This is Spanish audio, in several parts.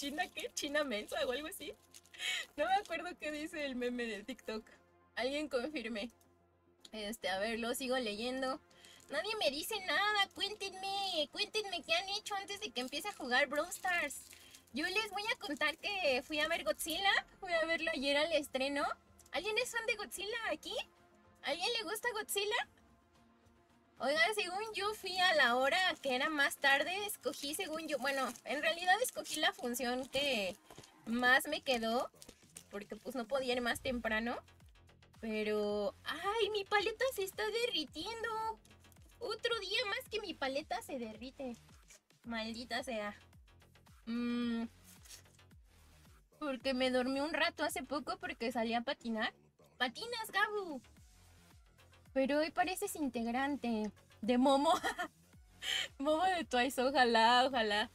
China qué? China mensa o algo así. No me acuerdo qué dice el meme de TikTok. Alguien confirme. Este, a ver, lo sigo leyendo. Nadie me dice nada, cuéntenme, cuéntenme qué han hecho antes de que empiece a jugar Brawl Stars. Yo les voy a contar que fui a ver Godzilla, fui a verlo ayer al estreno. ¿Alguien es fan de Godzilla aquí? ¿Alguien le gusta Godzilla? Oiga, según yo fui a la hora que era más tarde, escogí según yo, bueno, en realidad escogí la función que más me quedó, porque pues no podía ir más temprano. Pero, ay, mi paleta se está derritiendo. Otro día más que mi paleta se derrite. Maldita sea. Mm, porque me dormí un rato hace poco porque salí a patinar. ¡Patinas, Gabu! Pero hoy pareces integrante de Momo. Momo de Twice, ojalá, ojalá.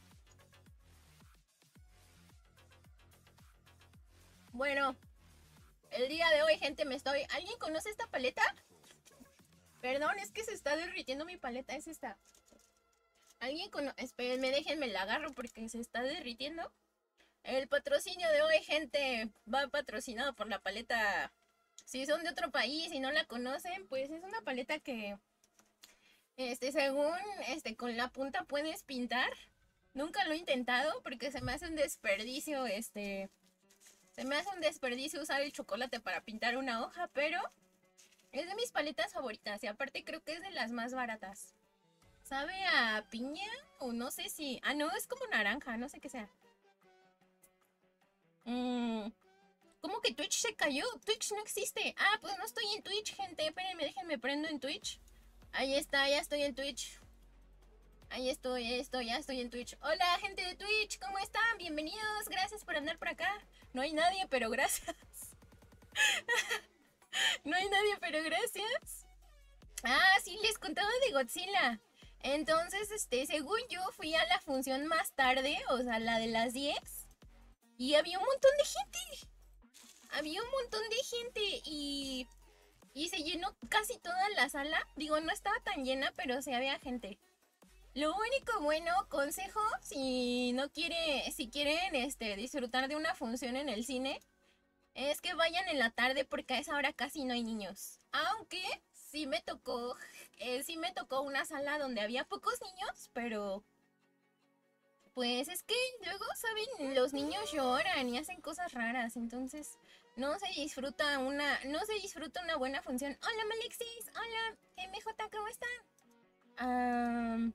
Bueno, el día de hoy, gente, me estoy... ¿Alguien conoce esta paleta? Perdón, es que se está derritiendo mi paleta, es esta. ¿Alguien conoce? Espérenme, déjenme la agarro porque se está derritiendo. El patrocinio de hoy, gente, va patrocinado por la paleta. Si son de otro país y no la conocen, pues es una paleta que, este, según, este, con la punta puedes pintar. Nunca lo he intentado porque se me hace un desperdicio, este, se me hace un desperdicio usar el chocolate para pintar una hoja, pero es de mis paletas favoritas y aparte creo que es de las más baratas. ¿Sabe a piña? O no sé si... Ah, no, es como naranja, no sé qué sea. Mmm... ¿Cómo que Twitch se cayó? Twitch no existe. Ah, pues no estoy en Twitch, gente. Espérenme, déjenme prendo en Twitch. Ahí está, ya estoy en Twitch. Ahí estoy, ahí estoy, ya estoy en Twitch. Hola, gente de Twitch, ¿cómo están? Bienvenidos, gracias por andar por acá. No hay nadie, pero gracias. no hay nadie, pero gracias. Ah, sí, les contaba de Godzilla. Entonces, este, según yo, fui a la función más tarde, o sea, la de las 10. Y había un montón de gente. Había un montón de gente y... Y se llenó casi toda la sala. Digo, no estaba tan llena, pero sí había gente. Lo único bueno, consejo, si no quiere, si quieren este, disfrutar de una función en el cine, es que vayan en la tarde porque a esa hora casi no hay niños. Aunque sí me tocó, eh, sí me tocó una sala donde había pocos niños, pero pues es que luego, ¿saben? Los niños lloran y hacen cosas raras, entonces no se disfruta una, no se disfruta una buena función. Hola Malexis, hola MJ, ¿cómo están? Ah...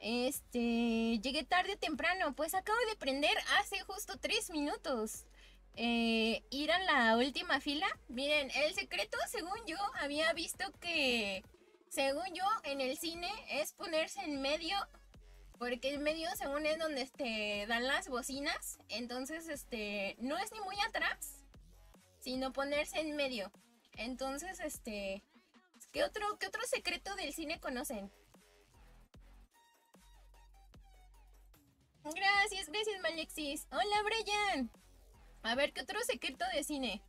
Este, llegué tarde o temprano, pues acabo de prender hace justo tres minutos. Eh, ir a la última fila. Miren, el secreto, según yo, había visto que, según yo, en el cine es ponerse en medio, porque en medio, según es donde este, dan las bocinas. Entonces, este, no es ni muy atrás, sino ponerse en medio. Entonces, este, ¿qué otro, qué otro secreto del cine conocen? Gracias, gracias Malexis. Hola Brian. A ver, ¿qué otro secreto de cine?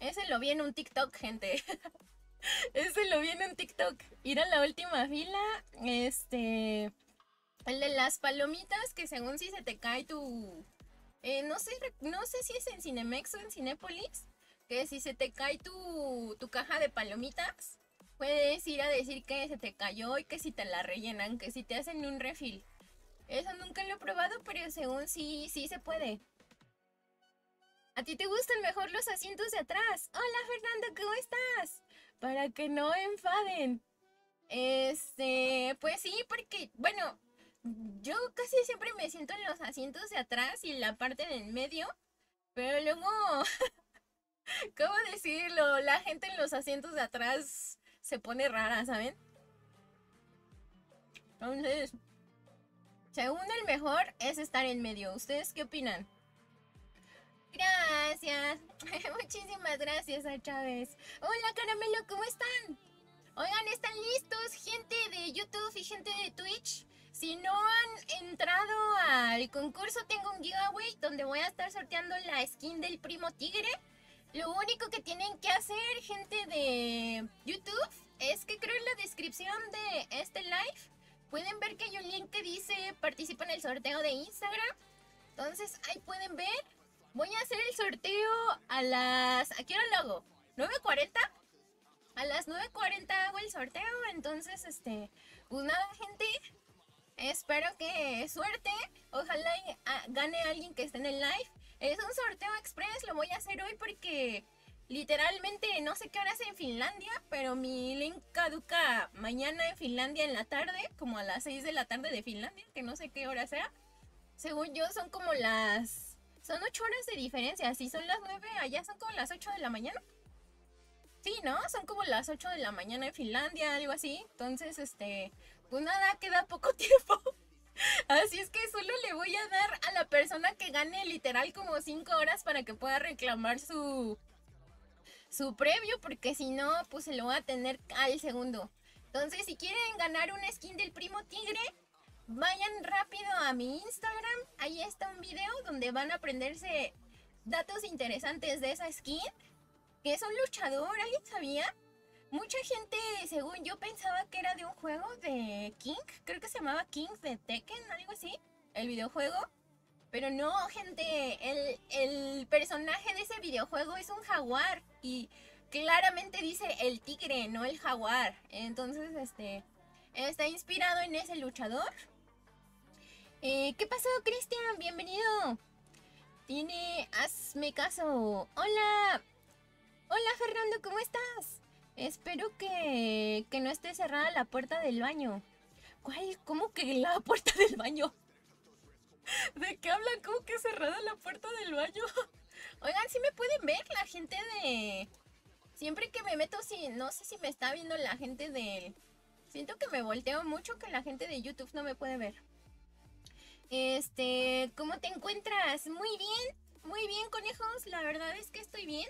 Ese lo vi en un TikTok, gente. Ese lo vi en un TikTok. Ir a la última fila. Este. El de las palomitas, que según si se te cae tu. Eh, no sé, no sé si es en Cinemex o en Cinépolis. Que si se te cae tu, tu caja de palomitas, puedes ir a decir que se te cayó y que si te la rellenan, que si te hacen un refill. Eso nunca lo he probado, pero según sí, sí se puede. ¿A ti te gustan mejor los asientos de atrás? Hola Fernando, ¿cómo estás? Para que no enfaden. Este, pues sí, porque, bueno, yo casi siempre me siento en los asientos de atrás y en la parte del medio. Pero luego, ¿cómo decirlo? La gente en los asientos de atrás se pone rara, ¿saben? Entonces, según el mejor es estar en medio. ¿Ustedes qué opinan? Gracias. Muchísimas gracias a Chávez. Hola, Caramelo, ¿cómo están? Oigan, ¿están listos, gente de YouTube y gente de Twitch? Si no han entrado al concurso, tengo un giveaway donde voy a estar sorteando la skin del primo tigre. Lo único que tienen que hacer, gente de YouTube, es que creo en la descripción de este live pueden ver que hay un link que dice participa en el sorteo de Instagram. Entonces ahí pueden ver. Voy a hacer el sorteo a las... ¿A qué hora lo hago? ¿9.40? A las 9.40 hago el sorteo. Entonces, este... Pues nada, gente. Espero que suerte. Ojalá gane alguien que esté en el live. Es un sorteo express. Lo voy a hacer hoy porque literalmente no sé qué hora es en Finlandia, pero mi link caduca mañana en Finlandia en la tarde, como a las 6 de la tarde de Finlandia, que no sé qué hora sea. Según yo son como las... Son 8 horas de diferencia, si son las 9, allá son como las 8 de la mañana. Sí, ¿no? Son como las 8 de la mañana en Finlandia, algo así. Entonces, este, pues nada, queda poco tiempo. Así es que solo le voy a dar a la persona que gane literal como 5 horas para que pueda reclamar su su previo, porque si no, pues se lo va a tener al segundo. Entonces, si quieren ganar un skin del primo tigre, vayan rápido a mi Instagram. Ahí está un video donde van a aprenderse datos interesantes de esa skin. Que es un luchador, ¿alguien sabía? Mucha gente, según yo, pensaba que era de un juego de King. Creo que se llamaba King de Tekken, algo así. El videojuego. Pero no, gente, el, el personaje de ese videojuego es un jaguar y claramente dice el tigre, no el jaguar. Entonces, este, está inspirado en ese luchador. Eh, ¿Qué pasó, Cristian? Bienvenido. Tiene, hazme caso. Hola. Hola, Fernando, ¿cómo estás? Espero que, que no esté cerrada la puerta del baño. ¿Cuál? ¿Cómo que la puerta del baño? ¿De qué hablan? ¿Cómo que cerrada la puerta del baño? Oigan, si me pueden ver la gente de... Siempre que me meto, sí, no sé si me está viendo la gente de... Siento que me volteo mucho que la gente de YouTube no me puede ver. Este, ¿cómo te encuentras? Muy bien, muy bien, conejos. La verdad es que estoy bien.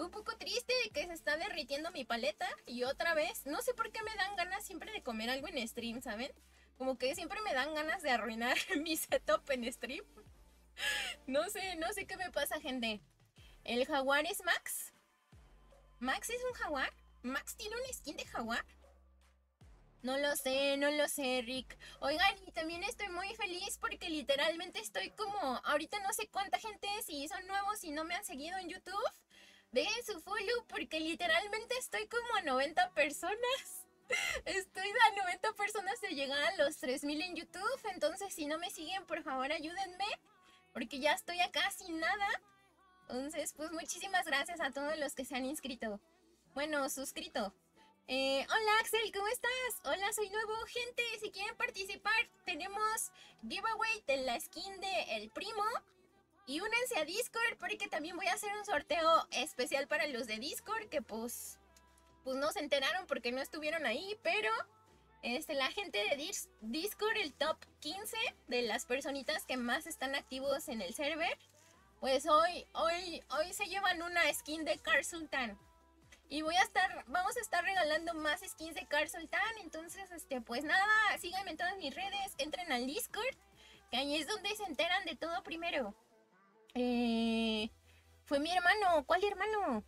Un poco triste de que se está derritiendo mi paleta. Y otra vez, no sé por qué me dan ganas siempre de comer algo en stream, ¿saben? Como que siempre me dan ganas de arruinar mi setup en stream. No sé, no sé qué me pasa, gente. ¿El jaguar es Max? ¿Max es un jaguar? ¿Max tiene un skin de jaguar? No lo sé, no lo sé, Rick. Oigan, y también estoy muy feliz porque literalmente estoy como. Ahorita no sé cuánta gente y son nuevos y no me han seguido en YouTube. Dejen su follow porque literalmente estoy como a 90 personas. Estoy a 90 personas de llegar a los 3000 en YouTube. Entonces, si no me siguen, por favor, ayúdenme. Porque ya estoy acá sin nada. Entonces, pues muchísimas gracias a todos los que se han inscrito. Bueno, suscrito. Eh, hola Axel, ¿cómo estás? Hola, soy nuevo. Gente, si quieren participar, tenemos giveaway de la skin de El Primo. Y únanse a Discord porque también voy a hacer un sorteo especial para los de Discord que pues pues no se enteraron porque no estuvieron ahí, pero este, la gente de Discord, el top 15 de las personitas que más están activos en el server, pues hoy, hoy, hoy se llevan una skin de Car Sultan. Y voy a estar, vamos a estar regalando más skins de Car Sultan. Entonces, este, pues nada, síganme en todas mis redes, entren al Discord, que ahí es donde se enteran de todo primero. Eh, fue mi hermano, ¿cuál hermano?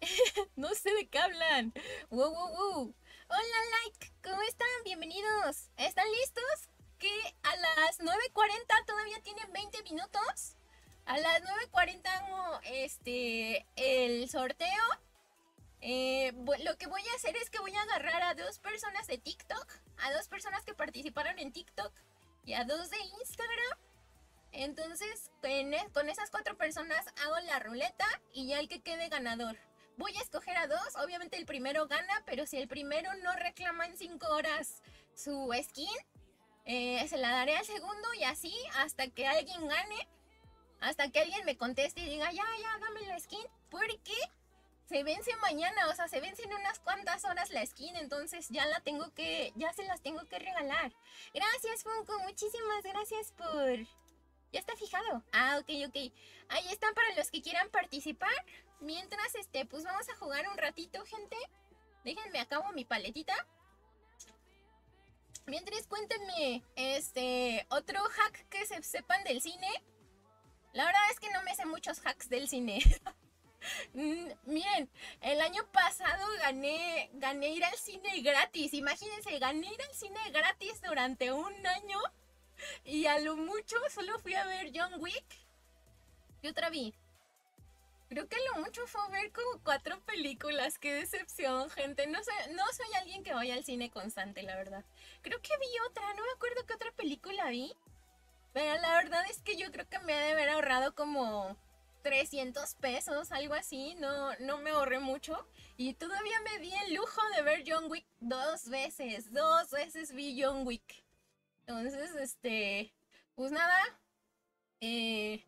no sé de qué hablan. Wow. Hola, like. ¿Cómo están? Bienvenidos. ¿Están listos? Que a las 9.40 todavía tienen 20 minutos. A las 9.40 hago este, el sorteo. Eh, lo que voy a hacer es que voy a agarrar a dos personas de TikTok, a dos personas que participaron en TikTok y a dos de Instagram. Entonces, con esas cuatro personas hago la ruleta y ya el que quede ganador voy a escoger a dos. Obviamente el primero gana, pero si el primero no reclama en cinco horas su skin, eh, se la daré al segundo y así hasta que alguien gane. Hasta que alguien me conteste y diga, ya, ya, dame la skin. Porque se vence mañana, o sea, se vence en unas cuantas horas la skin, entonces ya la tengo que, ya se las tengo que regalar. Gracias, Funko, muchísimas gracias por... Ya está fijado. Ah, ok, ok. Ahí están para los que quieran participar. Mientras, este, pues vamos a jugar un ratito, gente. Déjenme acabo mi paletita. Mientras, cuéntenme, este, otro hack que se sepan del cine. La verdad es que no me sé muchos hacks del cine. Mm, miren, el año pasado gané, gané ir al cine gratis. Imagínense, gané ir al cine gratis durante un año. y a lo mucho solo fui a ver John Wick. ¿Qué otra vi? Creo que lo mucho fue ver como cuatro películas. Qué decepción, gente. No, sé, no soy alguien que vaya al cine constante, la verdad. Creo que vi otra, no me acuerdo qué otra película vi. Pero la verdad es que yo creo que me ha de haber ahorrado como 300 pesos, algo así. No, no me ahorré mucho. Y todavía me di el lujo de ver John Wick dos veces. Dos veces vi John Wick. Entonces, este, pues nada. Eh,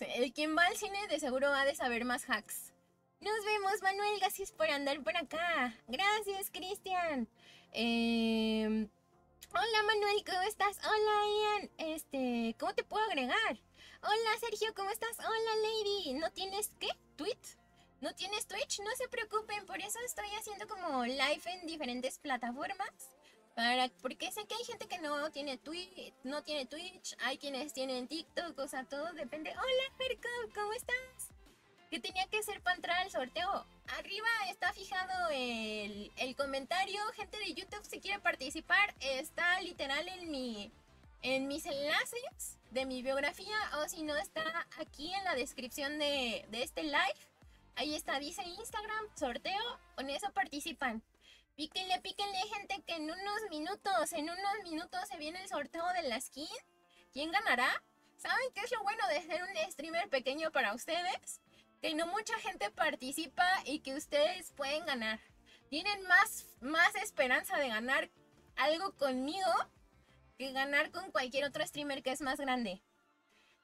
el quien va al cine de seguro ha de saber más hacks. Nos vemos, Manuel. Gracias por andar por acá. Gracias, Cristian. Em, hola, Manuel, ¿cómo estás? Hola, Ian. Este, ¿cómo te puedo agregar? Hola, Sergio, ¿cómo estás? Hola, Lady. ¿No tienes qué? ¿Tweet? ¿No tienes Twitch? No se preocupen, por eso estoy haciendo como live en diferentes plataformas. Para, porque sé que hay gente que no tiene Twitch, no tiene Twitch, hay quienes tienen TikTok, o sea, todo depende. Hola, Ferco, ¿cómo estás? ¿Qué tenía que hacer para entrar al sorteo? Arriba está fijado el, el comentario. Gente de YouTube, si quiere participar, está literal en mi en mis enlaces de mi biografía o si no está aquí en la descripción de, de este live. Ahí está, dice Instagram, sorteo, con eso participan. Píquenle, píquenle, gente, que en unos minutos, en unos minutos se viene el sorteo de la skin. ¿Quién ganará? ¿Saben qué es lo bueno de ser un streamer pequeño para ustedes? Que no mucha gente participa y que ustedes pueden ganar. Tienen más, más esperanza de ganar algo conmigo que ganar con cualquier otro streamer que es más grande.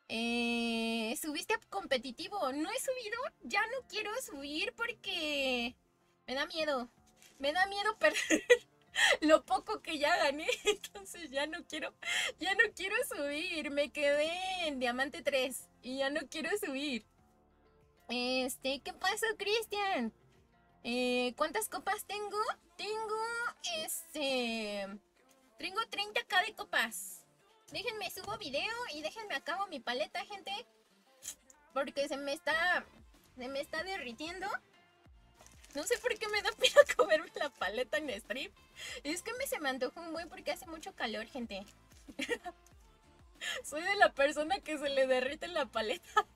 Eh, ¿Subiste competitivo? No he subido, ya no quiero subir porque me da miedo me da miedo perder lo poco que ya gané, entonces ya no quiero, ya no quiero subir, me quedé en Diamante 3 y ya no quiero subir. Este, ¿qué pasó, Cristian? Eh, ¿Cuántas copas tengo? Tengo, este, tengo 30k de copas. Déjenme subo video y déjenme acabo mi paleta, gente. Porque se me está, se me está derritiendo. No sé por qué me da pena comerme la paleta en stream. Es que me se me antoja un buen porque hace mucho calor, gente. Soy de la persona que se le derrite la paleta.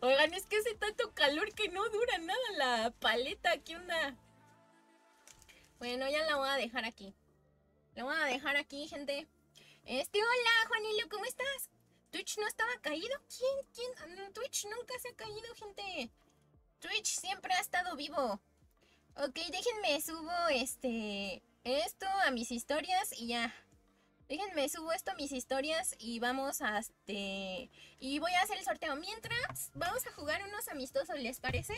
Oigan, es que hace tanto calor que no dura nada la paleta. ¿Qué onda? Bueno, ya la voy a dejar aquí. La voy a dejar aquí, gente. Este, hola, Juanilio, ¿cómo estás? ¿Twitch no estaba caído? ¿Quién? ¿Quién? Twitch nunca se ha caído, gente. Twitch siempre ha estado vivo. Ok, déjenme subo este esto a mis historias y ya. Déjenme subo esto a mis historias y vamos a este y voy a hacer el sorteo. Mientras vamos a jugar unos amistosos, ¿les parece?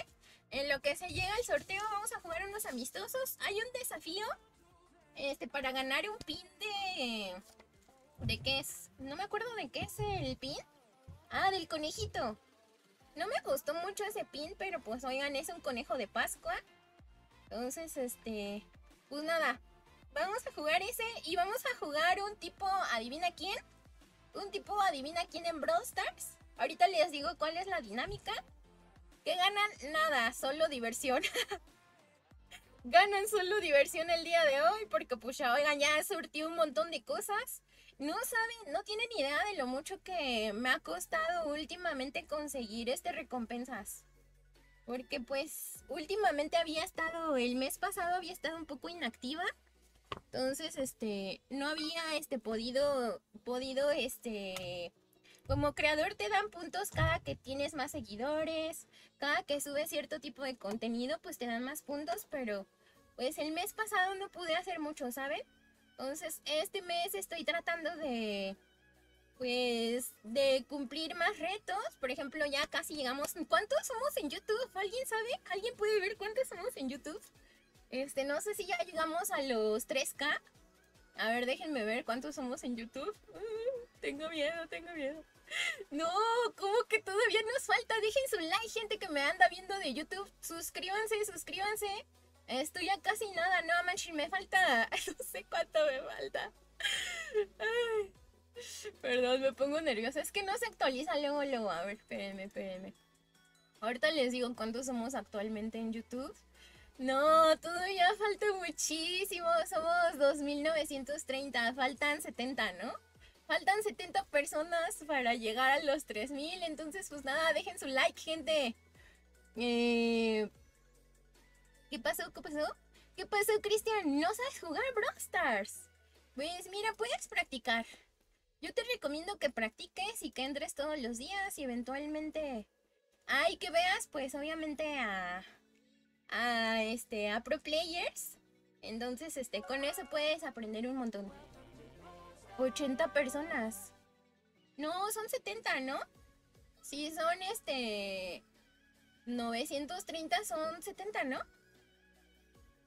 En lo que se llega al sorteo vamos a jugar unos amistosos. Hay un desafío este para ganar un pin de ¿De qué es? No me acuerdo de qué es el pin. Ah, del conejito. No me gustó mucho ese pin, pero pues oigan, es un conejo de Pascua. Entonces, este, pues nada, vamos a jugar ese y vamos a jugar un tipo, adivina quién. Un tipo, adivina quién en Brawl. Ahorita les digo cuál es la dinámica. Que ganan nada, solo diversión. ganan solo diversión el día de hoy porque pues ya, oigan, ya surtí un montón de cosas no saben, no tienen idea de lo mucho que me ha costado últimamente conseguir este recompensas. Porque pues últimamente había estado, el mes pasado había estado un poco inactiva. Entonces, este, no había, este, podido, podido, este, como creador te dan puntos cada que tienes más seguidores, cada que subes cierto tipo de contenido, pues te dan más puntos, pero pues el mes pasado no pude hacer mucho, ¿saben? Entonces, este mes estoy tratando de, pues, de cumplir más retos. Por ejemplo, ya casi llegamos. ¿Cuántos somos en YouTube? ¿Alguien sabe? ¿Alguien puede ver cuántos somos en YouTube? Este, no sé si ya llegamos a los 3K. A ver, déjenme ver cuántos somos en YouTube. Uh, tengo miedo, tengo miedo. No, ¿cómo que todavía nos falta? Dejen su like, gente que me anda viendo de YouTube. Suscríbanse, suscríbanse. Estoy ya casi nada, no manches, me falta, no sé cuánto me falta. perdón, me pongo nerviosa. Es que no se actualiza luego, luego. A ver, espérenme, espérenme. Ahorita les digo cuántos somos actualmente en YouTube. No, todavía falta muchísimo. Somos 2930. Faltan 70, ¿no? Faltan 70 personas para llegar a los 3000. Entonces, pues nada, dejen su like, gente. Eh, ¿Qué pasó? ¿Qué pasó? ¿Qué pasó, Cristian? ¿No sabes jugar Brawl Stars? Pues mira, puedes practicar. Yo te recomiendo que practiques y que entres todos los días y eventualmente... Ay, que veas, pues obviamente a... A este, a pro players. Entonces, este, con eso puedes aprender un montón. 80 personas. No, son 70, ¿no? Sí, son este... 930 son 70, ¿no?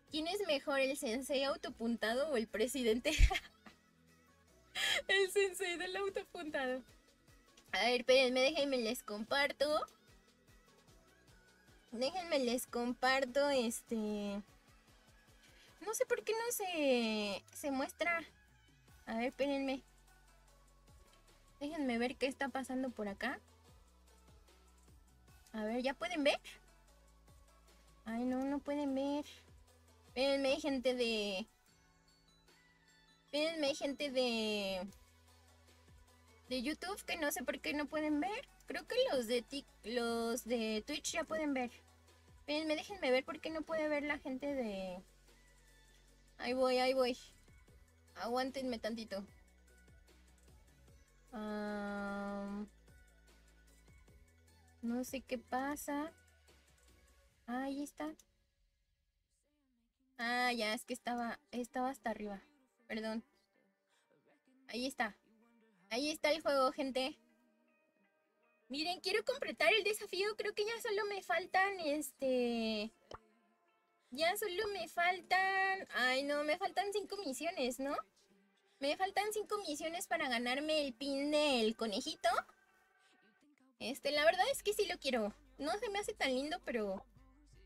¿Quién es mejor, el sensei autopuntado o el presidente? el sensei del autopuntado. A ver, espérenme, déjenme les comparto. Déjenme les comparto este... No sé por qué no se, se muestra a ver, espérenme. Déjenme ver qué está pasando por acá. A ver, ¿ya pueden ver? Ay, no, no pueden ver. Espérenme, gente de... Espérenme, gente de... De YouTube, que no sé por qué no pueden ver. Creo que los de, los de Twitch ya pueden ver. Espérenme, déjenme ver por qué no puede ver la gente de... Ahí voy, ahí voy. Aguántenme tantito. no sé qué pasa. ahí está. Ah, ya, es que estaba, estaba hasta arriba. Perdón. Ahí está. Ahí está el juego, gente. Miren, quiero completar el desafío. Creo que ya solo me faltan, este... Ya solo me faltan... Ay, no, me faltan cinco misiones, ¿no? Me faltan cinco misiones para ganarme el pin del conejito. Este, la verdad es que sí lo quiero. No se me hace tan lindo, pero...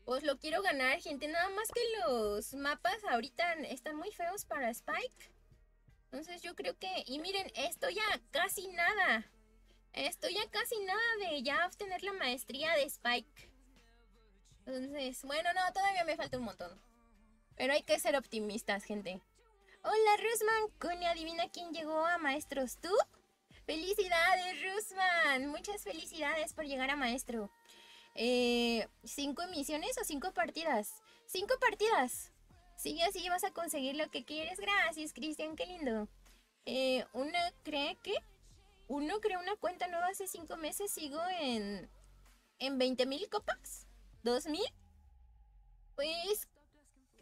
Pues lo quiero ganar, gente. Nada más que los mapas ahorita están muy feos para Spike. Entonces yo creo que... Y miren, esto ya casi nada. Estoy ya casi nada de ya obtener la maestría de Spike. Entonces, bueno, no, todavía me falta un montón. Pero hay que ser optimistas, gente. Hola, Rusman. Cone, adivina quién llegó a Maestros. ¿Tú? Felicidades, Rusman. Muchas felicidades por llegar a Maestro. Eh, ¿Cinco emisiones o cinco partidas? Cinco partidas. Sigue así vas a conseguir lo que quieres. Gracias, Cristian, qué lindo. Eh, una cree que... Uno creó una cuenta nueva hace cinco meses. Sigo en... En 20 mil copas. ¿Dos mil? Pues,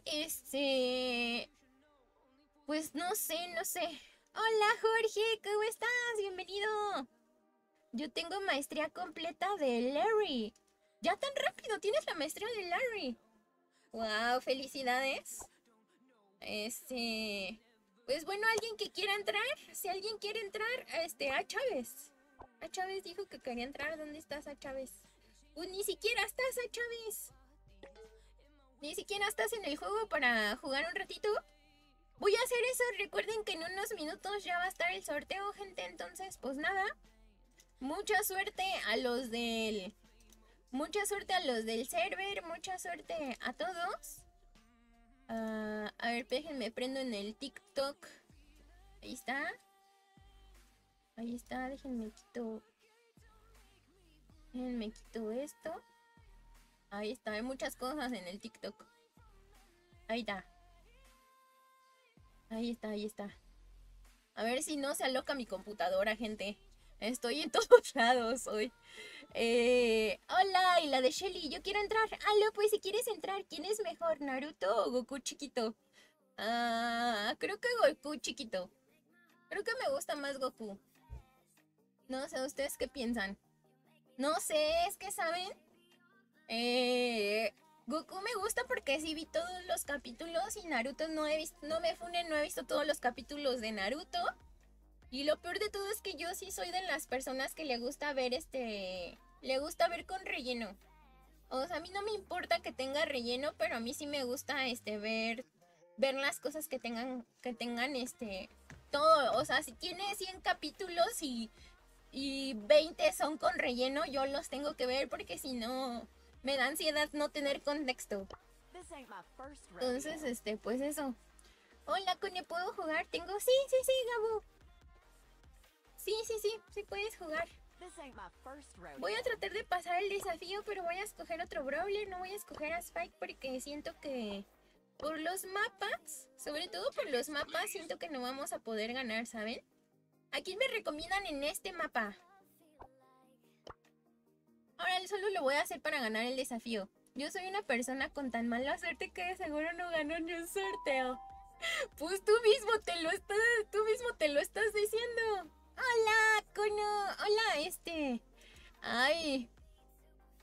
este... Pues no sé, no sé. Hola Jorge, ¿cómo estás? Bienvenido. Yo tengo maestría completa de Larry. Ya tan rápido tienes la maestría de Larry. Wow, felicidades. Este, pues bueno, alguien que quiera entrar, si alguien quiere entrar, este, a Chávez. A Chávez dijo que quería entrar. ¿Dónde estás, a Chávez? Pues ni siquiera estás, a Chávez. Ni siquiera estás en el juego para jugar un ratito. Voy a hacer eso. Recuerden que en unos minutos ya va a estar el sorteo, gente. Entonces, pues nada. Mucha suerte a los del... Mucha suerte a los del server. Mucha suerte a todos. Ah, a ver, déjenme prendo en el TikTok. Ahí está. Ahí está, déjenme quito me quito esto. Ahí está, hay muchas cosas en el TikTok. Ahí está. Ahí está, ahí está. A ver si no se aloca mi computadora, gente. Estoy en todos lados hoy. Eh, hola, y la de Shelly, yo quiero entrar. Aló, pues si quieres entrar, ¿quién es mejor, Naruto o Goku chiquito? Ah, creo que Goku chiquito. Creo que me gusta más Goku. No sé, ¿ustedes qué piensan? No sé, es que saben. Eh, Goku me gusta porque sí vi todos los capítulos y Naruto no he visto, no me funen, no he visto todos los capítulos de Naruto. Y lo peor de todo es que yo sí soy de las personas que le gusta ver este, le gusta ver con relleno. O sea, a mí no me importa que tenga relleno, pero a mí sí me gusta este ver ver las cosas que tengan que tengan este todo, o sea, si tiene 100 capítulos y y 20 son con relleno, yo los tengo que ver porque si no me da ansiedad no tener contexto. Entonces, este, pues eso. Hola, Cone, ¿puedo jugar? Tengo... Sí, sí, sí, Gabo. Sí, sí, sí, sí puedes jugar. Voy a tratar de pasar el desafío, pero voy a escoger otro Brawler. No voy a escoger a Spike porque siento que por los mapas, sobre todo por los mapas, siento que no vamos a poder ganar, ¿saben? ¿A quién me recomiendan en este mapa? Ahora solo lo voy a hacer para ganar el desafío. Yo soy una persona con tan mala suerte que de seguro no gano ni un sorteo. Pues tú mismo te lo estás, tú mismo te lo estás diciendo. Hola, Cono. Hola, este. Ay.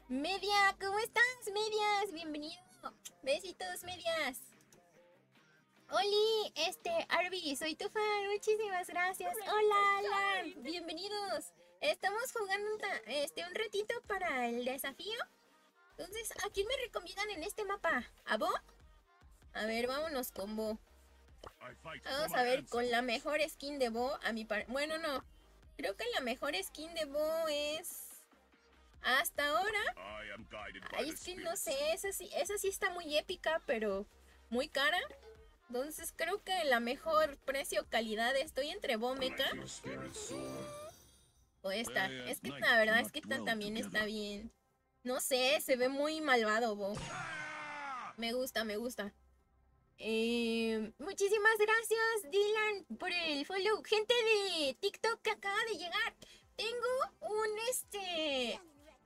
Media, ¿cómo estás, Medias? Bienvenido. Besitos, Medias. Oli, este, Arby, soy tu fan. Muchísimas gracias. Hola, Alan. Bienvenidos. Estamos jugando un, este, un ratito para el desafío. Entonces, ¿a quién me recomiendan en este mapa? ¿A Bo? A ver, vámonos con Bo. Vamos a ver, con la mejor skin de Bo, a mi par... Bueno, no. Creo que la mejor skin de Bo es... Hasta ahora... Ay, es que no sé, esa sí, esa sí está muy épica, pero muy cara. Entonces creo que la mejor precio-calidad estoy entre Bo Mecha o esta. Es que la verdad es que esta también está bien. No sé, se ve muy malvado, Bo. Me gusta, me gusta. Eh, muchísimas gracias, Dylan, por el follow. Gente de TikTok que acaba de llegar. Tengo un este.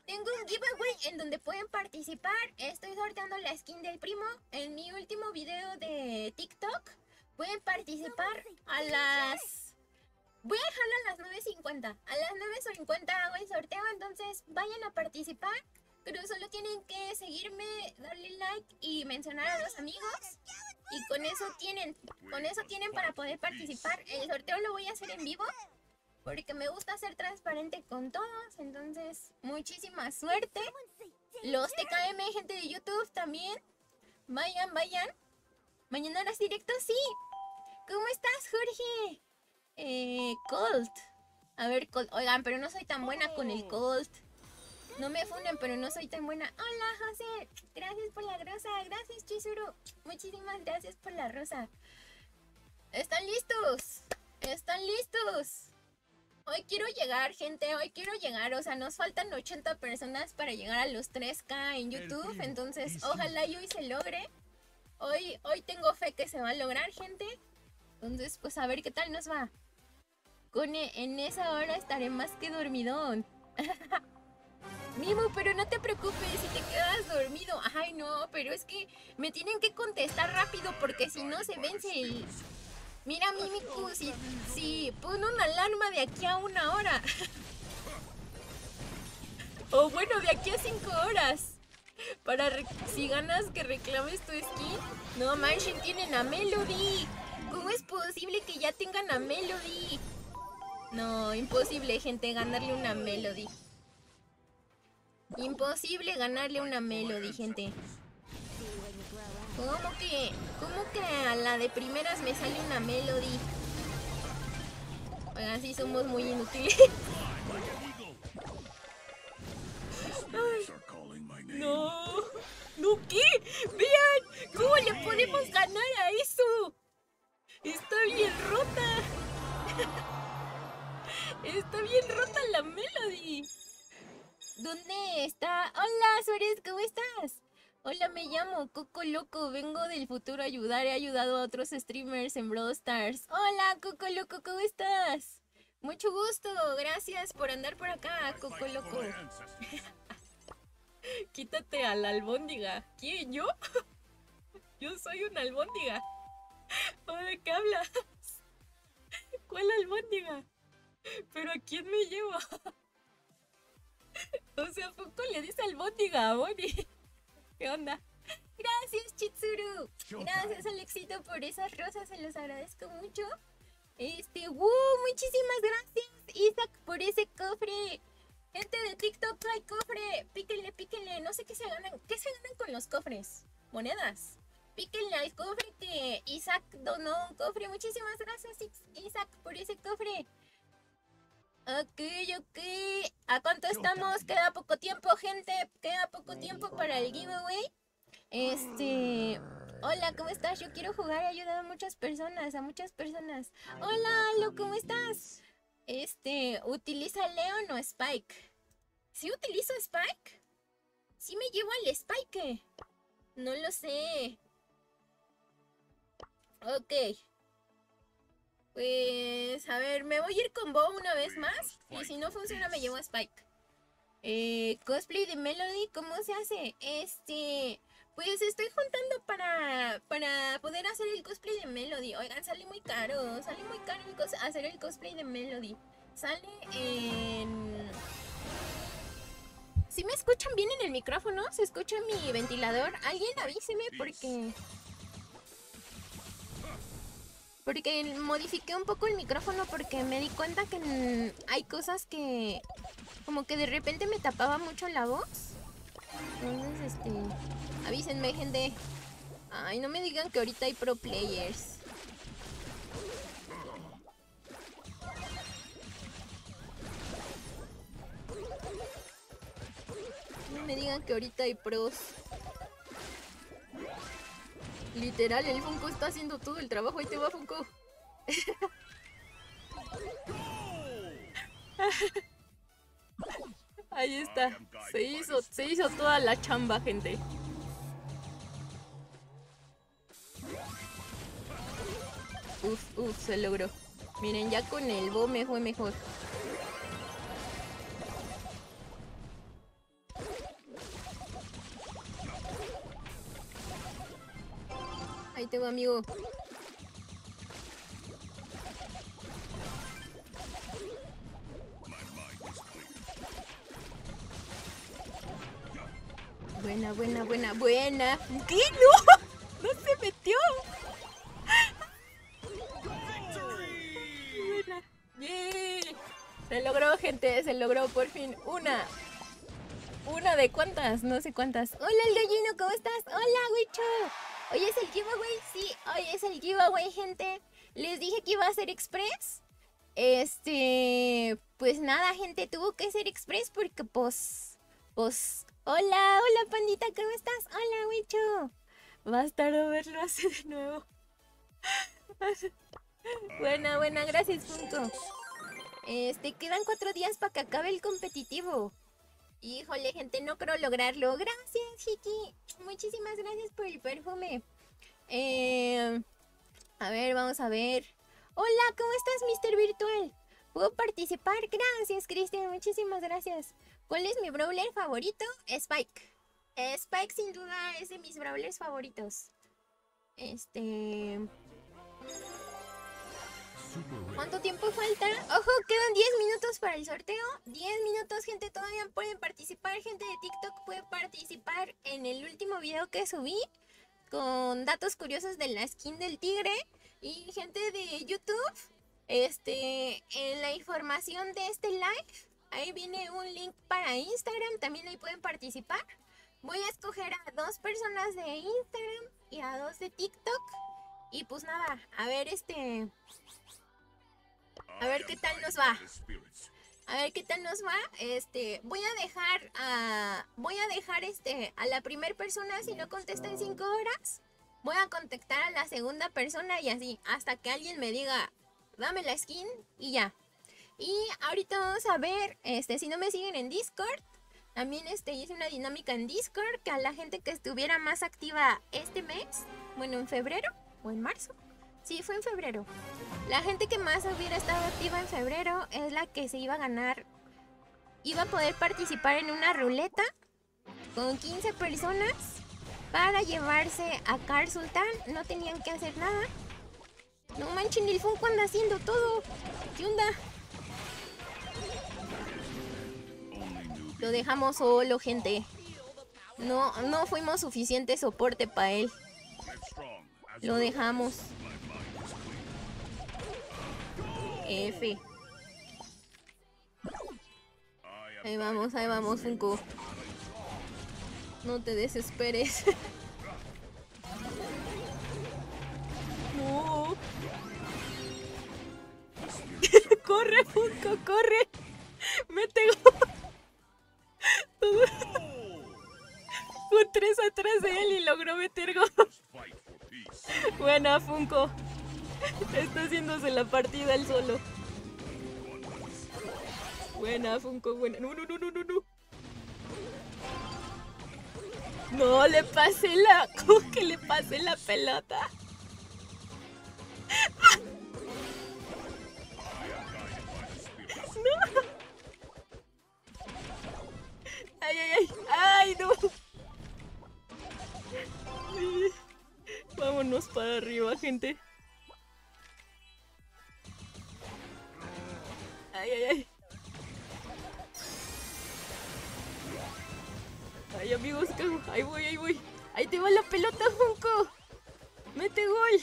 Tengo un giveaway en donde pueden participar. Estoy sorteando la skin del primo en mi último video de TikTok. Pueden participar a las. Voy a dejarlo a las 9.50. A las 9.50 hago el sorteo, entonces vayan a participar. Pero solo tienen que seguirme, darle like y mencionar a los amigos. Y con eso tienen, con eso tienen para poder participar. El sorteo lo voy a hacer en vivo. Porque me gusta ser transparente con todos. Entonces, muchísima suerte. Los TKM, gente de YouTube también. Vayan, vayan. Mañana harás directo, sí. ¿Cómo estás, Jorge? Eh, Colt. A ver, Colt. Oigan, pero no soy tan buena con el Colt. No me funen, pero no soy tan buena. Hola, José. Gracias por la rosa. Gracias, Chizuru. Muchísimas gracias por la rosa. ¿Están listos? ¿Están listos? Hoy quiero llegar, gente. Hoy quiero llegar. O sea, nos faltan 80 personas para llegar a los 3K en YouTube. Entonces, ojalá y hoy se logre. Hoy, hoy tengo fe que se va a lograr, gente. Entonces, pues a ver qué tal nos va. Con en esa hora estaré más que dormidón. Mimo, pero no te preocupes si te quedas dormido. Ay, no, pero es que me tienen que contestar rápido porque si no se vence el... Mira, Mimiku, si, si pon una alarma de aquí a una hora. o bueno, de aquí a cinco horas. Para si ganas que reclames tu skin. No manchen, tienen a Melody. ¿Cómo es posible que ya tengan a Melody? No, imposible, gente, ganarle una Melody. Imposible ganarle una Melody, gente. ¿Cómo que, cómo que a la de primeras me sale una Melody? Oigan, sí somos muy inútiles. no, no, ¿qué? Vean, ¿cómo le podemos ganar a eso? Está bien rota. Está bien rota la Melody. ¿Dónde está? Hola, Suárez, ¿cómo estás? Hola, me llamo Coco Loco, vengo del futuro a ayudar, he ayudado a otros streamers en Brawl Stars. Hola, Coco Loco, ¿cómo estás? Mucho gusto, gracias por andar por acá, Coco Loco. Quítate a la albóndiga. ¿Quién, yo? yo soy una albóndiga. ¿De qué hablas? ¿Cuál albóndiga? ¿Pero a quién me llevo? O sea, poco le dice al Botiga a Bonnie? ¿Qué onda? Gracias, Chitsuru. Gracias, Alexito, por esas rosas. Se los agradezco mucho. Este, ¡wow! Muchísimas gracias, Isaac, por ese cofre. Gente de TikTok, hay cofre. Píquenle, píquenle. No sé qué se ganan. ¿Qué se ganan con los cofres? ¿Monedas? Píquenle al cofre que Isaac donó un cofre. Muchísimas gracias, Isaac, por ese cofre. Ok, ok. ¿A cuánto estamos? Queda poco tiempo, gente. Queda poco tiempo para el giveaway. Este. Hola, ¿cómo estás? Yo quiero jugar. He ayudado a muchas personas, a muchas personas. Hola, Alo, ¿cómo estás? Este, ¿utiliza Leon o Spike? ¿Sí utilizo Spike? ¿Sí me llevo al Spike? No lo sé. Ok. Pues, a ver, me voy a ir con Bo una vez más. Y si no funciona, me llevo a Spike. Eh, cosplay de Melody, ¿cómo se hace? Este, pues estoy juntando para, para poder hacer el cosplay de Melody. Oigan, sale muy caro, sale muy caro hacer el cosplay de Melody. Sale en... Si me escuchan bien en el micrófono, se escucha mi ventilador. Alguien avíseme porque... Porque modifiqué un poco el micrófono porque me di cuenta que hay cosas que como que de repente me tapaba mucho la voz. Entonces, este... Avísenme, gente. Ay, no me digan que ahorita hay pro players. No me digan que ahorita hay pros. Literal, el Funko está haciendo todo el trabajo. Ahí te va, Funko. Ahí está. Se hizo, se hizo toda la chamba, gente. Uf, uf, se logró. Miren, ya con el bo me fue mejor. Ahí tengo amigo. Buena, buena, buena, buena. ¿Qué? ¡No! ¡No se metió! Buena. Se logró, gente. Se logró por fin. Una. Una de cuántas, no sé cuántas. Hola, el gallino, ¿cómo estás? Hola, Wicho. Hoy es el giveaway, sí, hoy es el giveaway, gente. Les dije que iba a ser express. Este, pues nada, gente, tuvo que ser express porque pues, pues Hola, hola pandita, ¿cómo estás? Hola, Wicho. Bastardo verlo así de nuevo. buena, buena, gracias, Funko. Este, quedan cuatro días para que acabe el competitivo. Híjole, gente, no creo lograrlo. Gracias, Hiki. Muchísimas gracias por el perfume. Eh, a ver, vamos a ver. Hola, ¿cómo estás, Mr. Virtual? ¿Puedo participar? Gracias, Cristian. Muchísimas gracias. ¿Cuál es mi brawler favorito? Spike. Spike sin duda es de mis brawlers favoritos. Este... ¿Cuánto tiempo falta? Ojo, quedan 10 minutos para el sorteo. 10 minutos, gente, todavía pueden participar. Gente de TikTok puede participar en el último video que subí. Con datos curiosos de la skin del tigre. Y gente de YouTube, este, en la información de este live Ahí viene un link para Instagram, también ahí pueden participar. Voy a escoger a dos personas de Instagram y a dos de TikTok. Y pues nada, a ver este... A ver qué tal nos va. A ver qué tal nos va. Este, voy a dejar a voy a dejar este a la primera persona si no contesta en cinco horas. Voy a contactar a la segunda persona y así hasta que alguien me diga, "Dame la skin" y ya. Y ahorita vamos a ver, este, si no me siguen en Discord, también este, hice una dinámica en Discord que a la gente que estuviera más activa este mes, bueno, en febrero o en marzo. Sí, fue en febrero. La gente que más hubiera estado activa en febrero es la que se iba a ganar, iba a poder participar en una ruleta con 15 personas para llevarse a Car Sultan. No tenían que hacer nada. No manchen, el Funko anda haciendo todo. ¿Qué onda? Lo dejamos solo, gente. No, no fuimos suficiente soporte para él. Lo dejamos. F. Ahí vamos, ahí vamos, Funko. No te desesperes. no. corre, Funko, corre. Me tengo. Un tres atrás de él y logró meter gol. Buena, Funko. Está haciéndose la partida él solo. Buena, Funko, buena. No, no, no, no, no, no. No, le pasé la... ¿Cómo que le pasé la pelota? No. Ay, ay, ay. Ay, no. Vámonos para arriba, gente. Ay, ay, ay. Ay, amigos, ahí voy, ahí voy. Ahí te va la pelota, Funko. Mete gol.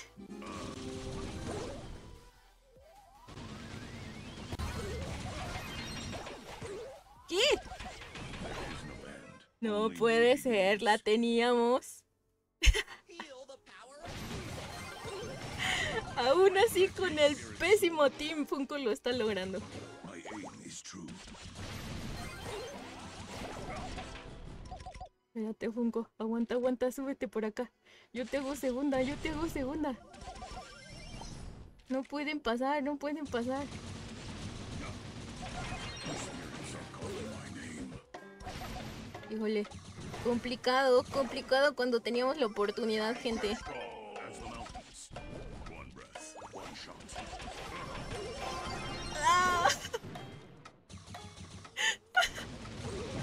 ¿Qué? No puede ser, la teníamos. Aún así, con el pésimo Team, Funko lo está logrando. Espérate, Funko. Aguanta, aguanta, súbete por acá. Yo te hago segunda, yo te hago segunda. No pueden pasar, no pueden pasar. Híjole, complicado, complicado cuando teníamos la oportunidad, gente.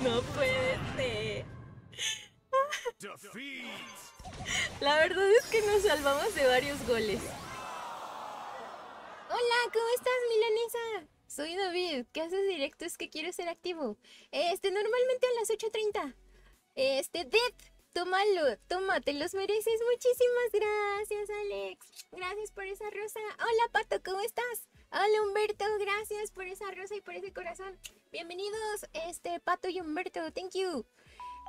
No puede ser. La verdad es que nos salvamos de varios goles. Hola, ¿cómo estás, Milanesa? Soy David. ¿Qué haces directo? Es que quiero ser activo. Este, normalmente a las 8.30. Este, Death, tómalo, toma, te los mereces. Muchísimas gracias, Alex. Gracias por esa rosa. Hola, Pato, ¿cómo estás? Hola, Humberto, gracias por esa rosa y por ese corazón. Bienvenidos, este, Pato y Humberto, thank you.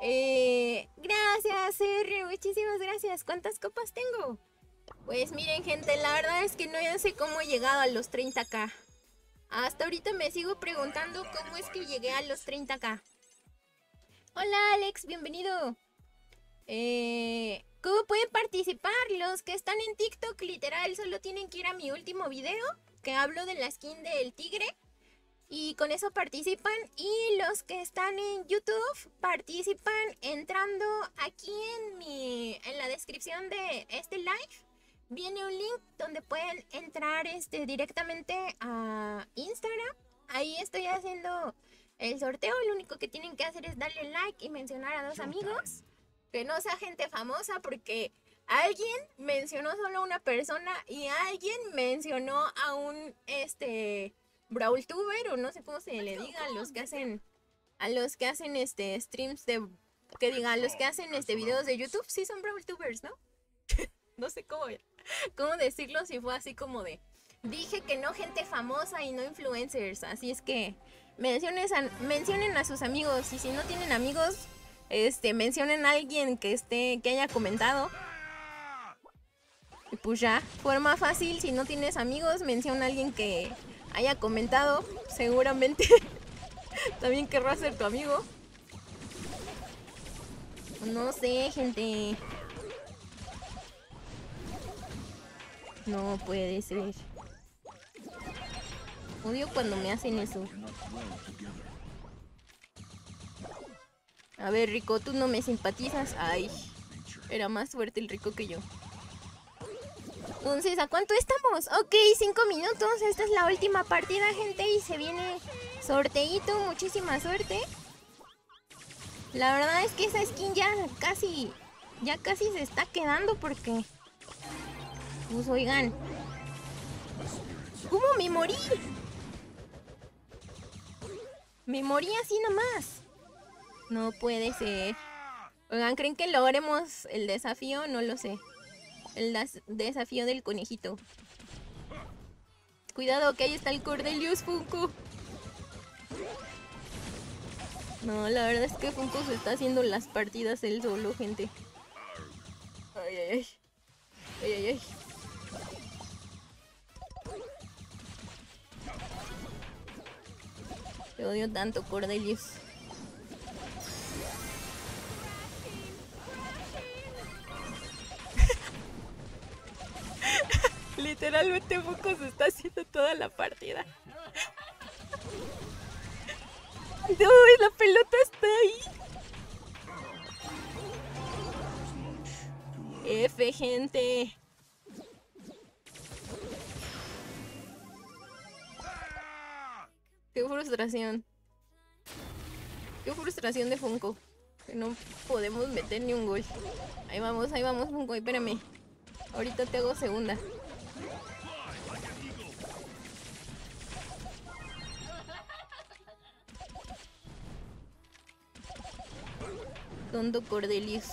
Eh, gracias, R, muchísimas gracias. ¿Cuántas copas tengo? Pues miren, gente, la verdad es que no sé cómo he llegado a los 30k. Hasta ahorita me sigo preguntando cómo es que llegué a los 30k. Hola, Alex, bienvenido. Eh, ¿Cómo pueden participar? Los que están en TikTok, literal, solo tienen que ir a mi último video que hablo de la skin del tigre. Y con eso participan. Y los que están en YouTube participan entrando aquí en, mi, en la descripción de este live. Viene un link donde pueden entrar este, directamente a Instagram. Ahí estoy haciendo el sorteo. Lo único que tienen que hacer es darle like y mencionar a dos amigos. Que no sea gente famosa porque alguien mencionó solo a una persona y alguien mencionó a un este brawltuber o no sé cómo se le diga a los que hacen a los que hacen este streams de que digan los que hacen este videos de YouTube sí son brawltubers, ¿no? no sé cómo cómo decirlo si fue así como de dije que no gente famosa y no influencers, así es que menciones mencionen a sus amigos y si no tienen amigos este mencionen a alguien que esté que haya comentado. Y pues ya, forma fácil, si no tienes amigos, menciona a alguien que haya comentado, seguramente también querrá ser tu amigo. No sé, gente. No puede ser. Odio cuando me hacen eso. A ver, Rico, tú no me simpatizas. Ay, era más fuerte el Rico que yo. Entonces, ¿a cuánto estamos? Ok, cinco minutos. Esta es la última partida, gente. Y se viene sorteito. Muchísima suerte. La verdad es que esa skin ya casi... Ya casi se está quedando porque... Pues oigan. ¿Cómo me morí? Me morí así nomás. No puede ser. Oigan, ¿creen que logremos el desafío? No lo sé. El desafío del conejito. Cuidado, que ahí está el Cordelius Funko. No, la verdad es que Funko se está haciendo las partidas él solo, gente. Ay, ay, ay. Ay, ay, ay. Te odio tanto, Cordelius. Literalmente Funko se está haciendo toda la partida. ¡Uy, la pelota está ahí! F, gente. Qué frustración. Qué frustración de Funko. Que no podemos meter ni un gol. Ahí vamos, ahí vamos, Funko. Espérame. Ahorita te hago segunda. Tonto Cordelius.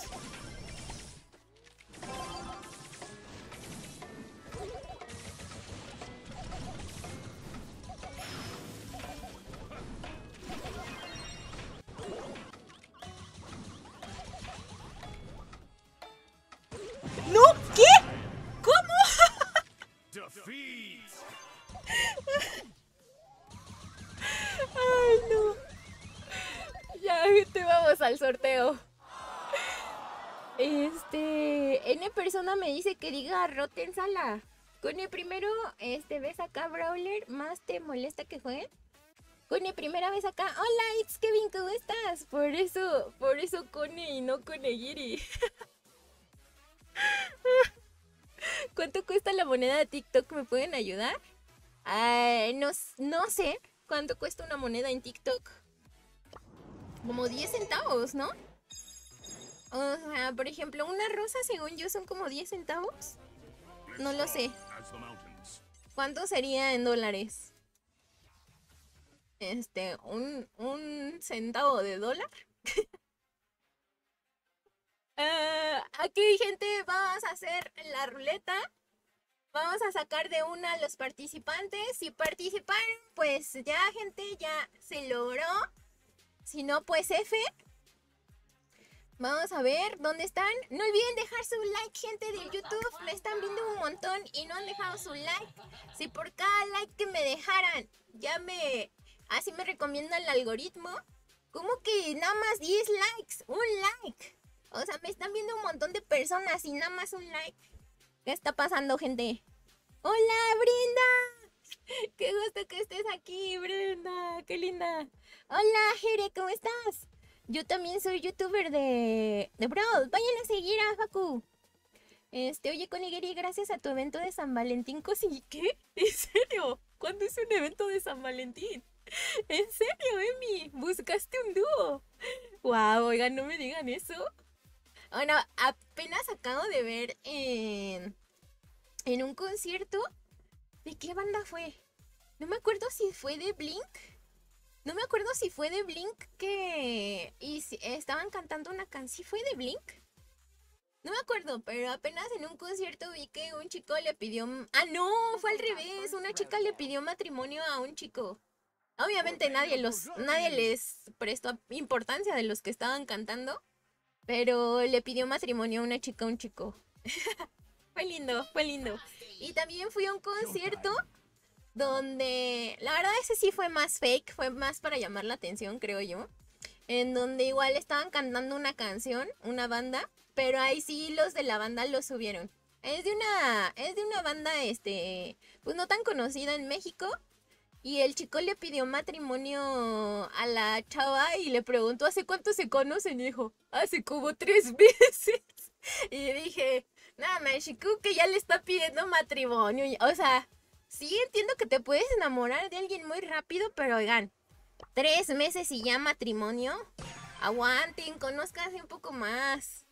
Que diga roten sala. Con el primero, este, ves acá Brawler, más te molesta que jueguen. Con el primera vez acá, hola, it's Kevin, ¿cómo estás? Por eso, por eso Cone y no Conegiri. ¿Cuánto cuesta la moneda de TikTok? ¿Me pueden ayudar? Ay, no, no sé cuánto cuesta una moneda en TikTok. Como 10 centavos, ¿no? O sea, por ejemplo, una rosa, según yo, son como 10 centavos. No lo sé. ¿Cuánto sería en dólares? Este, un, un centavo de dólar. Ah, aquí, gente, vamos a hacer la ruleta. Vamos a sacar de una a los participantes. Si participaron, pues ya, gente, ya se logró. Si no, pues F. Vamos a ver dónde están. No olviden dejar su like, gente de YouTube. Me están viendo un montón y no han dejado su like. Si por cada like que me dejaran, ya me. Así me recomienda el algoritmo. ¿Cómo que nada más 10 likes? Un like. O sea, me están viendo un montón de personas y nada más un like. ¿Qué está pasando, gente? ¡Hola, Brenda! ¡Qué gusto que estés aquí, Brenda! ¡Qué linda! Hola, Jere, ¿cómo estás? Yo también soy youtuber de, de Brawl. Vayan a seguir a Facu. Este, oye, Conigeri, gracias a tu evento de San Valentín, ¿cosí qué? ¿En serio? ¿Cuándo es un evento de San Valentín? ¿En serio, Emi? ¿Buscaste un dúo? Wow, oigan, no me digan eso. Bueno, apenas acabo de ver en, en un concierto. ¿De qué banda fue? No me acuerdo si fue de Blink. No me acuerdo si fue de Blink que... Y si estaban cantando una canción. ¿Fue de Blink? No me acuerdo, pero apenas en un concierto vi que un chico le pidió... Ah, no, fue al revés. Una chica le pidió matrimonio a un chico. Obviamente nadie, los, nadie les prestó importancia de los que estaban cantando. Pero le pidió matrimonio a una chica a un chico. fue lindo, fue lindo. Y también fui a un concierto donde la verdad ese sí fue más fake, fue más para llamar la atención, creo yo. En donde igual estaban cantando una canción, una banda, pero ahí sí los de la banda lo subieron. Es de una es de una banda este, pues no tan conocida en México. Y el chico le pidió matrimonio a la chava y le preguntó hace cuánto se conocen, y dijo, hace como tres meses. Y dije, más, chico que ya le está pidiendo matrimonio. O sea, Sí, entiendo que te puedes enamorar de alguien muy rápido, pero oigan, tres meses y ya matrimonio. Aguanten, conozcanse un poco más.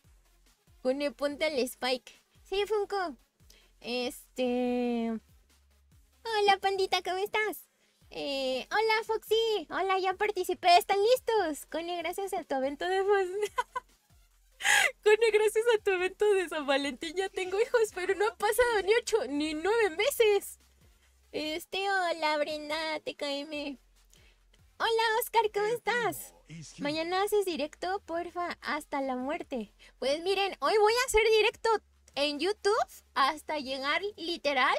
Pone, ponte al Spike. Sí, Funko. Este. Hola, pandita, ¿cómo estás? Eh, hola, Foxy. Hola, ya participé. ¿Están listos? Cone, gracias a tu evento de Cone, gracias a tu evento de San Valentín ya tengo hijos, pero no ha pasado ni ocho ni nueve meses. Este, hola Brenda, TKM. Hola Oscar, ¿cómo estás? Mañana haces directo, porfa, hasta la muerte. Pues miren, hoy voy a hacer directo en YouTube hasta llegar literal.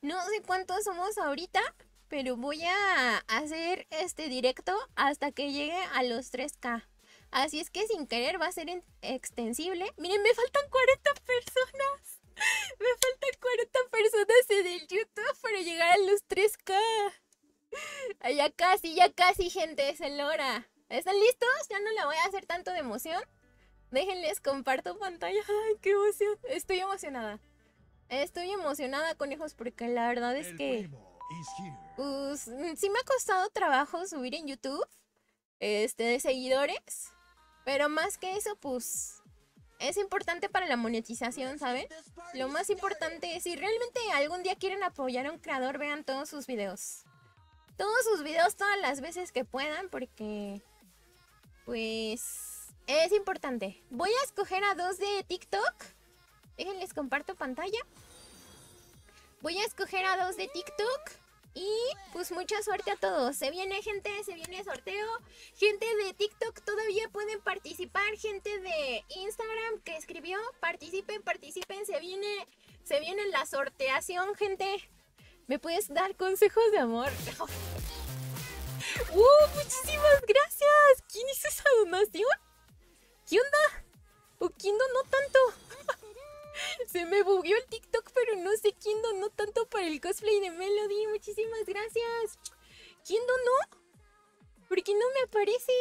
No sé cuántos somos ahorita, pero voy a hacer este directo hasta que llegue a los 3K. Así es que sin querer va a ser extensible. Miren, me faltan 40 personas. Me faltan 40 personas en el YouTube para llegar a los 3K. ya casi, ya casi, gente, es el hora. ¿Están listos? Ya no la voy a hacer tanto de emoción. Déjenles, comparto pantalla. Ay, qué emoción. Estoy emocionada. Estoy emocionada, conejos, porque la verdad es que... Pues sí me ha costado trabajo subir en YouTube. Este, de seguidores. Pero más que eso, pues... Es importante para la monetización, ¿saben? Lo más importante es si realmente algún día quieren apoyar a un creador, vean todos sus videos. Todos sus videos todas las veces que puedan porque... Pues... Es importante. Voy a escoger a dos de TikTok. Déjenles comparto pantalla. Voy a escoger a dos de TikTok. Y pues mucha suerte a todos. Se viene gente, se viene sorteo. Gente de TikTok todavía pueden participar. Gente de Instagram que escribió, participen, participen. Se viene, se viene la sorteación, gente. ¿Me puedes dar consejos de amor? ¡Uh! Muchísimas gracias. ¿Quién hizo esa donación? ¿Qué onda? ¿O quién donó tanto? Se me bugueó el TikTok, pero no sé quién donó tanto para el cosplay de Melody. Muchísimas gracias. ¿Quién donó? ¿Por qué no me aparece?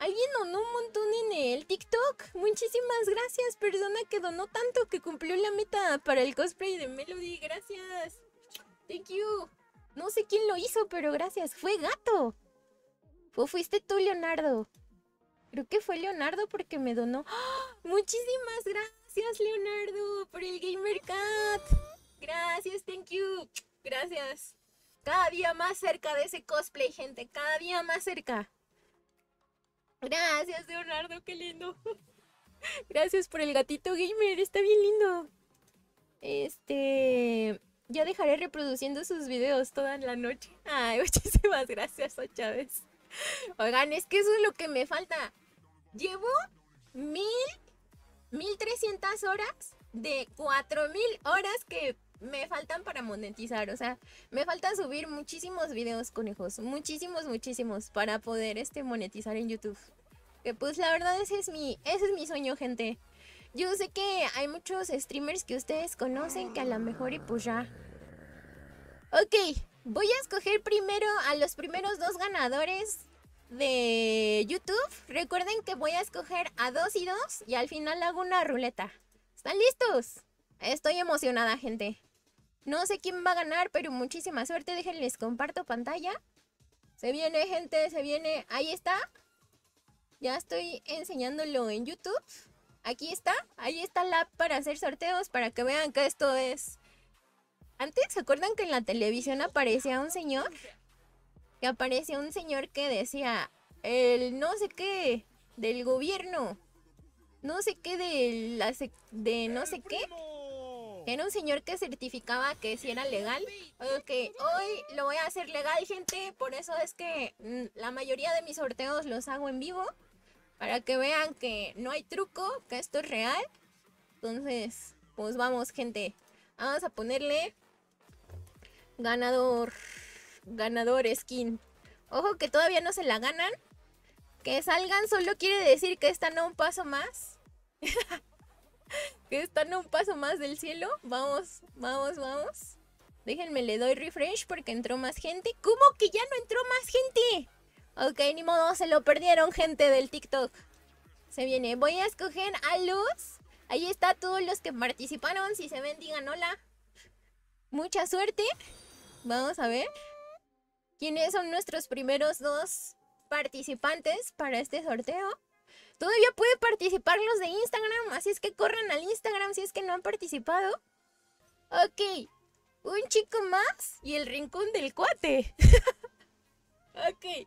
Alguien donó un montón en el TikTok. Muchísimas gracias, persona que donó tanto que cumplió la meta para el cosplay de Melody. Gracias. Thank you. No sé quién lo hizo, pero gracias. Fue gato. ¿O fuiste tú, Leonardo? Creo que fue Leonardo porque me donó. ¡Ah! Muchísimas gracias, Leonardo, por el Gamer Cat. Gracias, thank you. Gracias. Cada día más cerca de ese cosplay, gente. Cada día más cerca. Gracias, Leonardo, qué lindo. Gracias por el gatito gamer, está bien lindo. Este. Ya dejaré reproduciendo sus videos toda la noche. Ay, muchísimas gracias, a Chávez. Oigan, es que eso es lo que me falta. Llevo mil, mil trescientas horas de cuatro mil horas que me faltan para monetizar. O sea, me falta subir muchísimos videos, conejos. Muchísimos, muchísimos para poder este, monetizar en YouTube. Que pues la verdad ese es mi, ese es mi sueño, gente. Yo sé que hay muchos streamers que ustedes conocen que a lo mejor y pues ya. Ok, voy a escoger primero a los primeros dos ganadores de YouTube. Recuerden que voy a escoger a dos y dos y al final hago una ruleta. ¿Están listos? Estoy emocionada, gente. No sé quién va a ganar, pero muchísima suerte. Déjenles comparto pantalla. Se viene, gente, se viene. Ahí está. Ya estoy enseñándolo en YouTube. Aquí está. Ahí está la app para hacer sorteos para que vean que esto es... Antes, ¿se acuerdan que en la televisión aparecía un señor? Que aparece un señor que decía, el no sé qué del gobierno, no sé qué de, la de no sé qué. Era un señor que certificaba que si era legal. Ok, hoy lo voy a hacer legal, gente. Por eso es que mm, la mayoría de mis sorteos los hago en vivo. Para que vean que no hay truco, que esto es real. Entonces, pues vamos, gente. Vamos a ponerle ganador ganador skin. Ojo que todavía no se la ganan. Que salgan solo quiere decir que están a un paso más. que están a un paso más del cielo. Vamos, vamos, vamos. Déjenme, le doy refresh porque entró más gente. ¿Cómo que ya no entró más gente? Ok, ni modo, se lo perdieron gente del TikTok. Se viene. Voy a escoger a Luz. Ahí está todos los que participaron. Si se ven, digan hola. Mucha suerte. Vamos a ver quiénes son nuestros primeros dos participantes para este sorteo. Todavía pueden participar los de Instagram, así es que corran al Instagram si es que no han participado. Ok, un chico más y el rincón del cuate. ok,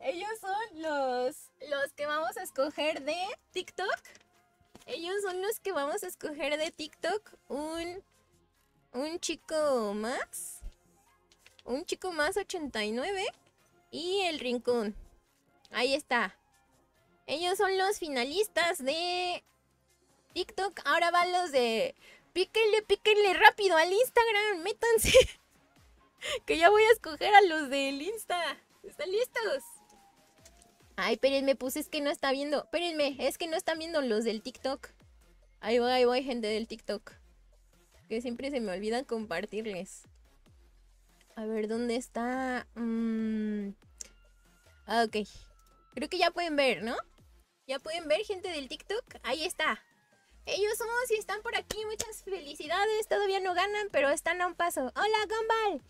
ellos son los, los que vamos a escoger de TikTok. Ellos son los que vamos a escoger de TikTok. Un, un chico más un chico más 89 y el rincón. Ahí está. Ellos son los finalistas de TikTok. Ahora van los de píquenle, píquenle rápido al Instagram. Métanse. que ya voy a escoger a los del Insta. ¿Están listos? Ay, espérenme, pues es que no está viendo. Espérenme, es que no están viendo los del TikTok. Ahí voy, ahí voy, gente del TikTok. Que siempre se me olvida compartirles. A ver, ¿dónde está? Mm, ok. Creo que ya pueden ver, ¿no? Ya pueden ver, gente del TikTok. Ahí está. Ellos somos y están por aquí. Muchas felicidades. Todavía no ganan, pero están a un paso. Hola, Gumball.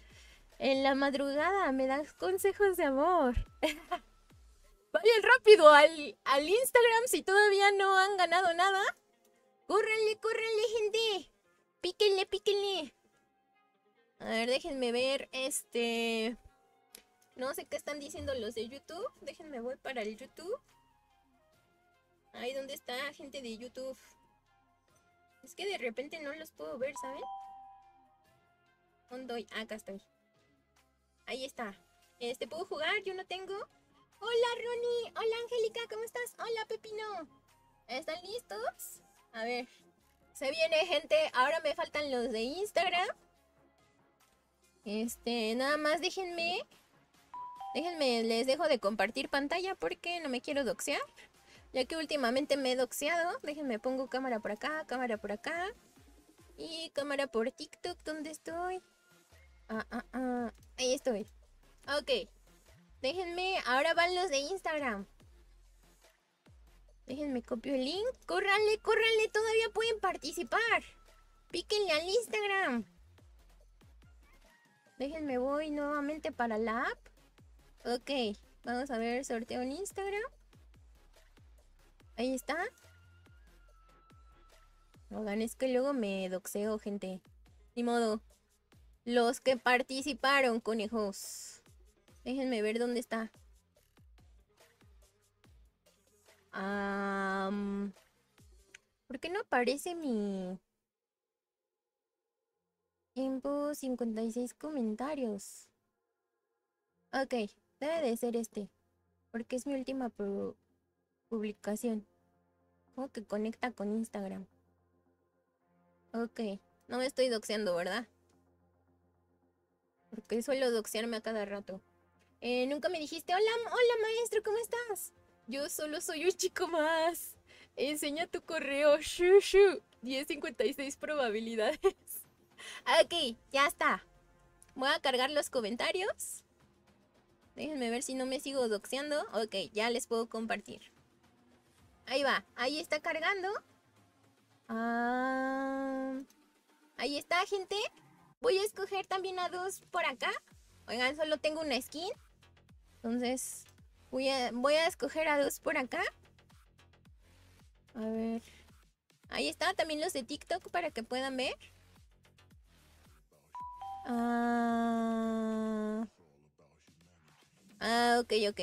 En la madrugada me das consejos de amor. Vayan rápido al, al Instagram si todavía no han ganado nada. ¡Córranle, córranle, gente! ¡Píquenle, píquenle! A ver, déjenme ver, este... No sé qué están diciendo los de YouTube. Déjenme voy para el YouTube. Ahí donde está gente de YouTube. Es que de repente no los puedo ver, ¿saben? ¿Dónde acá estoy. Ahí está. Este, ¿puedo jugar? Yo no tengo. Hola, Ronnie. Hola, Angélica. ¿Cómo estás? Hola, Pepino. ¿Están listos? A ver. Se viene, gente. Ahora me faltan los de Instagram. Este, nada más déjenme. Déjenme, les dejo de compartir pantalla porque no me quiero doxear. Ya que últimamente me he doxeado. Déjenme pongo cámara por acá, cámara por acá. Y cámara por TikTok, ¿dónde estoy? Ah, ah, ah. Ahí estoy. Ok. Déjenme, ahora van los de Instagram. Déjenme copio el link. Córranle, córranle, todavía pueden participar. Píquenle al Instagram. Déjenme, voy nuevamente para la app. Ok, vamos a ver sorteo en Instagram. Ahí está. Oigan, es que luego me doxeo, gente. Ni modo. Los que participaron, conejos. Déjenme ver dónde está. ¿Por qué no aparece mi... Tiempo 56 comentarios. Ok, debe de ser este. Porque es mi última publicación. Como que conecta con Instagram. Ok, no me estoy doxeando, ¿verdad? Porque suelo doxearme a cada rato. Eh, nunca me dijiste, hola, hola maestro, ¿cómo estás? Yo solo soy un chico más. Enseña tu correo. Shushu. 1056 probabilidades. Ok, ya está. Voy a cargar los comentarios. Déjenme ver si no me sigo doxeando. Ok, ya les puedo compartir. Ahí va, ahí está cargando. Ah, ahí está, gente. Voy a escoger también a dos por acá. Oigan, solo tengo una skin. Entonces, Voy a, voy a escoger a dos por acá. A ver. Ahí está, también los de TikTok para que puedan ver. Ah, ah ok, ok.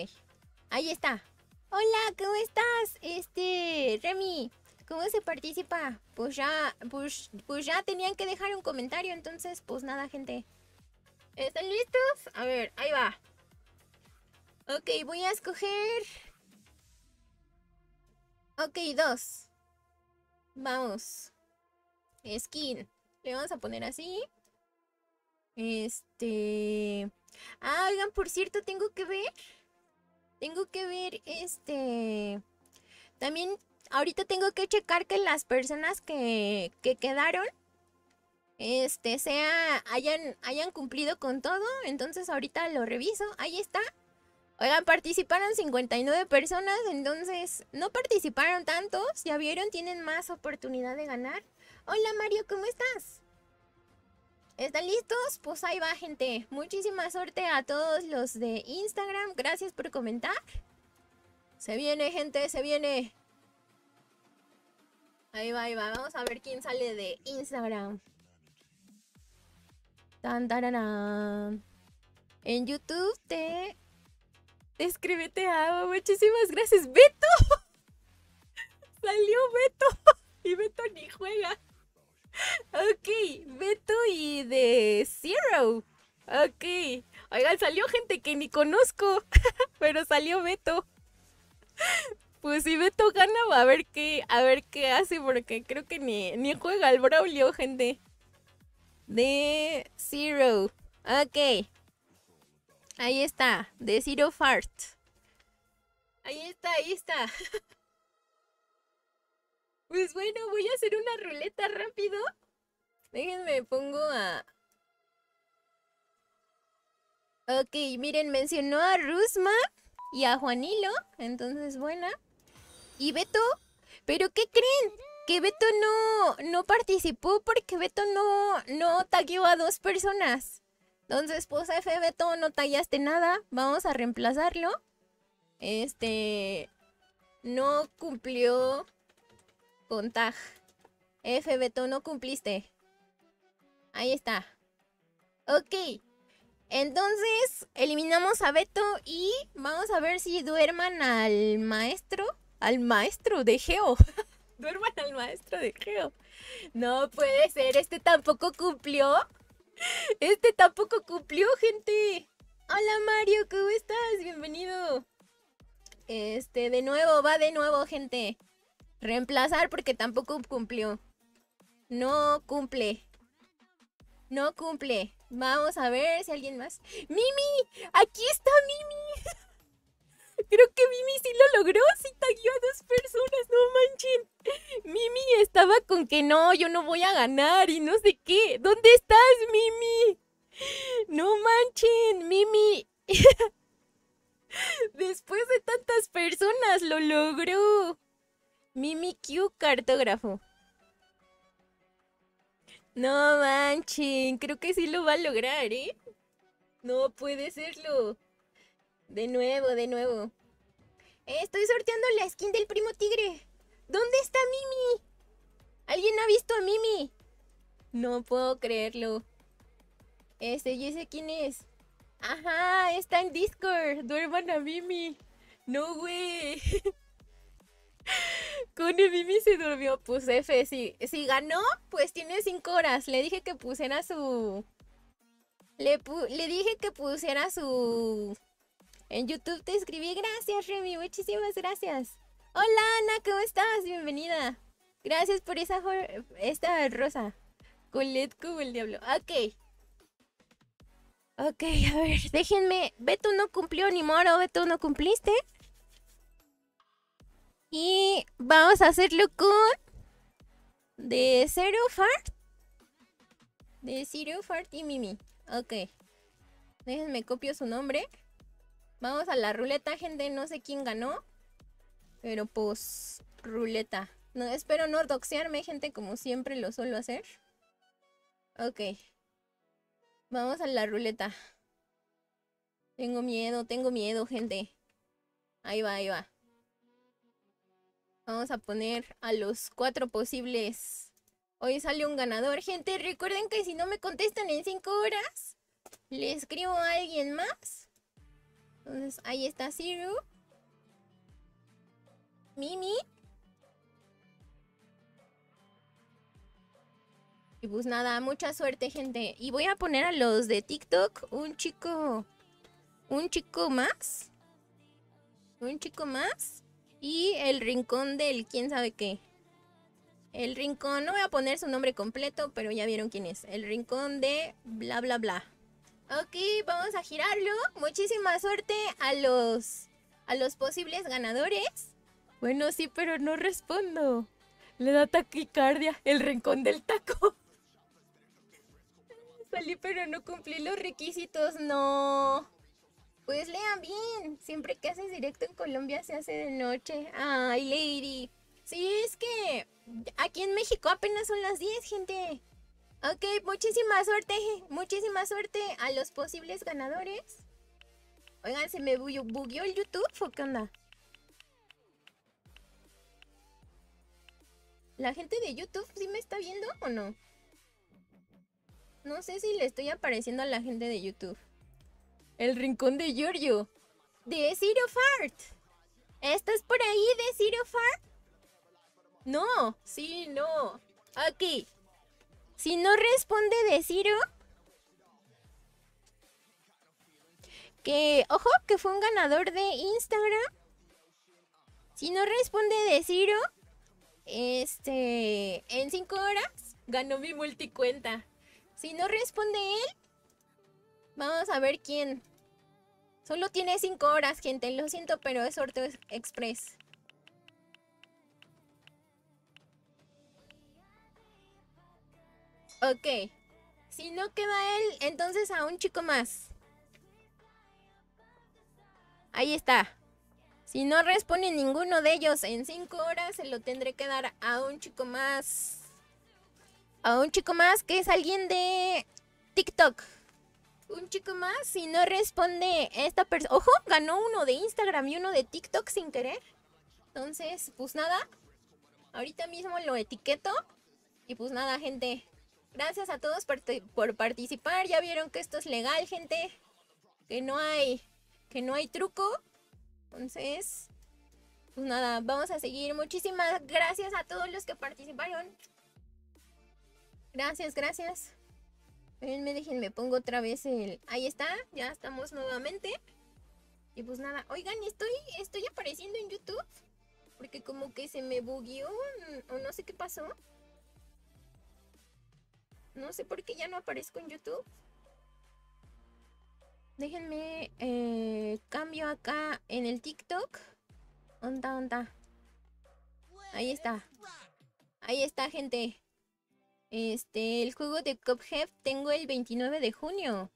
Ahí está. Hola, ¿cómo estás? Este, Remy, ¿cómo se participa? Pues ya, pues, pues ya tenían que dejar un comentario, entonces, pues nada, gente. ¿Están listos? A ver, ahí va. Ok, voy a escoger... Ok, dos. Vamos. Skin. Le vamos a poner así. Este... Ah, oigan, por cierto, tengo que ver... Tengo que ver, este... También ahorita tengo que checar que las personas que, que quedaron este sea hayan hayan cumplido con todo, entonces ahorita lo reviso. Ahí está. Oigan, participaron 59 personas, entonces no participaron tantos. Ya vieron, tienen más oportunidad de ganar. Hola Mario, ¿cómo estás? ¿Están listos? Pues ahí va, gente. Muchísima suerte a todos los de Instagram. Gracias por comentar. Se viene, gente, se viene. Ahí va, ahí va. Vamos a ver quién sale de Instagram. Tan, En YouTube te Escribe te amo. Muchísimas gracias. ¡Beto! Salió Beto. Y Beto ni juega. Ok, Beto y de Zero. Ok. Oigan, salió gente que ni conozco. Pero salió Beto. Pues si Beto gana, a ver qué, a ver qué hace, porque creo que ni, ni juega al Braulio, gente. De Zero. Ok. Ahí está, de Zero Fart. Ahí está, ahí está. Pues bueno, voy a hacer una ruleta rápido. Déjenme, pongo a... Ok, miren, mencionó a Rusma y a Juanilo, entonces buena. Y Beto, ¿pero qué creen? Que Beto no, no participó porque Beto no, no tagueó a dos personas. Entonces, pues F Beto, no tallaste nada. Vamos a reemplazarlo. Este no cumplió con tag. F Beto, no cumpliste. Ahí está. Ok. Entonces, eliminamos a Beto y vamos a ver si duerman al maestro. Al maestro de Geo. duerman al maestro de Geo. No puede ser, este tampoco cumplió. Este tampoco cumplió, gente. Hola Mario, ¿cómo estás? Bienvenido. Este, de nuevo, va de nuevo, gente. Reemplazar porque tampoco cumplió. No cumple. No cumple. Vamos a ver si alguien más. ¡Mimi! ¡Aquí está Mimi! Creo que Mimi sí lo logró. Sí taguió a dos personas, no manchen. Mimi estaba con que no, yo no voy a ganar y no sé qué. ¿Dónde estás, Mimi? No manchen, Mimi. Después de tantas personas lo logró. Mimi Q cartógrafo. No manchen, creo que sí lo va a lograr, ¿eh? No puede serlo. De nuevo, de nuevo. estoy sorteando la skin del primo tigre. ¿Dónde está Mimi? ¿Alguien ha visto a Mimi? No puedo creerlo. Este, ¿y ese quién es? Ajá, está en Discord. Duerman a Mimi. No, güey. Con Mimi se durmió. Pues F, si, si ganó, pues tiene 5 horas. Le dije que pusiera su. Le, le dije que pusiera su. En YouTube te escribí. Gracias, Remy. Muchísimas gracias. Hola, Ana, ¿cómo estás? Bienvenida. Gracias por esa esta rosa. LED como el diablo. Ok. Ok, a ver, déjenme. Beto no cumplió ni moro, Beto no cumpliste. Y vamos a hacerlo con. De Zero Fart. De Zero Fart y Mimi. Ok. Déjenme copio su nombre. Vamos a la ruleta, gente. No sé quién ganó. Pero pues. Ruleta. No, espero no doxearme, gente, como siempre lo suelo hacer. Ok. Vamos a la ruleta. Tengo miedo, tengo miedo, gente. Ahí va, ahí va. Vamos a poner a los cuatro posibles. Hoy sale un ganador. Gente, recuerden que si no me contestan en cinco horas, le escribo a alguien más. Entonces, ahí está Zero. Mimi. Y pues nada, mucha suerte, gente. Y voy a poner a los de TikTok un chico. Un chico más. Un chico más. Y el rincón del quién sabe qué. El rincón, no voy a poner su nombre completo, pero ya vieron quién es. El rincón de bla bla bla. Ok, vamos a girarlo. Muchísima suerte a los a los posibles ganadores. Bueno, sí, pero no respondo. Le da taquicardia el rincón del taco. Salí, pero no cumplí los requisitos, no. Pues lean bien. Siempre que haces directo en Colombia se hace de noche. Ay, lady. Sí, es que aquí en México apenas son las 10, gente. Ok, muchísima suerte. Muchísima suerte a los posibles ganadores. Oigan, ¿se me bugueó el YouTube o qué onda? ¿La gente de YouTube sí me está viendo o no? No sé si le estoy apareciendo a la gente de YouTube. El rincón de Giorgio. De Zero Fart. ¿Estás por ahí de Zero Fart? No, sí, no. Aquí. Si no responde de Zero. Que, ojo, que fue un ganador de Instagram. Si no responde de Zero. Este. En 5 horas. Ganó mi multicuenta. Si no responde él, vamos a ver quién. Solo tiene 5 horas, gente. Lo siento, pero es sorteo express. Ok. Si no queda él, entonces a un chico más. Ahí está. Si no responde ninguno de ellos en 5 horas, se lo tendré que dar a un chico más. A un chico más que es alguien de TikTok. Un chico más, si no responde esta persona. Ojo, ganó uno de Instagram y uno de TikTok sin querer. Entonces, pues nada. Ahorita mismo lo etiqueto. Y pues nada, gente. Gracias a todos por, por participar. Ya vieron que esto es legal, gente. Que no hay que no hay truco. Entonces, pues nada, vamos a seguir. Muchísimas gracias a todos los que participaron. Gracias, gracias. Me déjenme, pongo otra vez el... Ahí está, ya estamos nuevamente. Y pues nada, oigan, estoy, estoy apareciendo en YouTube. Porque como que se me bugueó o no sé qué pasó. No sé por qué ya no aparezco en YouTube. Déjenme eh, cambio acá en el TikTok. Onda, onda. Ahí está. Ahí está, gente. Este, el juego de Cuphead tengo el 29 de junio.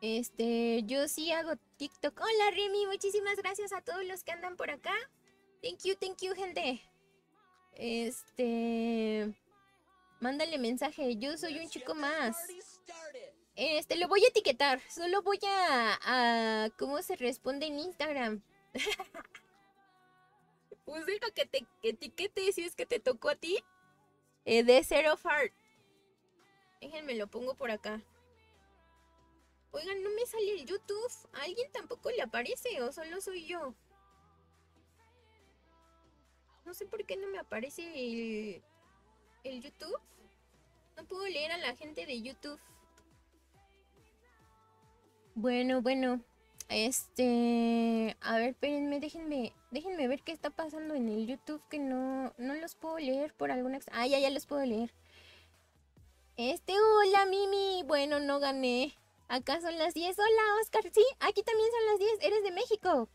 Este, yo sí hago TikTok. Hola, Remy. Muchísimas gracias a todos los que andan por acá. Thank you, thank you, gente. Este, mándale mensaje. Yo soy un chico más. Este, lo voy a etiquetar. Solo voy a, ¿Cómo se responde en Instagram? pues deja que te etiquete si es que te tocó a ti. Eh, de Zero Heart. Déjenme lo pongo por acá. Oigan, no me sale el YouTube. ¿A alguien tampoco le aparece o solo soy yo? No sé por qué no me aparece el YouTube. No puedo leer a la gente de YouTube. Bueno, bueno. Este, a ver, espérenme, déjenme, déjenme ver qué está pasando en el YouTube que no, no los puedo leer por alguna... Ah, ya, ya los puedo leer. Este, hola Mimi. Bueno, no gané. Acá son las 10. Hola Oscar. Sí, aquí también son las 10. Eres de México.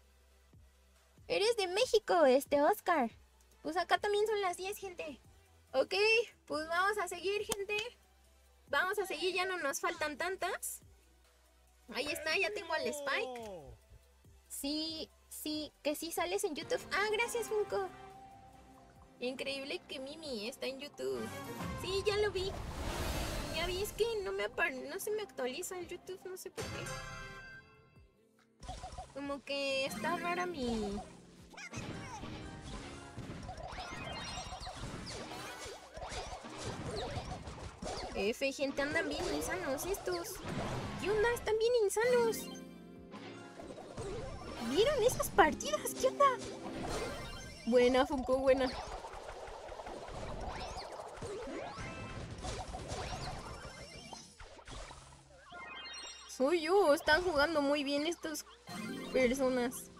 Eres de México, este Oscar. Pues acá también son las 10, gente. Ok, pues vamos a seguir, gente. Vamos a seguir, ya no nos faltan tantas. Ahí está, ya tengo al Spike. Sí, sí, que sí sales en YouTube. Ah, gracias, Funko. Increíble que Mimi está en YouTube. Sí, ya lo vi. Ya vi, es que no me no se me actualiza el YouTube, no sé por qué. Como que está rara mi... F, gente, andan bien insanos estos. ¿Qué onda? Están bien insanos. ¿Vieron esas partidas? ¿Qué onda? Buena, Funko, buena. Soy yo, están jugando muy bien estas personas.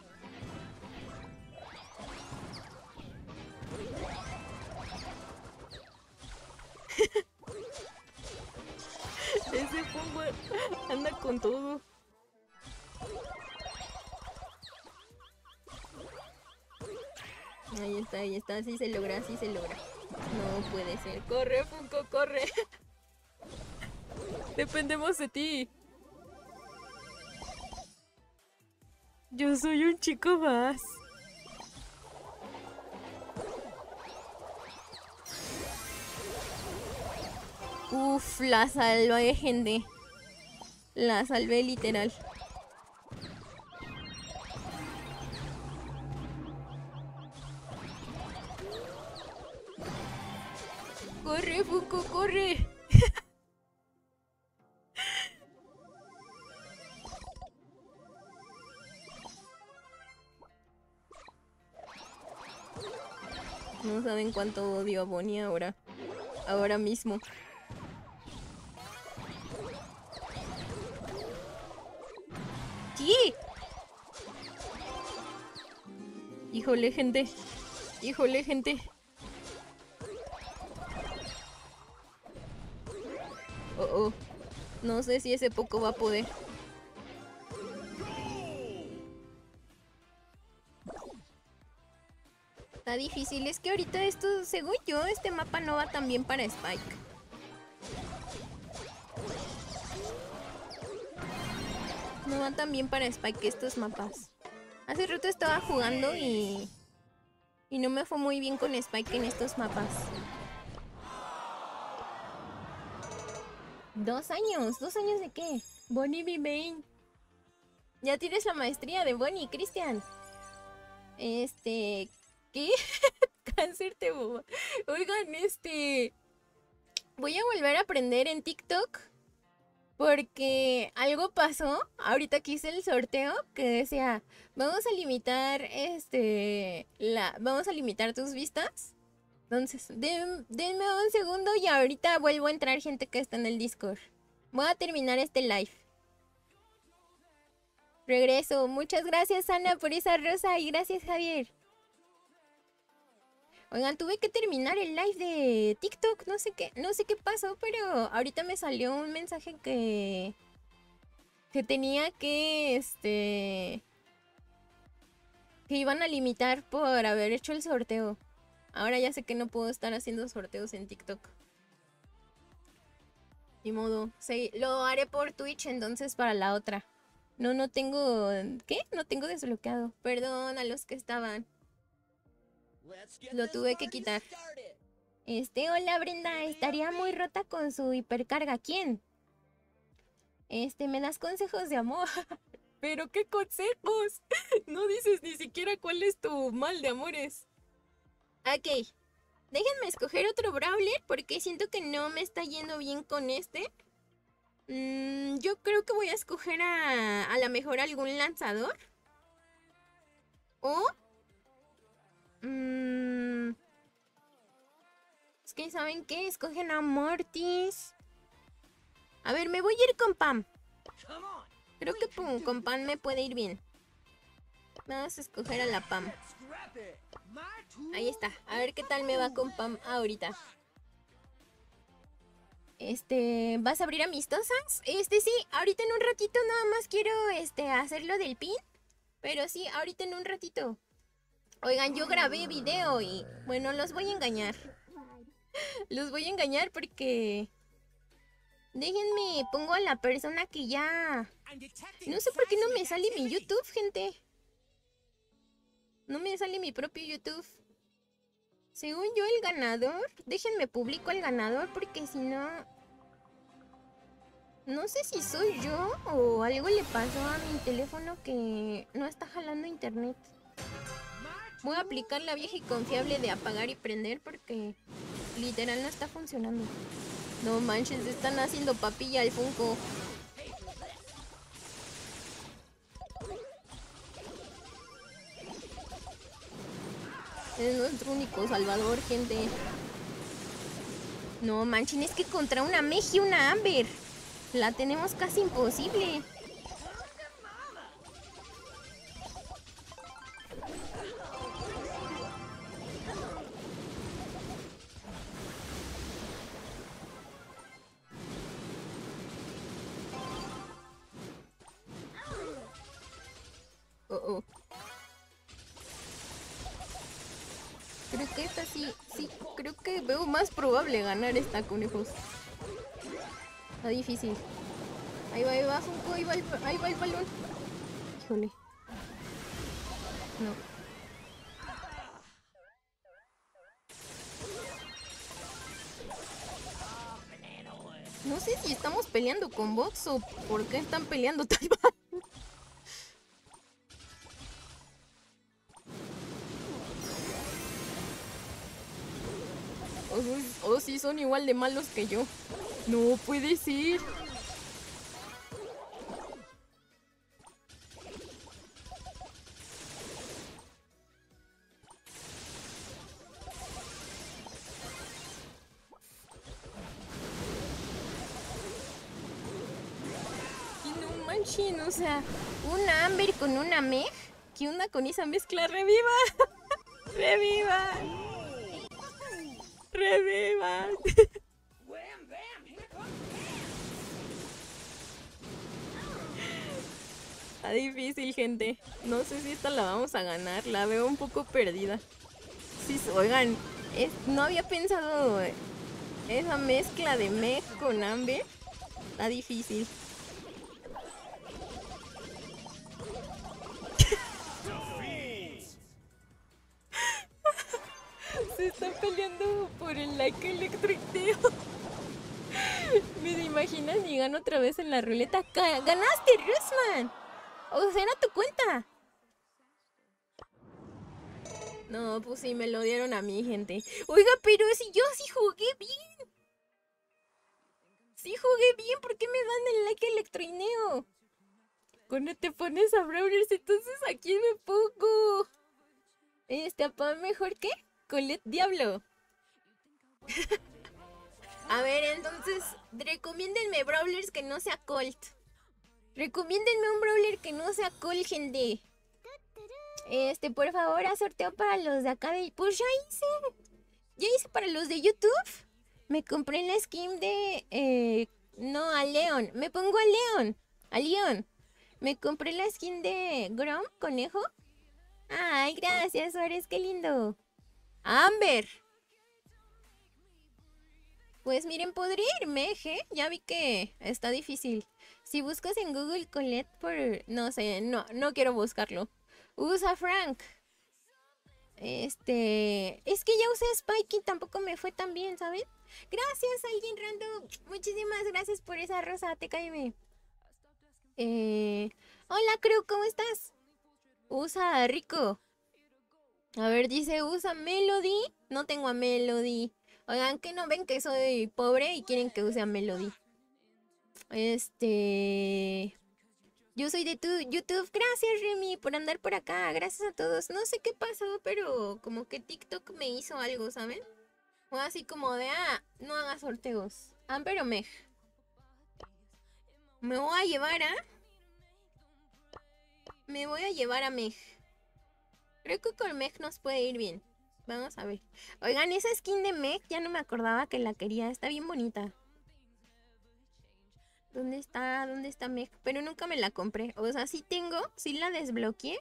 Anda con todo. Ahí está, ahí está, sí se logra, sí se logra. No puede ser. Corre, Funko, corre. Dependemos de ti. Yo soy un chico más. Uf, la salvé, gente. La salvé literal. Corre, Fuku, corre. No saben cuánto odio a Bonnie ahora. Ahora mismo. Híjole, gente. Híjole, gente. Oh, oh. No sé si ese poco va a poder. Está difícil. Es que ahorita esto, según yo, este mapa no va tan bien para Spike. No van tan bien para Spike estos mapas. Hace rato estaba jugando y... Y no me fue muy bien con Spike en estos mapas. Dos años. ¿Dos años de qué? Bonnie B. Main. Ya tienes la maestría de Bonnie, Cristian. Este... ¿Qué? Cáncer te Oigan, este... Voy a volver a aprender en TikTok. Porque algo pasó ahorita que hice el sorteo que decía, vamos a limitar este la vamos a limitar tus vistas. Entonces, denme un segundo y ahorita vuelvo a entrar gente que está en el Discord. Voy a terminar este live. Regreso. Muchas gracias, Ana, por esa rosa y gracias, Javier. Oigan, tuve que terminar el live de TikTok, no sé qué, no sé qué pasó, pero ahorita me salió un mensaje que que tenía que este que iban a limitar por haber hecho el sorteo. Ahora ya sé que no puedo estar haciendo sorteos en TikTok. Ni modo. Lo haré por Twitch entonces para la otra. No, no tengo... ¿Qué? No tengo desbloqueado. Perdón a los que estaban. Lo tuve que quitar. Este, hola Brenda, estaría muy rota con su hipercarga. ¿Quién? Este, ¿me das consejos de amor? ¿Pero qué consejos? No dices ni siquiera cuál es tu mal de amores. Ok. Déjenme escoger otro Brawler porque siento que no me está yendo bien con este. Mm, yo creo que voy a escoger a, a lo mejor algún lanzador. O Mm. Es que, ¿saben qué? Escogen a Mortis. A ver, me voy a ir con Pam. Creo que con Pam me puede ir bien. Vamos a escoger a la Pam. Ahí está. A ver qué tal me va con Pam ahorita. Este, ¿vas a abrir amistosas? Este sí, ahorita en un ratito nada más quiero este hacerlo del pin. Pero sí, ahorita en un ratito. Oigan, yo grabé video y bueno, los voy a engañar. Los voy a engañar porque... Déjenme, pongo a la persona que ya... No sé por qué no me sale mi YouTube, gente. No me sale mi propio YouTube. Según yo, el ganador... Déjenme publico el ganador porque si no... No sé si soy yo o algo le pasó a mi teléfono que no está jalando internet. Voy a aplicar la vieja y confiable de apagar y prender porque literal no está funcionando. No manches, están haciendo papilla al Funko. Es nuestro único salvador, gente. No manchen, es que contra una Meji y una Amber. La tenemos casi imposible. Creo que esta sí, sí, creo que veo más probable ganar esta, conejos. Está difícil. Ahí va, ahí va, ahí va el, balón. Híjole. No. No sé si estamos peleando con box o por qué están peleando tal mal. O, si son igual de malos que yo. No puede ser. No manchen, o sea, una Amber con una Meg. ¿Qué onda con esa mezcla? ¡Reviva! ¡Reviva! ¡Revivan! Está difícil, gente. No sé si esta la vamos a ganar. La veo un poco perdida. Sí, oigan, no había pensado esa mezcla de Meg con Amber. Está difícil. Se están peleando por el like electricteo. Me imaginas y gano otra vez en la ruleta. ¡Ganaste, Rusman! O sea, era tu cuenta. No, pues sí, me lo dieron a mí, gente. Oiga, pero si yo sí jugué bien. Sí jugué bien, ¿por qué me dan el like electroineo? Cuando te pones a Brawlers, entonces aquí me pongo. Este, ¿apa mejor que? Colette Diablo. a ver, entonces, recomiéndenme Brawlers que no sea Colt. Recomiéndenme un Brawler que no sea Colt, gente. Este, por favor, a sorteo para los de acá de... Pues ya hice. Ya hice para los de YouTube. Me compré la skin de... Eh, no, a León. Me pongo a León. A León. Me compré la skin de Grom, conejo. Ay, gracias, Suárez, qué lindo. Amber. Pues miren, podría irme, ¿eh? Ya vi que está difícil. Si buscas en Google Colette por... No sé, no, no quiero buscarlo. Usa Frank. Este... Es que ya usé Spike y tampoco me fue tan bien, ¿saben? Gracias, alguien random. Muchísimas gracias por esa rosa, te caíme. Eh, hola, Creo, ¿cómo estás? Usa Rico. A ver, dice, usa Melody. No tengo a Melody. Oigan, que no ven que soy pobre y quieren que use a Melody. Este... Yo soy de tu YouTube. Gracias, Remy, por andar por acá. Gracias a todos. No sé qué pasó, pero como que TikTok me hizo algo, ¿saben? O así como de, ah, no hagas sorteos. Amber o Meg. Me voy a llevar a... Me voy a llevar a Meg. Creo que con Meg nos puede ir bien. Vamos a ver. Oigan, esa skin de Meg ya no me acordaba que la quería. Está bien bonita. ¿Dónde está? ¿Dónde está Meg? Pero nunca me la compré. O sea, sí tengo, sí la desbloqueé.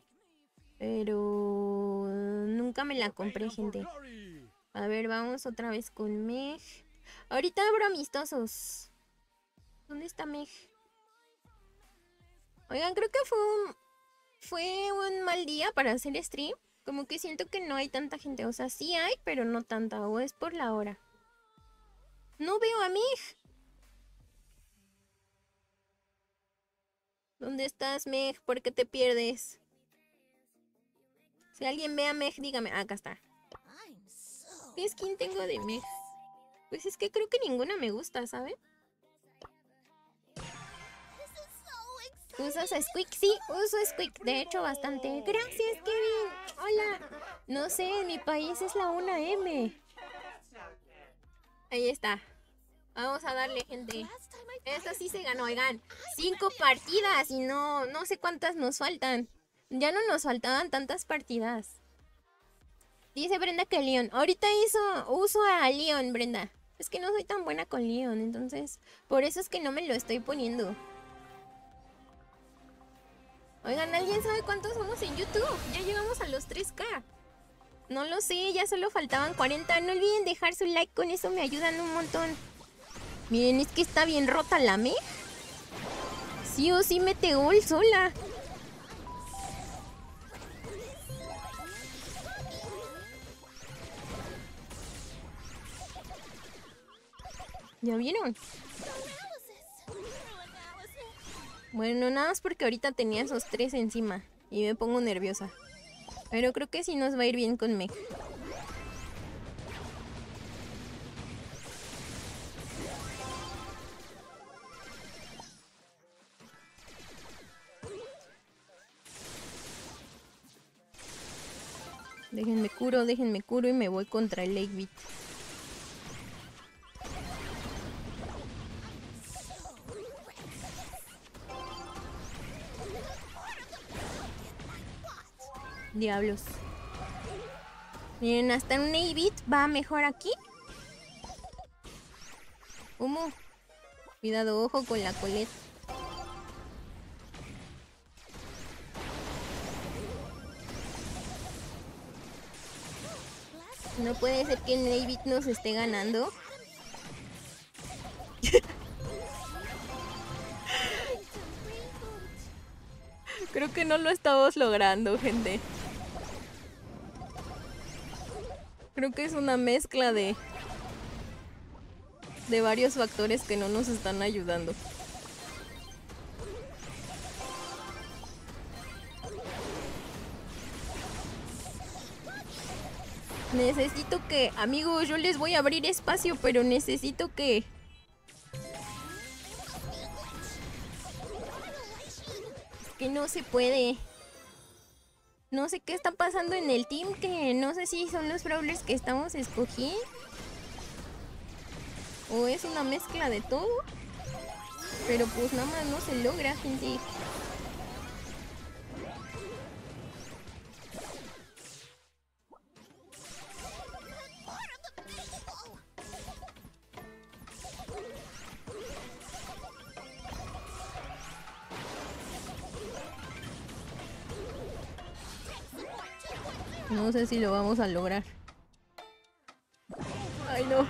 Pero nunca me la compré, gente. A ver, vamos otra vez con Meg. Ahorita abro amistosos. ¿Dónde está Meg? Oigan, creo que fue un, fue un mal día para hacer stream. Como que siento que no hay tanta gente. O sea, sí hay, pero no tanta. O es por la hora. No veo a Meg. ¿Dónde estás, Meg? ¿Por qué te pierdes? Si alguien ve a Meg, dígame. Ah, acá está. ¿Qué skin tengo de Meg? Pues es que creo que ninguna me gusta, ¿saben? ¿Usas Squeak? Sí, uso Squeak. De hecho, bastante. Gracias, Kevin. Hola. No sé, mi país es la 1M. Ahí está. Vamos a darle, gente. Esta sí se ganó, oigan. Cinco partidas y no, no sé cuántas nos faltan. Ya no nos faltaban tantas partidas. Dice Brenda que Leon. Ahorita hizo uso a Leon, Brenda. Es que no soy tan buena con Leon, entonces por eso es que no me lo estoy poniendo. Oigan, ¿alguien sabe cuántos somos en YouTube? Ya llegamos a los 3K. No lo sé, ya solo faltaban 40. No olviden dejar su like, con eso me ayudan un montón. Miren, es que está bien rota la me. Sí o sí mete gol sola. ¿Ya vieron? Bueno, nada más porque ahorita tenía esos tres encima y me pongo nerviosa. Pero creo que sí nos va a ir bien con Meg. Déjenme curo, déjenme curo y me voy contra el Lake Beat. Diablos. Miren, hasta un 8-bit va mejor aquí. Humo. Cuidado, ojo con la coleta. No puede ser que el Navy nos esté ganando. Creo que no lo estamos logrando, gente. Creo que es una mezcla de... De varios factores que no nos están ayudando. Necesito que, amigos, yo les voy a abrir espacio, pero necesito que... que no se puede. No sé qué está pasando en el team, que no sé si son los brawlers que estamos escogiendo. O es una mezcla de todo. Pero pues nada más no se logra, gente. No sé si lo vamos a lograr. Ay, no.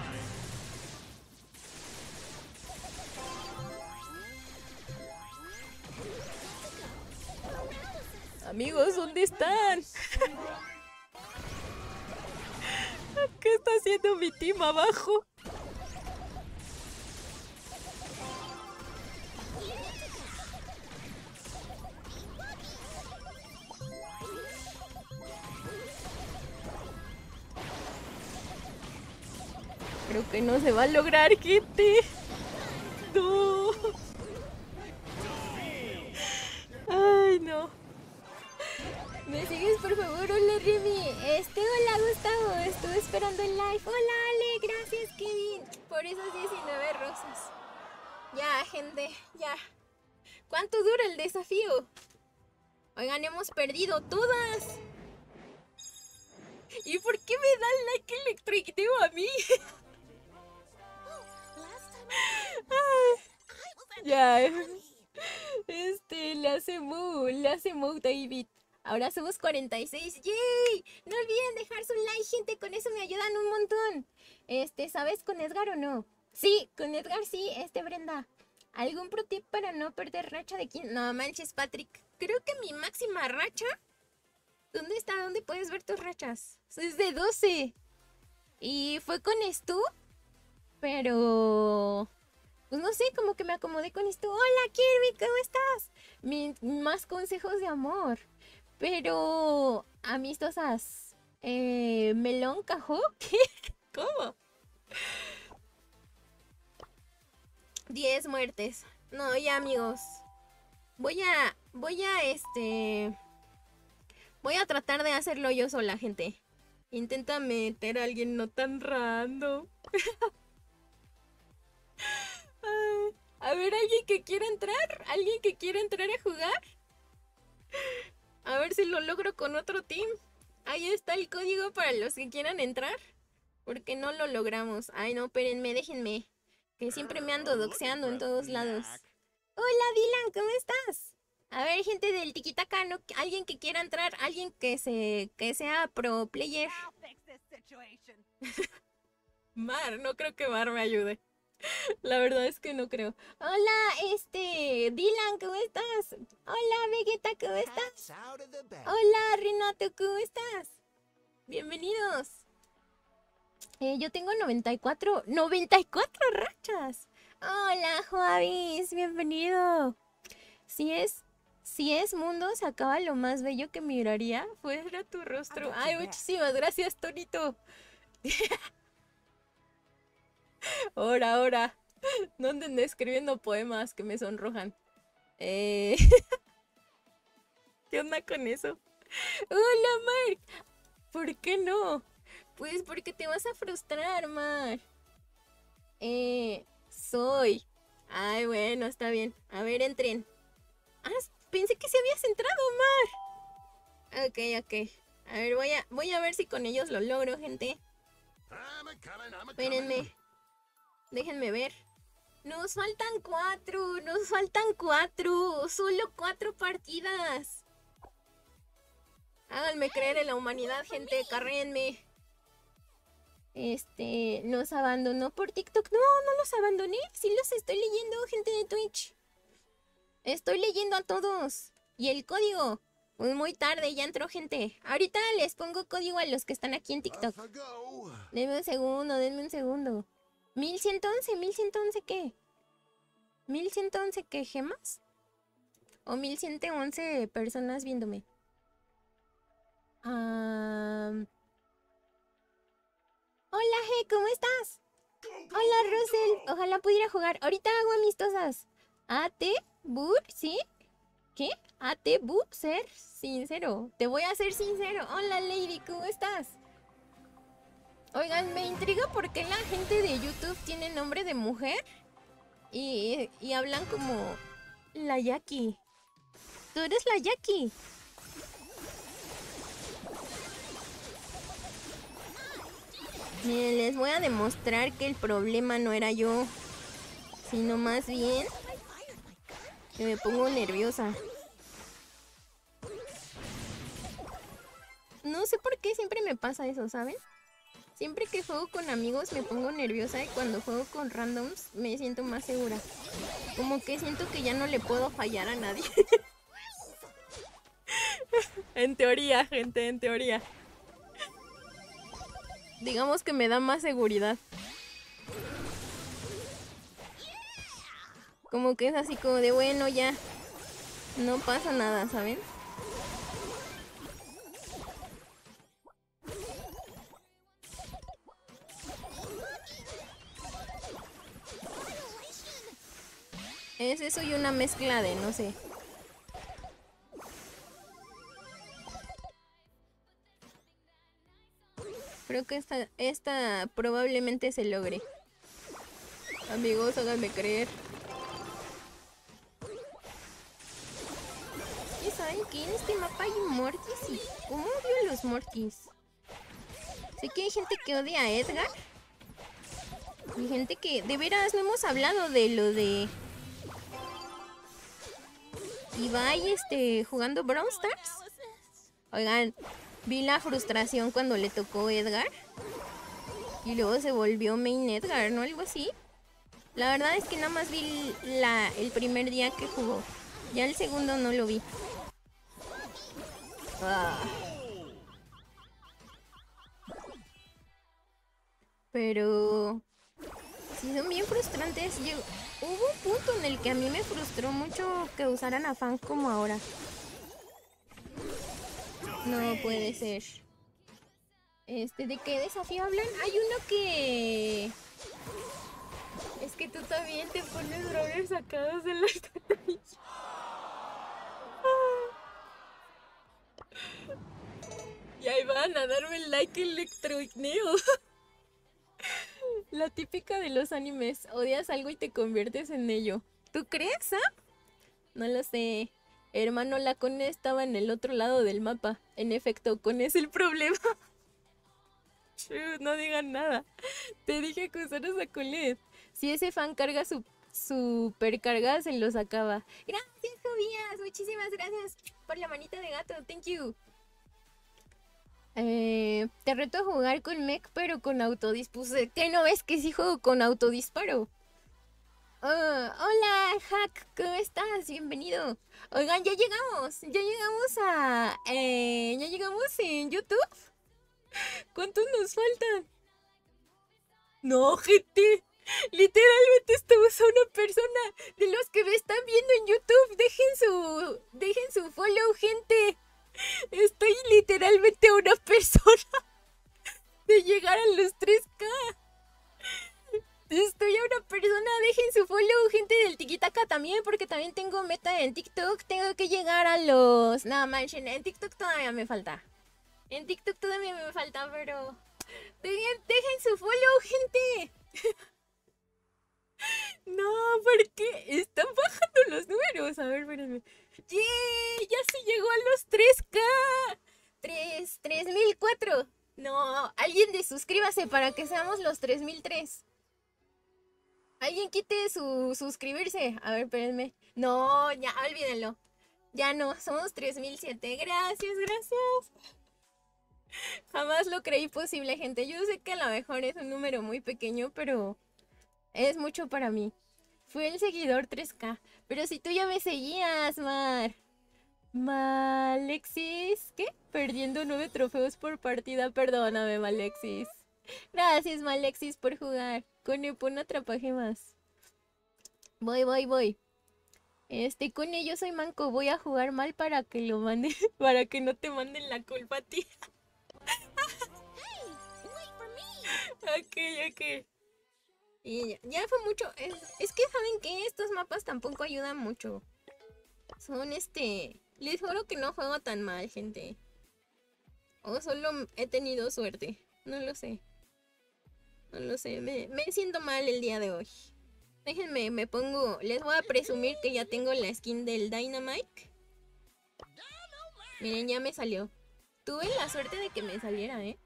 Amigos, ¿dónde están? ¿Qué está haciendo mi team abajo? Que no se va a lograr, gente. No. Ay, no. ¿Me sigues, por favor? Hola, Remy. Este, hola, Gustavo. Estuve esperando el live. Hola, Ale. Gracias, Kevin. Por esas 19 rosas. Ya, gente. Ya. ¿Cuánto dura el desafío? Oigan, hemos perdido todas. ¿Y por qué me da el like electric a mí? ya. Este, le hace mu, le hace mu, David. Ahora somos 46. ¡Yay! No olviden dejar su like, gente. Con eso me ayudan un montón. Este, ¿sabes con Edgar o no? Sí, con Edgar sí. Este, Brenda. ¿Algún pro tip para no perder racha de quién? No manches, Patrick. Creo que mi máxima racha. ¿Dónde está? ¿Dónde puedes ver tus rachas? Es de 12. Y fue con Stu. Pero... Pues no sé, como que me acomodé con esto. Hola Kirby, ¿cómo estás? más consejos de amor. Pero... Amistosas. Eh, ¿Melón cajó? ¿Cómo? 10 muertes. No, ya amigos. Voy a... Voy a este... Voy a tratar de hacerlo yo sola, gente. Intenta meter a alguien no tan random. a ver, ¿alguien que quiera entrar? ¿Alguien que quiera entrar a jugar? A ver si lo logro con otro team. Ahí está el código para los que quieran entrar. Porque no lo logramos. Ay, no, espérenme, déjenme. Que siempre me ando doxeando en todos lados. Hola, Dylan, ¿cómo estás? A ver, gente del Tiquitaca, ¿no? alguien que quiera entrar, alguien que se que sea pro player. Mar, no creo que Mar me ayude. La verdad es que no creo. Hola, este, Dylan, ¿cómo estás? Hola, Vegeta, ¿cómo estás? Hola, Renato, ¿cómo estás? Bienvenidos. Eh, yo tengo 94, 94 rachas. Hola, Juavis, bienvenido. Si es, si es mundo, se acaba lo más bello que miraría fuera tu rostro. Ay, muchísimas gracias, Tonito. Ahora, ahora. No anden escribiendo poemas que me sonrojan. Eh... ¿Qué onda con eso? Hola, Mark. ¿Por qué no? Pues porque te vas a frustrar, Mark. Eh, soy. Ay, bueno, está bien. A ver, entren. Ah, pensé que se habías entrado, Mar. Ok, ok. A ver, voy a, voy a ver si con ellos lo logro, gente. Espérenme. Déjenme ver. Nos faltan cuatro, nos faltan cuatro, solo cuatro partidas. Háganme creer en la humanidad, gente, carréenme. Este, nos abandonó por TikTok. No, no los abandoné. Sí los estoy leyendo, gente de Twitch. Estoy leyendo a todos. Y el código. Pues muy tarde, ya entró gente. Ahorita les pongo código a los que están aquí en TikTok. Denme un segundo, denme un segundo. 1111, 1111 qué? 1111 qué gemas? ¿O 1111 personas viéndome? Hola, G, ¿cómo estás? Hola, Russell. Ojalá pudiera jugar. Ahorita hago amistosas. AT, Bur, ¿sí? ¿Qué? AT, Bur, ser sincero. Te voy a ser sincero. Hola, Lady, ¿cómo estás? Oigan, me intriga por qué la gente de YouTube tiene nombre de mujer y, y hablan como la Jackie. Tú eres la Jackie. Miren, les voy a demostrar que el problema no era yo, sino más bien que me pongo nerviosa. No sé por qué siempre me pasa eso, ¿saben? Siempre que juego con amigos me pongo nerviosa y cuando juego con randoms me siento más segura. Como que siento que ya no le puedo fallar a nadie. en teoría, gente, en teoría digamos que me da más seguridad. Como que es así como de bueno ya. No pasa nada, ¿saben? Es eso y una mezcla de, no sé. Creo que esta, esta probablemente se logre. Amigos, háganme creer. ¿Y saben que en este mapa hay mortis? ¿Y cómo odio los mortis? Sé que hay gente que odia a Edgar. Y gente que... De veras, no hemos hablado de lo de... Ibai, este, jugando Brawl Stars. Oigan, Vi la frustración cuando le tocó Edgar. Y luego se volvió main Edgar, ¿no? Algo así. La verdad es que nada más vi la, el primer día que jugó. Ya el segundo no lo vi. Ah. Pero... Sí, son bien frustrantes. Hubo un punto en el que a mí me frustró mucho que usaran a fans como ahora. No puede ser. Este, ¿de qué desafío hablan? Hay uno que... Es que tú también te pones drogas sacados de la. Y ahí van a darme el like electroigneo. La típica de los animes. Odias algo y te conviertes en ello. ¿Tú crees, ah? No lo sé. Hermano, la Cone estaba en el otro lado del mapa. En efecto, con es el problema. no digan nada. Te dije que usaras a Colette. Si ese fan carga su supercarga, se lo sacaba. Gracias, Jobías. Muchísimas gracias por la manita de gato. Thank you. Eh, te reto a jugar con mech, pero con autodispuse. ¿Qué no ves que sí juego con autodisparo? Oh, hola, Hack, ¿cómo estás? Bienvenido. Oigan, ya llegamos, ya llegamos a... Eh, ya llegamos en YouTube. ¿Cuántos nos faltan? No, gente. Literalmente estamos a una persona de los que me están viendo en YouTube. Dejen su... Dejen su follow, gente. Estoy literalmente a una persona de llegar a los 3K. Estoy a una persona, dejen su follow, gente del Tikitaka también, porque también tengo meta en TikTok. Tengo que llegar a los. No, manchen, en TikTok todavía me falta. En TikTok todavía me falta, pero. Dejen, dejen su follow, gente. no, porque están bajando los números. A ver, espérenme. ¡Yay! Ya se llegó a los 3K. 3, 3004. No, alguien de suscríbase para que seamos los 3003. Alguien quite su suscribirse. A ver, espérenme. No, ya, olvídenlo. Ya no, somos 3007. Gracias, gracias. Jamás lo creí posible, gente. Yo sé que a lo mejor es un número muy pequeño, pero es mucho para mí. Fue el seguidor 3K. Pero si tú ya me seguías, Mar. Malexis, ¿qué? Perdiendo nueve trofeos por partida. Perdóname, Malexis. Gracias, Malexis, por jugar. Con una atrapaje más. Voy, voy, voy. Este, con yo soy manco. Voy a jugar mal para que lo mande. Para que no te manden la culpa a ti. ok, ok. Y ya, fue mucho. Es, es, que saben que estos mapas tampoco ayudan mucho. Son este. Les juro que no juego tan mal, gente. O solo he tenido suerte. No lo sé. No lo sé. Me, me siento mal el día de hoy. Déjenme, me pongo. Les voy a presumir que ya tengo la skin del Dynamite. Miren, ya me salió. Tuve la suerte de que me saliera, ¿eh?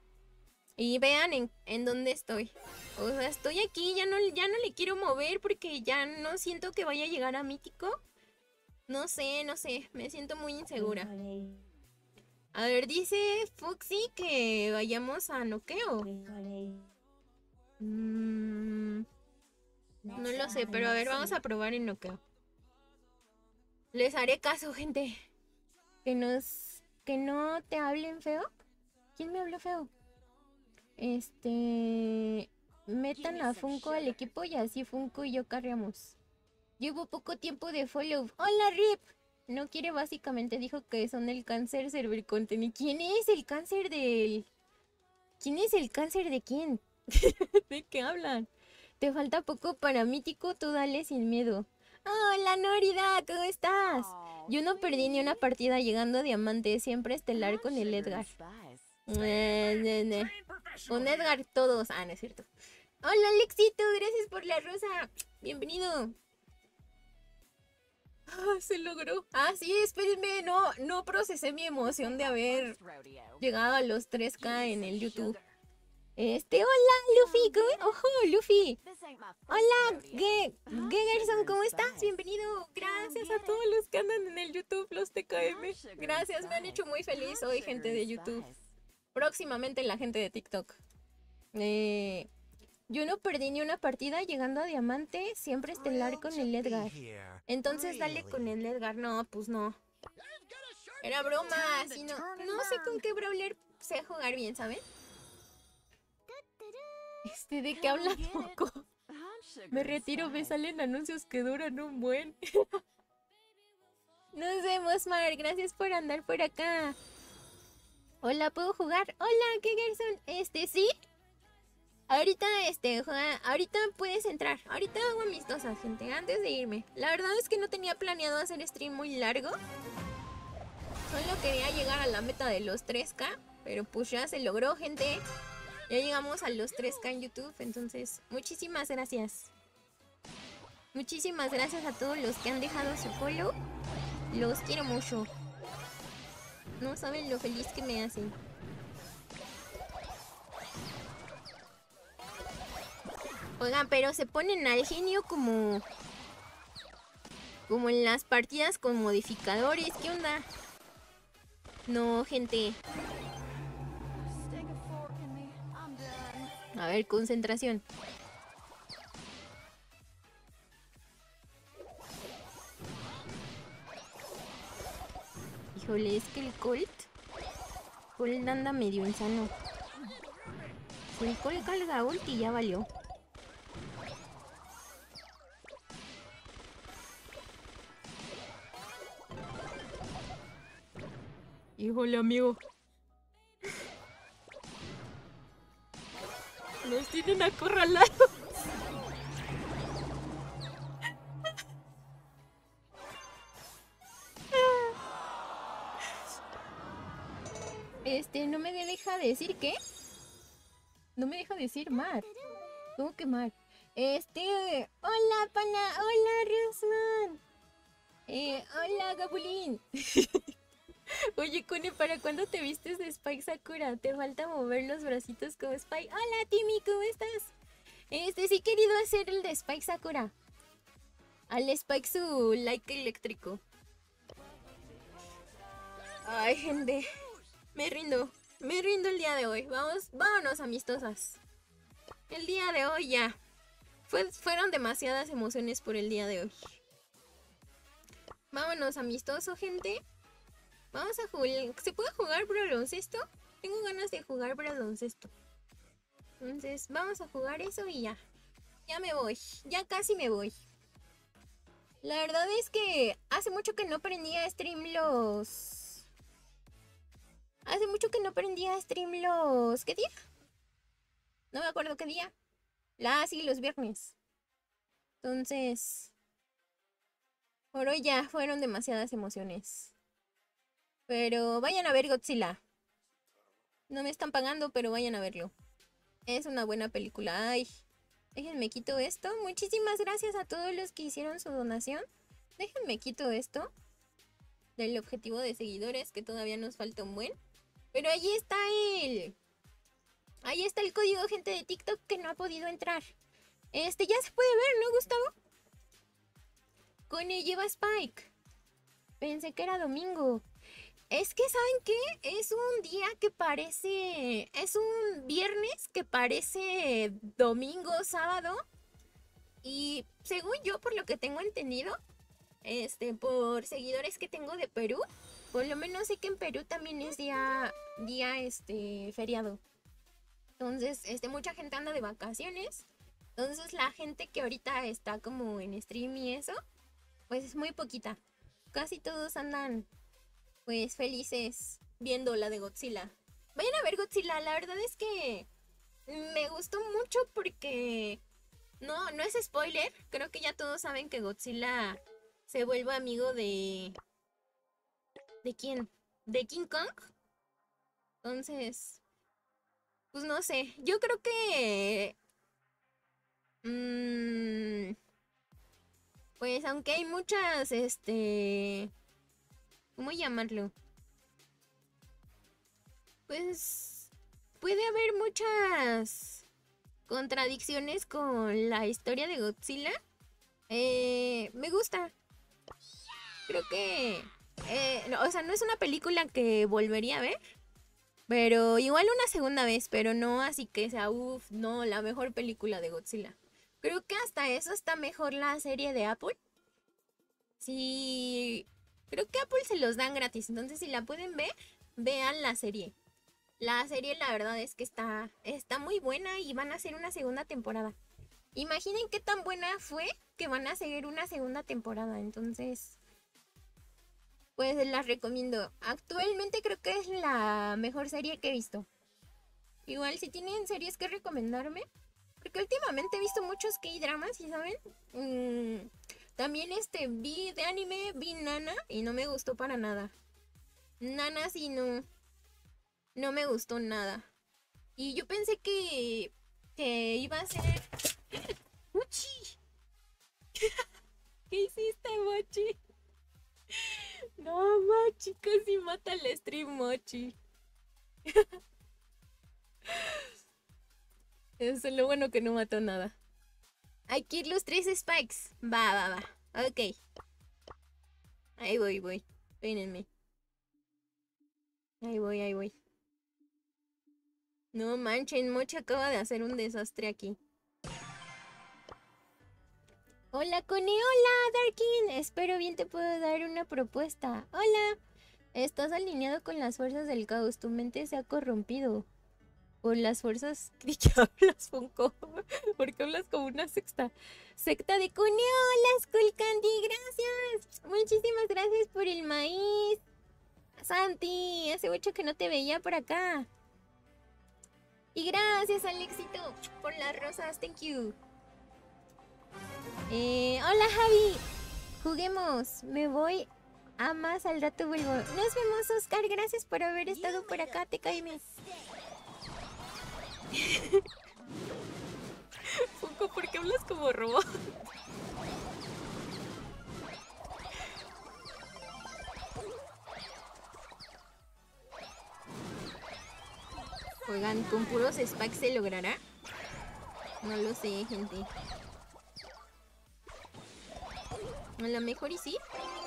Y vean en, en dónde estoy. O sea, estoy aquí, ya no, ya no le quiero mover porque ya no siento que vaya a llegar a mítico. No sé, no sé, me siento muy insegura. A ver, dice Foxy que vayamos a noqueo. Mm, no lo sé, pero a ver, vamos a probar en noqueo. Les haré caso, gente. Que nos. Que no te hablen feo. ¿Quién me habló feo? Este. Metan a Funko al equipo y así Funko y yo cargamos. Llevo poco tiempo de follow. Hola, Rip. No quiere básicamente, dijo que son el cáncer cervicontenido. ¿Quién es el cáncer del...? ¿Quién es el cáncer de quién? ¿De qué hablan? Te falta poco para mítico, tú dale sin miedo. Hola, Norida, ¿cómo estás? Yo no perdí ni una partida llegando a diamante, siempre estelar con el Edgar. Con Edgar todos. Ah, no es cierto. Hola, Alexito, gracias por la rosa. Bienvenido. Ah, se logró. Ah, sí, espérenme, no, no procesé mi emoción de haber llegado a los 3K en el YouTube. Este, hola, Luffy, ¿cómo? Ojo, Luffy. Hola, Gegerson, ¿cómo estás? Bienvenido. Gracias a todos los que andan en el YouTube, los TKM. Gracias, me han hecho muy feliz hoy, gente de YouTube. Próximamente la gente de TikTok. Eh, yo no perdí ni una partida llegando a diamante, siempre estelar con el Edgar. Entonces dale con el Edgar. No, pues no. Era broma, así no. No sé con qué brawler sé jugar bien, ¿saben? Este, ¿de qué habla poco? Me retiro, me salen anuncios que duran un buen. Nos vemos, Mar. Gracias por andar por acá. Hola, ¿puedo jugar? Hola, ¿qué Gerson? Este, ¿sí? Ahorita, este, ahorita puedes entrar. Ahorita hago amistosas, gente, antes de irme. La verdad es que no tenía planeado hacer stream muy largo. Solo quería llegar a la meta de los 3K. Pero pues ya se logró, gente. Ya llegamos a los 3K en YouTube. Entonces, muchísimas gracias. Muchísimas gracias a todos los que han dejado su follow. Los quiero mucho. No saben lo feliz que me hacen. Oigan, pero se ponen al genio como... Como en las partidas con modificadores. ¿Qué onda? No, gente. A ver, concentración. Es que el Colt... Colt anda medio insano. Si el Colt carga ulti ya valió. Híjole, amigo. Nos tienen acorralados. Este, no me deja decir qué. No me deja decir Mar. ¿Cómo que Mar? Este, hola, pana, hola, Rosman. Eh, hola, Gabulín. Oye, Kune, ¿para cuándo te vistes de Spike Sakura? Te falta mover los bracitos como Spike. Hola, Timmy, ¿cómo estás? Este, sí he querido hacer el de Spike Sakura. Al Spike su like eléctrico. Ay, gente. Me rindo. Me rindo el día de hoy. Vamos, vámonos, amistosas. El día de hoy ya. fueron demasiadas emociones por el día de hoy. Vámonos, amistoso, gente. Vamos a jugar. ¿Se puede jugar baloncesto? Tengo ganas de jugar baloncesto. Entonces, vamos a jugar eso y ya. Ya me voy. Ya casi me voy. La verdad es que hace mucho que no prendía stream los... Hace mucho que no prendía stream los... ¿Qué día? No me acuerdo qué día. La sí, los viernes. Entonces... Por hoy ya fueron demasiadas emociones. Pero vayan a ver Godzilla. No me están pagando, pero vayan a verlo. Es una buena película. Ay, déjenme quito esto. Muchísimas gracias a todos los que hicieron su donación. Déjenme quito esto. Del objetivo de seguidores, que todavía nos falta un buen. Pero allí está el... Ahí está el código, gente de TikTok, que no ha podido entrar. Este, ya se puede ver, ¿no, Gustavo? Con lleva Spike. Pensé que era domingo. Es que, ¿saben qué? Es un día que parece. Es un viernes que parece domingo, sábado. Y según yo, por lo que tengo entendido, este, por seguidores que tengo de Perú, por lo menos sé que en Perú también es día, día, este, feriado. Entonces, este, mucha gente anda de vacaciones. Entonces, la gente que ahorita está como en stream y eso, pues es muy poquita. Casi todos andan pues felices viendo la de Godzilla. Vayan a ver Godzilla, la verdad es que me gustó mucho porque no, no es spoiler, creo que ya todos saben que Godzilla se vuelve amigo de ¿De quién? ¿De King Kong? Entonces, pues no sé, yo creo que mmm, pues aunque hay muchas este ¿Cómo llamarlo? Pues puede haber muchas contradicciones con la historia de Godzilla. Eh, me gusta. Creo que... Eh, o sea, no es una película que volvería a ver. Pero igual una segunda vez, pero no así que sea, uff, no, la mejor película de Godzilla. Creo que hasta eso está mejor la serie de Apple. Sí, Creo que Apple se los dan gratis, entonces si la pueden ver, vean la serie. La serie la verdad es que está, está muy buena y van a hacer una segunda temporada. Imaginen qué tan buena fue que van a seguir una segunda temporada, entonces... Pues las recomiendo. Actualmente creo que es la mejor serie que he visto. Igual si tienen series que recomendarme. Porque últimamente he visto muchos K-dramas, ¿y saben? Mm, también este vi de anime, vi Nana y no me gustó para nada. Nana sí no. No me gustó nada. Y yo pensé que. que iba a ser. ¡Mochi! ¿Qué hiciste, Mochi? No, Mochi, casi mata el stream, Mochi. Eso es lo bueno que no mató nada. Ir los tres spikes. Va, va, va. Ok. Ahí voy, voy. Espérenme. Ahí voy, ahí voy. No manchen, Mocha acaba de hacer un desastre aquí. Hola, Cone, hola, Darkin. Espero bien te puedo dar una propuesta. Hola. Estás alineado con las fuerzas del caos. Tu mente se ha corrompido por las fuerzas ¿De qué hablas, Funko? Porque hablas como una sexta. Secta de cuneo. Hola. Gracias. Muchísimas gracias por el maíz. Santi, hace mucho que no te veía por acá. Y gracias al éxito por las rosas. Thank you. Eh, hola, Javi. Juguemos. Me voy a más al rato vuelvo. Nos vemos, Oscar. Gracias por haber estado por acá. Te caíme. Funko, ¿por qué hablas como robot? Oigan, ¿con puros spikes se logrará? No lo sé, gente. A lo mejor y sí.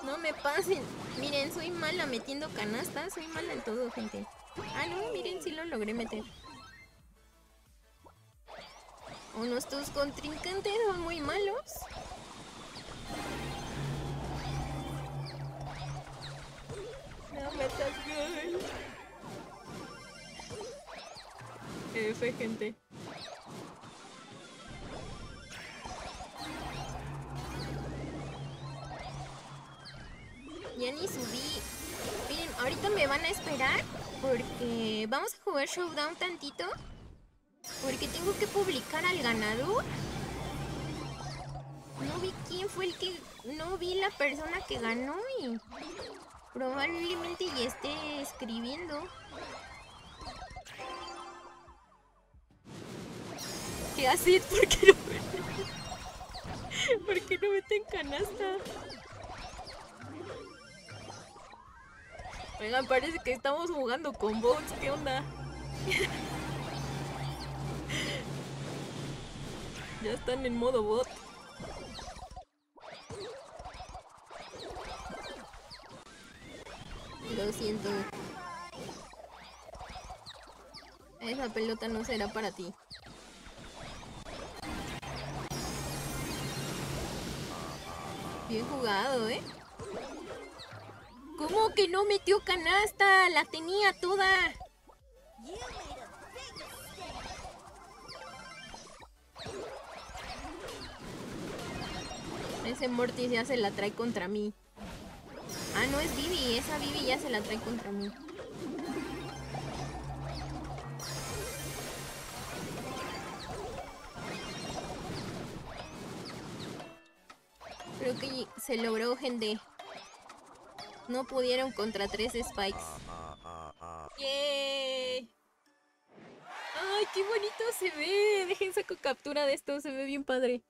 No me pasen. Miren, soy mala metiendo canastas. Soy mala en todo, gente. Ah, no, miren, sí lo logré meter. ¿O nuestros contrincantes son muy malos? No, me girl. F, gente. Ya ni subí. Miren, ahorita me van a esperar porque vamos a jugar Showdown tantito. Porque tengo que publicar al ganador. No vi quién fue el que... No vi la persona que ganó y... Probablemente ya esté escribiendo. ¿Qué haces? ¿Por qué no ¿Por qué no meten canasta? Oigan, parece que estamos jugando con bots. ¿Qué onda? ya están en modo bot. Lo siento. Esa pelota no será para ti. Bien jugado, ¿eh? ¿Cómo que no metió canasta? La tenía toda. Ese Mortis ya se la trae contra mí. Ah, no es Vivi. Esa Vivi ya se la trae contra mí. Creo que se logró, gente. No pudieron contra tres spikes. ¡Yay! ¡Ay, qué bonito se ve! Dejen saco captura de esto, se ve bien padre.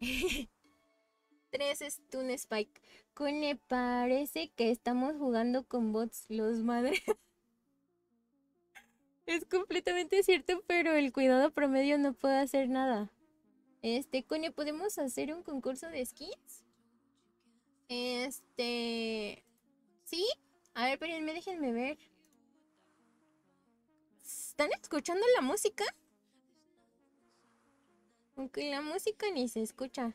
tres stun spike. Me parece que estamos jugando con bots, los madres. es completamente cierto, pero el cuidado promedio no puede hacer nada. Este, Cone, ¿podemos hacer un concurso de skins? Este... ¿Sí? A ver, espérenme, déjenme ver. ¿Están escuchando la música? Aunque la música ni se escucha.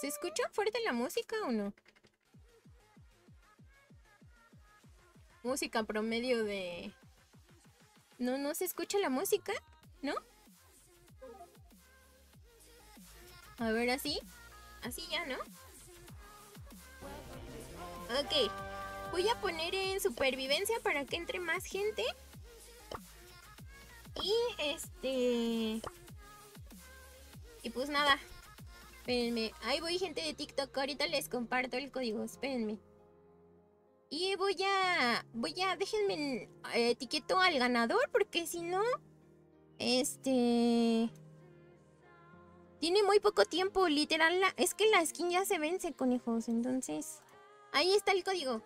¿Se escucha fuerte la música o no? Música promedio de... No, no se escucha la música, ¿no? A ver, así. Así ya, ¿no? Ok. Voy a poner en supervivencia para que entre más gente. Y este... Y pues nada. Espérenme. Ahí voy gente de TikTok. Ahorita les comparto el código. Espérenme. Y voy a... Voy a... Déjenme etiqueto al ganador porque si no... Este... Tiene muy poco tiempo, literal. es que la skin ya se vence, conejos. Entonces, ahí está el código.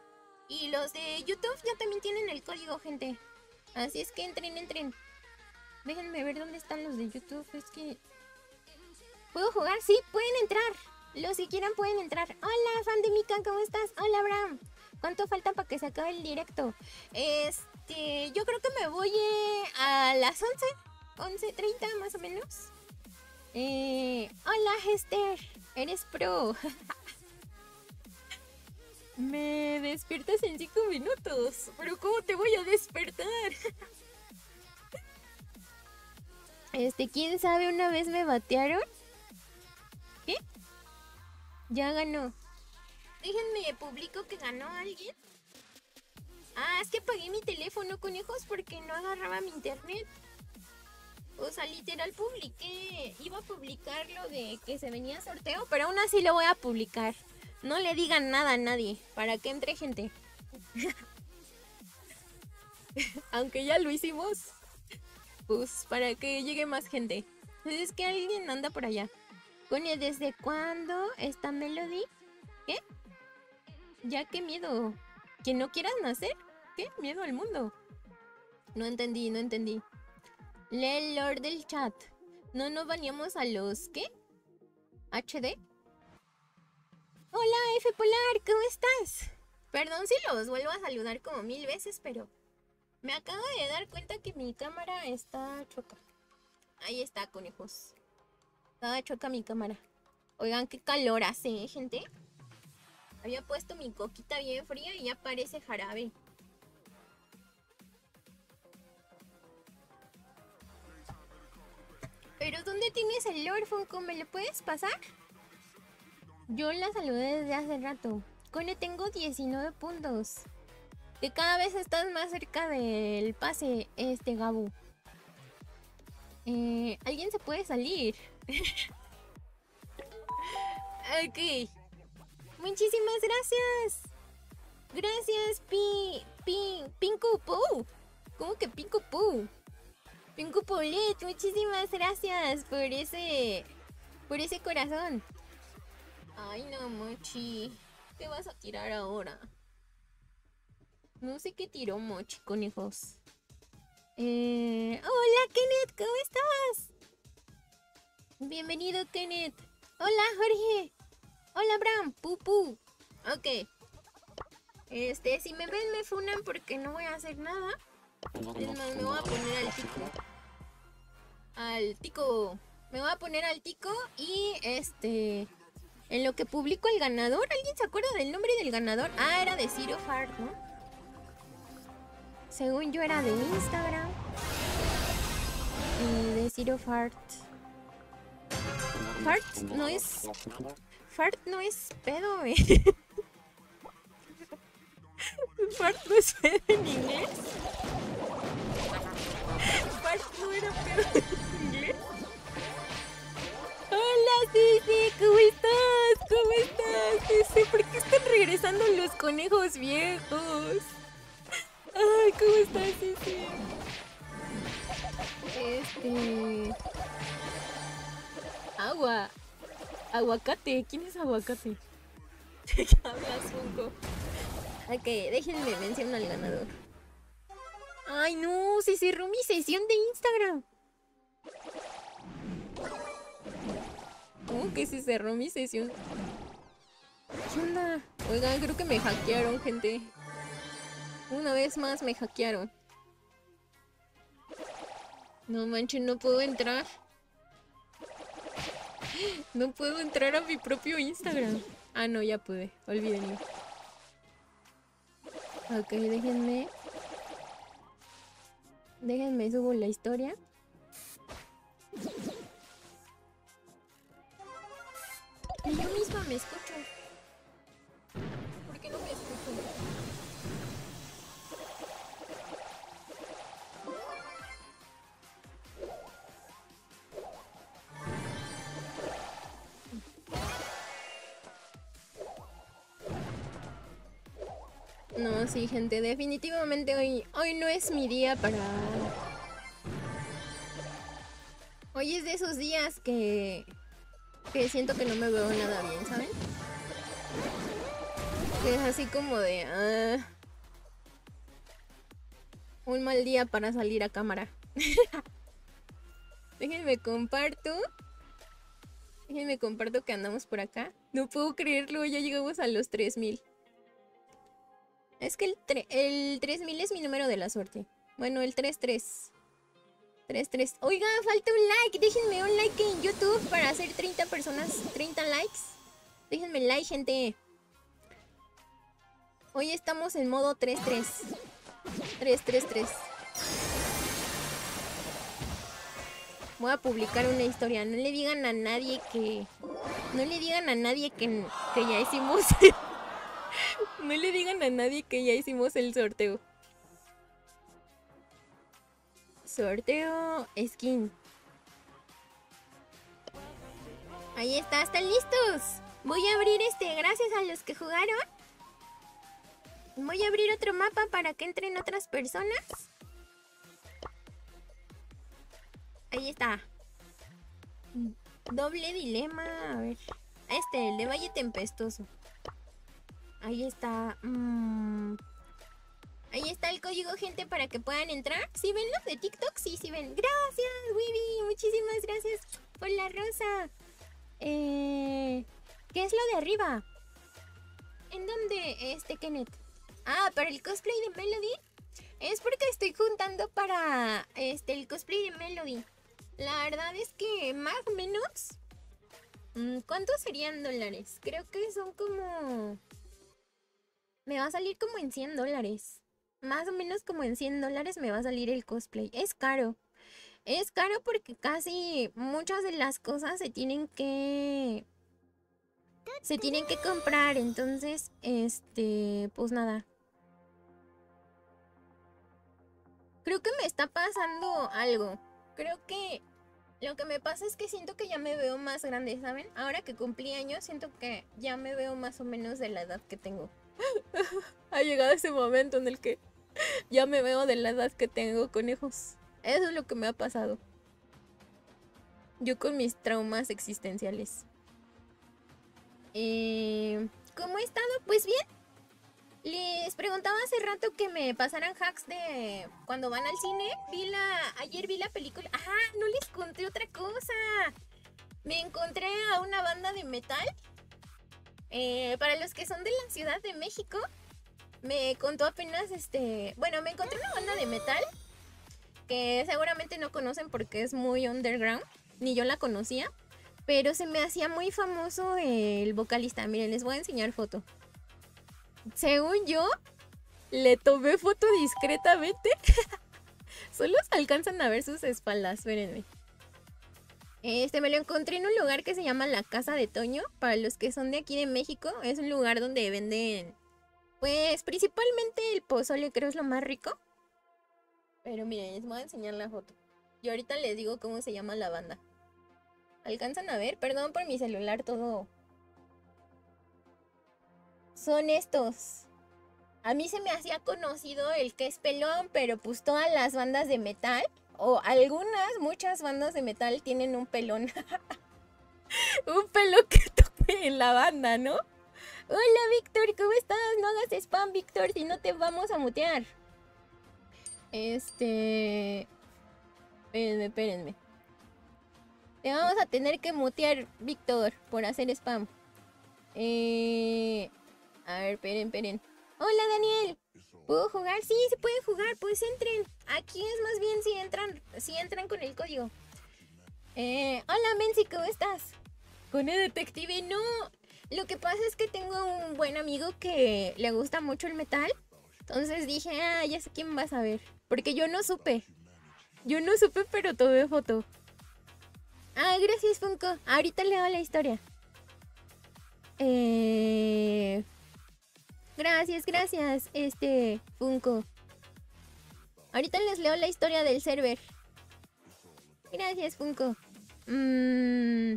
Y los de YouTube ya también tienen el código, gente. Así es que entren, entren. Déjenme ver dónde están los de YouTube. Es que... ¿Puedo jugar? Sí, pueden entrar. Los que quieran pueden entrar. Hola, fan de Mika, ¿cómo estás? Hola, Bram. ¿Cuánto falta para que se acabe el directo? Este, yo creo que me voy eh, a las 11, 11.30 más o menos. Eh, hola Hester, eres pro. Me despiertas en 5 minutos. Pero ¿cómo te voy a despertar? Este, ¿quién sabe? Una vez me batearon. ¿Qué? Ya ganó. Déjenme publico que ganó alguien. Ah, es que apagué mi teléfono, conejos, porque no agarraba mi internet. O sea, literal publiqué, iba a publicar lo de que se venía sorteo, pero aún así lo voy a publicar. No le digan nada a nadie, para que entre gente. Aunque ya lo hicimos, pues para que llegue más gente. Es que alguien anda por allá. Coño, ¿desde cuándo esta Melody? ¿Qué? Ya qué miedo. ¿Que no quieras nacer? ¿Qué? Miedo al mundo. No entendí, no entendí. Lee el lord del chat. No nos baneamos a los... ¿Qué? ¿HD? Hola, F Polar, ¿cómo estás? Perdón si los vuelvo a saludar como mil veces, pero... Me acabo de dar cuenta que mi cámara está choca. Ahí está, conejos. Estaba choca mi cámara. Oigan, qué calor hace, ¿eh, gente. Había puesto mi coquita bien fría y ya parece jarabe. Pero ¿dónde tienes el Funko? ¿Me lo puedes pasar? Yo la saludé desde hace rato. Cone, tengo 19 puntos. Que cada vez estás más cerca del pase, este Gabu. Eh, ¿Alguien se puede salir? ok. Muchísimas gracias. Gracias, Pi... Pi... Pinku ¿Cómo que Pinku Poo? Pinku Polet, muchísimas gracias por ese... Por ese corazón. Ay, no, Mochi. ¿Qué vas a tirar ahora? No sé qué tiró Mochi, conejos. Eh... Hola, Kenneth, ¿cómo estás? Bienvenido, Kenneth. Hola, Jorge. Hola, Bram. Pupu. Ok. Este, si me ven, me funan porque no voy a hacer nada. Es más, me voy a poner al tico. Al tico. Me voy a poner al tico y este... En lo que publico el ganador, ¿alguien se acuerda del nombre del ganador? Ah, era de Zero Fart, ¿no? Según yo era de Instagram. Y de Zero Fart. Fart no es... Fart no es pedo, eh. Fart no es pedo en inglés. Hola, Cici, ¿cómo estás? ¿Cómo estás? Cici, ¿por qué están regresando los conejos viejos? Ay, ¿cómo estás, Cici? Este... Agua. Aguacate. ¿Quién es aguacate? ¿De hablas? Ok, déjenme mencionar al ganador. Ay, no, se cerró mi sesión de Instagram. ¿Cómo que se cerró mi sesión? ¿Qué onda? Oigan, creo que me hackearon, gente. Una vez más me hackearon. No manches, no puedo entrar. No puedo entrar a mi propio Instagram. Ah, no, ya pude. Olvídenlo. Ok, déjenme. Déjenme subo la historia. Y yo misma me escucho. ¿Por qué no me escucho? No, sí, gente, definitivamente hoy, hoy no es mi día para... Hoy es de esos días que que siento que no me veo nada bien, ¿saben? Que es así como de... Ah, un mal día para salir a cámara. Déjenme comparto. Déjenme comparto que andamos por acá. No puedo creerlo, ya llegamos a los 3000. Es que el, el 3000 es mi número de la suerte. Bueno, el 33. 3, 3. Oiga, falta un like. Déjenme un like en YouTube para hacer 30 personas, 30 likes. Déjenme like, gente. Hoy estamos en modo 3, 3. 3, 3, 3. Voy a publicar una historia. No le digan a nadie que... No le digan a nadie que, que ya hicimos... no le digan a nadie que ya hicimos el sorteo. Sorteo skin. Ahí está, están listos. Voy a abrir este, gracias a los que jugaron. Voy a abrir otro mapa para que entren otras personas. Ahí está. Doble dilema. A ver. Este, el de Valle Tempestoso. Ahí está. Mmm... Ahí está el código, gente, para que puedan entrar. ¿Sí ven los de TikTok? Sí, sí ven. Gracias, Wibi. Muchísimas gracias por la rosa. Eh, ¿Qué es lo de arriba? ¿En dónde, este, Kenneth? Ah, para el cosplay de Melody. Es porque estoy juntando para este el cosplay de Melody. La verdad es que más o menos Mm, ¿Cuántos serían dólares? Creo que son como... Me va a salir como en 100 dólares. Más o menos como en 100 dólares me va a salir el cosplay. Es caro. Es caro porque casi muchas de las cosas se tienen que... Se tienen que comprar. Entonces, este... Pues nada. Creo que me está pasando algo. Creo que lo que me pasa es que siento que ya me veo más grande, ¿saben? Ahora que cumplí años, siento que ya me veo más o menos de la edad que tengo. Ha llegado ese momento en el que ya me veo de la edad que tengo, conejos. Eso es lo que me ha pasado. Yo con mis traumas existenciales. Eh, ¿Cómo he estado? Pues bien. Les preguntaba hace rato que me pasaran hacks de cuando van al cine. Vi la. Ayer vi la película. Ajá, no les conté otra cosa. Me encontré a una banda de metal. Eh, para los que son de la Ciudad de México, me contó apenas este. Bueno, me encontré una banda de metal. Que seguramente no conocen porque es muy underground. Ni yo la conocía. Pero se me hacía muy famoso el vocalista. Miren, les voy a enseñar foto según yo, le tomé foto discretamente. Solo se alcanzan a ver sus espaldas, espérenme. Este me lo encontré en un lugar que se llama la Casa de Toño. Para los que son de aquí de México, es un lugar donde venden, pues principalmente el pozole, creo es lo más rico. Pero miren, les voy a enseñar la foto. Y ahorita les digo cómo se llama la banda. ¿Alcanzan a ver? Perdón por mi celular todo son estos. A mí se me hacía conocido el que es pelón, pero pues todas las bandas de metal, o algunas, muchas bandas de metal tienen un pelón. un pelo que toque en la banda, ¿no? Hola Víctor, ¿cómo estás? No hagas spam, Víctor, si no te vamos a mutear. Este... Espérenme, espérenme. Te vamos a tener que mutear, Víctor, por hacer spam. Eh... A ver, esperen, esperen. Hola, Daniel. ¿Puedo jugar? Sí, se puede jugar. Pues entren. Aquí es más bien si entran, si entran con el código. Eh, hola, Menzi, ¿cómo estás? Con el detective, no. Lo que pasa es que tengo un buen amigo que le gusta mucho el metal. Entonces dije, ah, ya sé quién vas a ver. Porque yo no supe. Yo no supe, pero tomé foto. Ah, gracias, Funko. Ahorita le la historia. Eh... Gracias, gracias, este Funko. Ahorita les leo la historia del server. Gracias, Funko. Mm.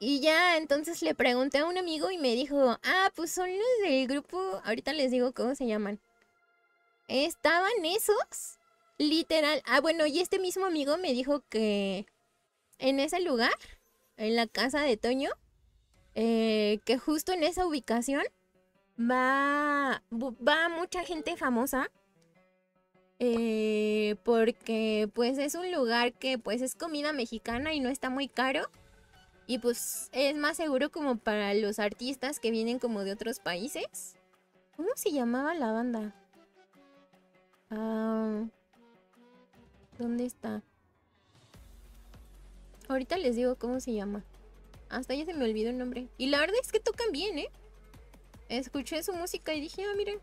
Y ya, entonces le pregunté a un amigo y me dijo, ah, pues son los del grupo, ahorita les digo cómo se llaman. ¿Estaban esos? Literal. Ah, bueno, y este mismo amigo me dijo que en ese lugar, en la casa de Toño, eh, que justo en esa ubicación va, va mucha gente famosa. Eh, porque pues es un lugar que pues es comida mexicana y no está muy caro. Y pues es más seguro como para los artistas que vienen como de otros países. ¿Cómo se llamaba la banda? Ah, ¿Dónde está? Ahorita les digo cómo se llama. Hasta ya se me olvidó el nombre. Y la verdad es que tocan bien, ¿eh? Escuché su música y dije, ah, miren.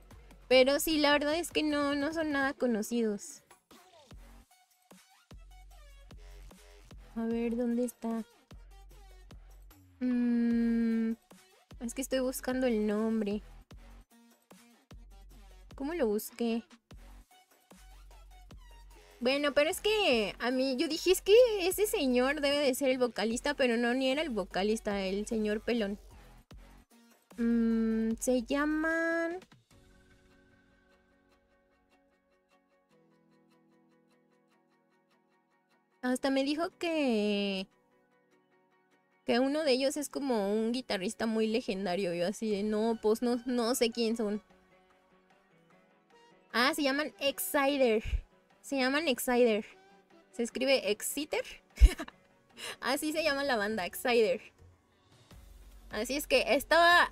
Pero sí, la verdad es que no, no son nada conocidos. A ver, ¿dónde está? Mm, es que estoy buscando el nombre. ¿Cómo lo busqué? Bueno, pero es que a mí yo dije, es que ese señor debe de ser el vocalista, pero no, ni era el vocalista, el señor pelón. Mm, se llaman... Hasta me dijo que... Que uno de ellos es como un guitarrista muy legendario. Yo así de, no, pues no, no sé quién son. Ah, se llaman Exciter. Se llaman Exciter. Se escribe Exciter. Así se llama la banda, Exciter. Así es que estaba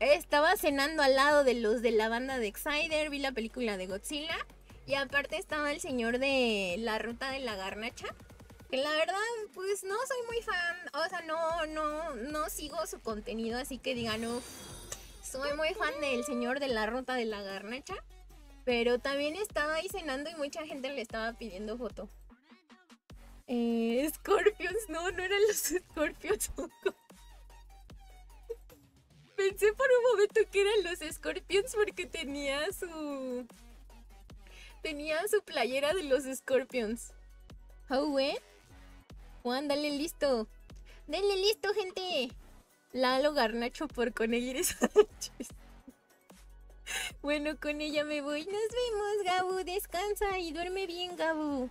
estaba cenando al lado de los de la banda de Exciter, vi la película de Godzilla y aparte estaba el señor de la ruta de la garnacha. Que la verdad, pues no soy muy fan. O sea, no, no, no sigo su contenido, así que digan, no. Soy muy fan del señor de la ruta de la garnacha. Pero también estaba ahí cenando y mucha gente le estaba pidiendo foto. Eh, Scorpions, no, no eran los Scorpions. Pensé por un momento que eran los Scorpions porque tenía su. Tenía su playera de los Scorpions. How Juan, dale listo. Dale listo, gente. Lalo Garnacho por conseguir Sánchez. Bueno, con ella me voy. Nos vemos, Gabu. Descansa y duerme bien, Gabu.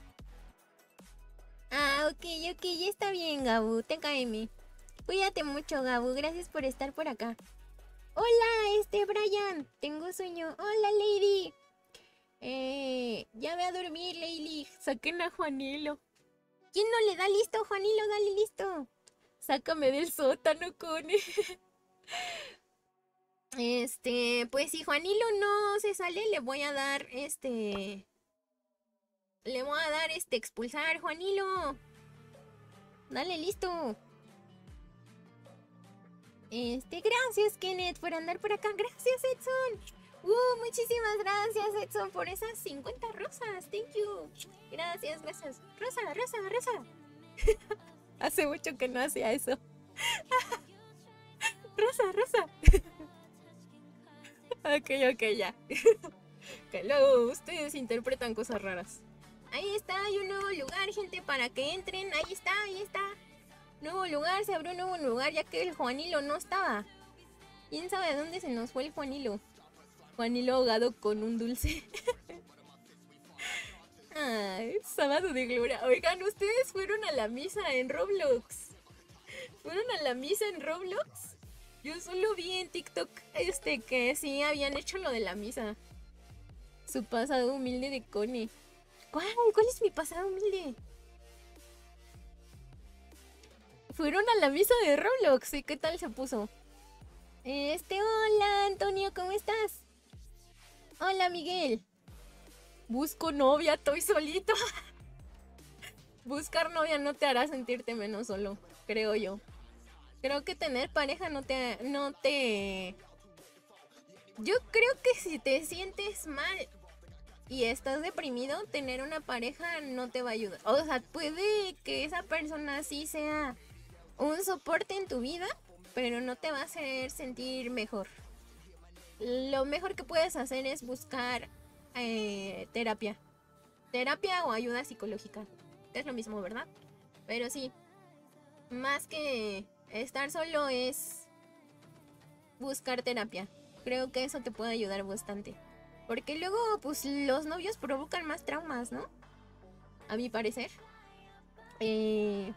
Ah, ok, ok, ya está bien, Gabu. TKM. Cuídate mucho, Gabu. Gracias por estar por acá. Hola, este Brian. Tengo sueño. Hola, Lady. Eh, ya voy a dormir, Lady. Saquen a Juanilo. ¿Quién no le da listo, Juanilo? Dale listo. Sácame del sótano, Cone. Este, pues si Juanilo no se sale, le voy a dar este. Le voy a dar este expulsar, Juanilo. Dale, listo. Este, gracias, Kenneth, por andar por acá. Gracias, Edson. Uh, muchísimas gracias, Edson, por esas 50 rosas. Thank you. Gracias, gracias. Rosa, rosa, rosa. Hace mucho que no hacía eso. rosa, rosa. ok, ok, ya. que luego ustedes interpretan cosas raras. Ahí está, hay un nuevo lugar, gente, para que entren. Ahí está, ahí está. Nuevo lugar, se abrió un nuevo lugar ya que el Juanilo no estaba. ¿Quién sabe dónde se nos fue el Juanilo? Juanilo ahogado con un dulce. Ay, sábado de gloria. Oigan, ustedes fueron a la misa en Roblox. ¿Fueron a la misa en Roblox? Yo solo vi en TikTok este que sí habían hecho lo de la misa. Su pasado humilde de Connie. ¿Cuál? ¿Cuál es mi pasado humilde? Fueron a la misa de Roblox y qué tal se puso. Este, hola Antonio, ¿cómo estás? Hola, Miguel. Busco novia, estoy solito. Buscar novia no te hará sentirte menos solo, creo yo. Creo que tener pareja no te no te Yo creo que si te sientes mal y estás deprimido, tener una pareja no te va a ayudar. O sea, puede que esa persona sí sea un soporte en tu vida, pero no te va a hacer sentir mejor lo mejor que puedes hacer es buscar eh, terapia. Terapia o ayuda psicológica. Es lo mismo, ¿verdad? Pero sí, más que estar solo es buscar terapia. Creo que eso te puede ayudar bastante. Porque luego, pues los novios provocan más traumas, ¿no? A mi parecer. Eh...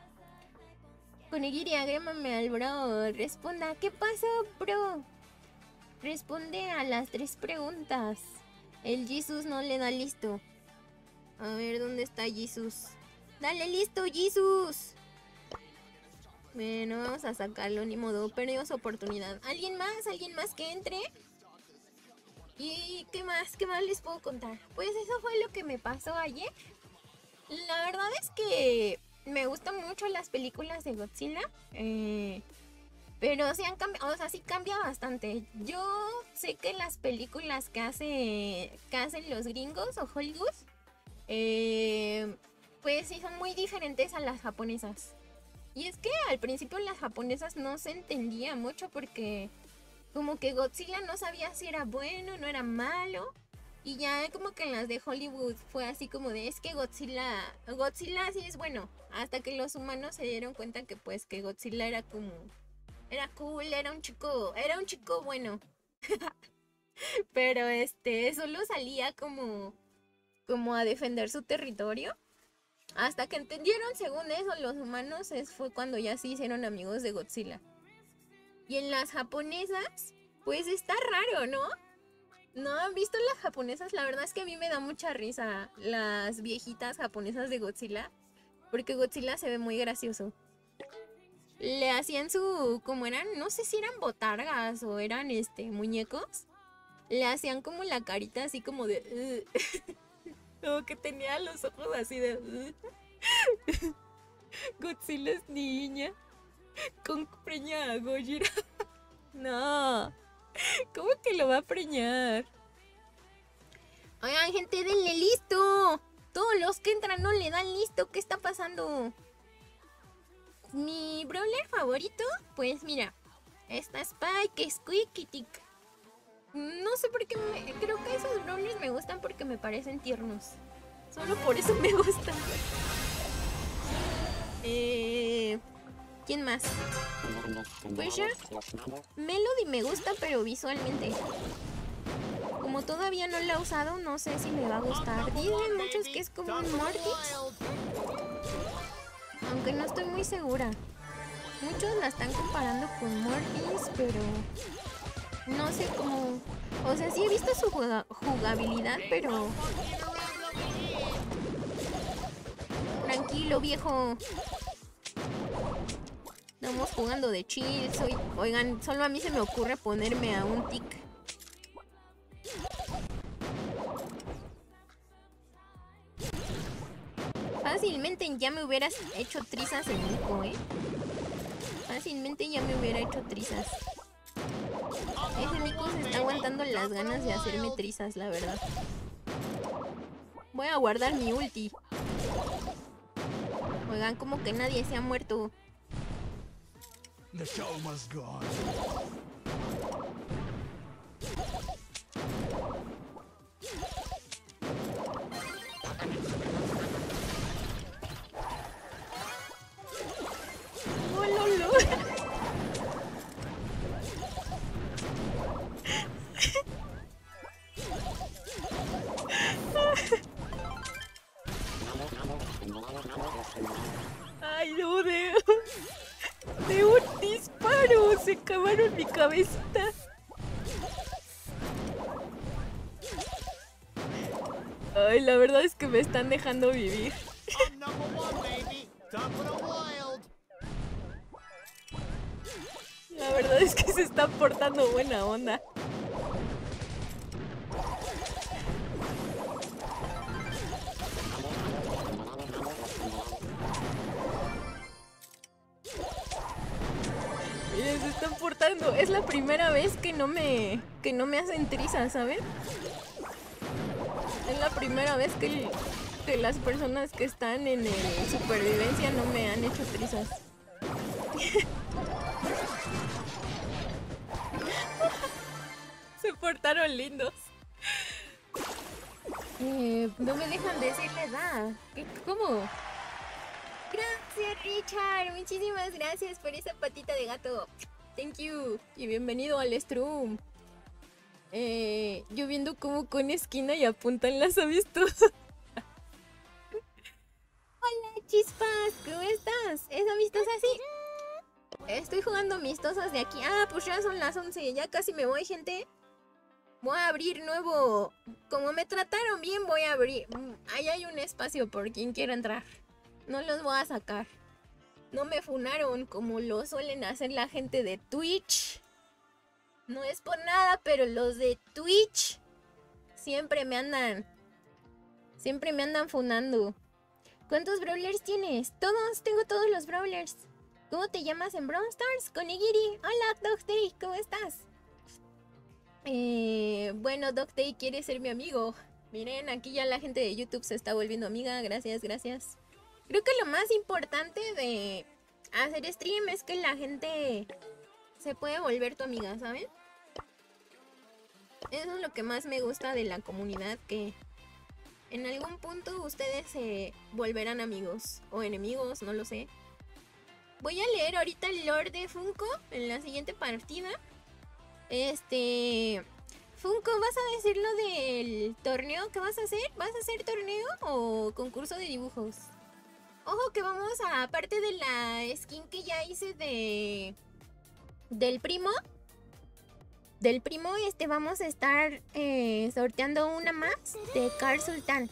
Conegiri, agrémame al bro. Responda, ¿qué pasó, bro? Responde a las tres preguntas. El Jesus no le da listo. A ver, ¿dónde está Jesus? Dale listo, Jesus. Bueno, vamos a sacarlo, ni modo. Perdimos oportunidad. ¿Alguien más? ¿Alguien más que entre? ¿Y qué más? ¿Qué más les puedo contar? Pues eso fue lo que me pasó ayer. La verdad es que me gustan mucho las películas de Godzilla. Eh, pero sí han cambiado, o sea, sí cambia bastante. Yo sé que las películas que, hace, que hacen los gringos o Hollywood, eh, pues sí son muy diferentes a las japonesas. Y es que al principio las japonesas no se entendía mucho porque como que Godzilla no sabía si era bueno, no era malo. Y ya como que en las de Hollywood fue así como de es que Godzilla, Godzilla sí es bueno. Hasta que los humanos se dieron cuenta que pues que Godzilla era como era cool, era un chico, era un chico bueno. Pero este, solo salía como, como a defender su territorio. Hasta que entendieron, según eso, los humanos fue cuando ya se hicieron amigos de Godzilla. Y en las japonesas, pues está raro, ¿no? ¿No han visto las japonesas? La verdad es que a mí me da mucha risa las viejitas japonesas de Godzilla. Porque Godzilla se ve muy gracioso le hacían su, como eran, no sé si eran botargas o eran este muñecos, le hacían como la carita así como de, como que tenía los ojos así de, Godzilla es niña. Con preña a no. ¿Cómo que lo va a preñar? Oigan, gente, denle listo. Todos los que entran no le dan listo. ¿Qué está pasando? Mi brawler favorito, pues mira, esta Spike, Squeak y Tick. No sé por qué, me, creo que esos brawlers me gustan porque me parecen tiernos. Solo por eso me gustan. Eh, ¿Quién más? Pues ya, Melody me gusta, pero visualmente. Como todavía no la he usado, no sé si me va a gustar. Dicen muchos que es como un Mortis. Aunque no estoy muy segura. Muchos la están comparando con Mortis, pero no sé cómo... O sea, sí he visto su jugabilidad, pero... Tranquilo, viejo. Estamos jugando de chill. Oigan, solo a mí se me ocurre ponerme a un tic. Fácilmente ya me hubieras hecho trizas en Nico, ¿eh? Fácilmente ya me hubiera hecho trizas. Ese Nico se está aguantando las ganas de hacerme trizas, la verdad. Voy a guardar mi ulti. Oigan, como que nadie se ha muerto. The show must go on. Se acabaron mi cabecita. Ay, la verdad es que me están dejando vivir. La verdad es que se están portando buena onda. Es la primera vez que no me que no me hacen trizas, ¿saben? Es la primera vez que, las personas que están en el supervivencia no me han hecho trizas. se portaron lindos. Eh, no me dejan decir la edad. ¿Cómo? Gracias, Richard. Muchísimas gracias por esa patita de gato. Thank you. Y bienvenido al stream. Eh, yo viendo cómo con esquina y apuntan las amistosas. Hola, chispas. ¿Cómo estás? ¿Es amistosa así? Estoy jugando amistosas de aquí. Ah, pues ya son las 11. Ya casi me voy, gente. Voy a abrir nuevo. Como me trataron bien, voy a abrir. Mm, ahí hay un espacio por quien quiera entrar. No los voy a sacar. No me funaron como lo suelen hacer la gente de Twitch. No es por nada, pero los de Twitch siempre me andan. Siempre me andan funando. ¿Cuántos brawlers tienes? Todos, tengo todos los brawlers. ¿Cómo te llamas en Brawl Stars? Conigiri. Hola, Doctay, ¿cómo estás? Eh, bueno, Doctay quiere ser mi amigo. Miren, aquí ya la gente de YouTube se está volviendo amiga. Gracias, gracias. Creo que lo más importante de hacer stream es que la gente se puede volver tu amiga, ¿saben? Eso es lo que más me gusta de la comunidad, que en algún punto ustedes se volverán amigos o enemigos, no lo sé. Voy a leer ahorita el lore de Funko en la siguiente partida. Este... Funko, ¿vas a decir lo del torneo ¿Qué vas a hacer? ¿Vas a hacer torneo o concurso de dibujos? Ojo que vamos a, aparte de la skin que ya hice de... Del primo. Del primo, este, vamos a estar eh, sorteando una más de Car Sultan.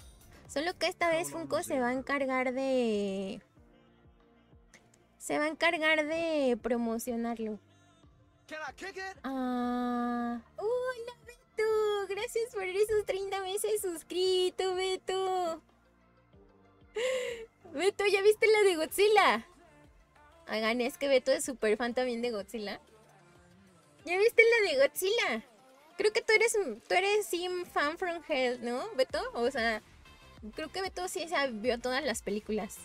Solo que esta vez Funko se va a encargar de... Se va a encargar de promocionarlo. Ah... ¡Hola, Beto! Gracias por esos 30 meses suscrito, Beto. Beto, ¿ya viste la de Godzilla? Hagan, es que Beto es súper fan también de Godzilla. ¿Ya viste la de Godzilla? Creo que tú eres, tú eres Sim fan from hell, ¿no, Beto? O sea, creo que Beto sí se vio todas las películas.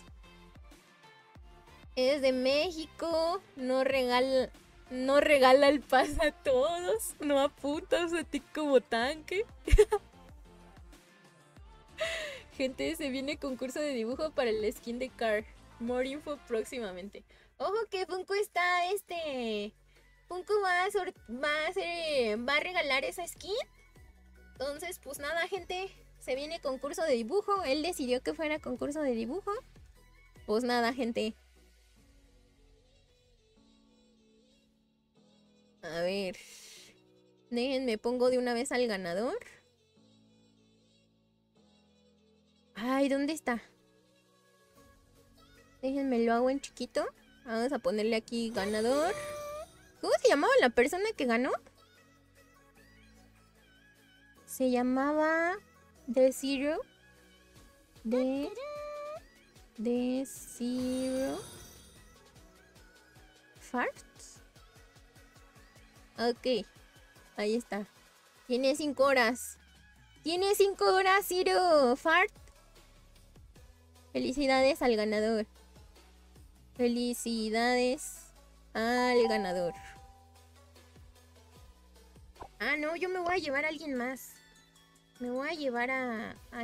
Es de México, no regala, no regala el paz a todos, no apuntas a ti como tanque. Gente, se viene concurso de dibujo para el skin de Car. More info próximamente. Ojo que Funko está este Funko va a, va a, regalar esa skin. Entonces, pues nada, gente. Se viene concurso de dibujo. Él decidió que fuera concurso de dibujo. Pues nada, gente. A ver. Déjenme pongo de una vez al ganador. Ay, ¿dónde está? Déjenme lo hago en chiquito. Vamos a ponerle aquí ganador. ¿Cómo se llamaba la persona que ganó? Se llamaba The Zero. The, The Zero. Farts. Ok. Ahí está. Tiene 5 horas. Tiene 5 horas, Zero. Fart. Felicidades al ganador. Felicidades al ganador. Ah, no, yo me voy a llevar a alguien más. Me voy a llevar a, a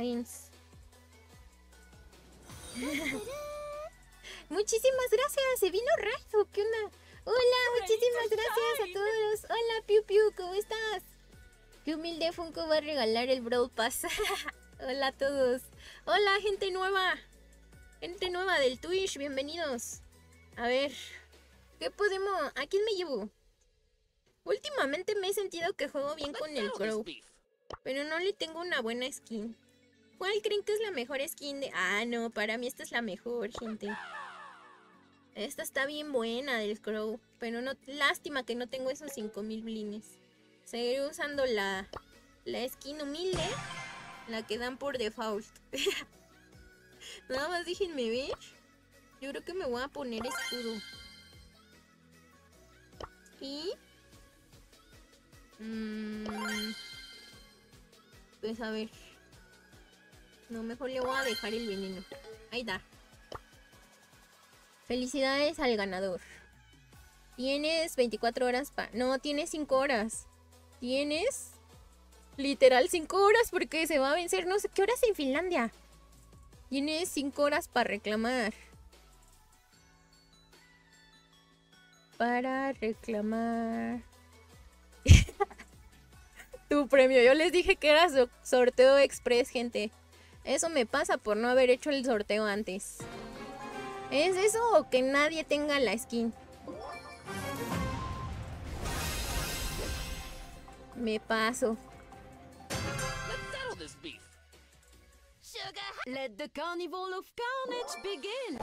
muchísimas gracias, se vino Raizo, ¿qué onda? Hola, muchísimas gracias a todos. Hola, Piu Piu, ¿cómo estás? Qué humilde Funko va a regalar el Brawl Pass. Hola a todos. Hola, gente nueva. Gente nueva del Twitch, bienvenidos. A ver, ¿qué podemos...? ¿A quién me llevo? Últimamente me he sentido que juego bien con el Crow. Pero no le tengo una buena skin. ¿Cuál creen que es la mejor skin de...? Ah, no, para mí esta es la mejor, gente. Esta está bien buena del Crow. Pero no... Lástima que no tengo esos 5000 blines. Seguiré usando la... La skin humilde. La que dan por default. Nada más déjenme ver. Yo creo que me voy a poner escudo. Y... Mm, pues a ver. No, mejor le voy a dejar el veneno. Ahí da. Felicidades al ganador. Tienes 24 horas para... No, tienes 5 horas. Tienes... Literal 5 horas porque se va a vencer. No sé qué horas en Finlandia. Tienes 5 horas para reclamar. Para reclamar tu premio. Yo les dije que era sorteo express, gente. Eso me pasa por no haber hecho el sorteo antes. ¿Es eso o que nadie tenga la skin? Me paso. Let the carnival of carnage begin.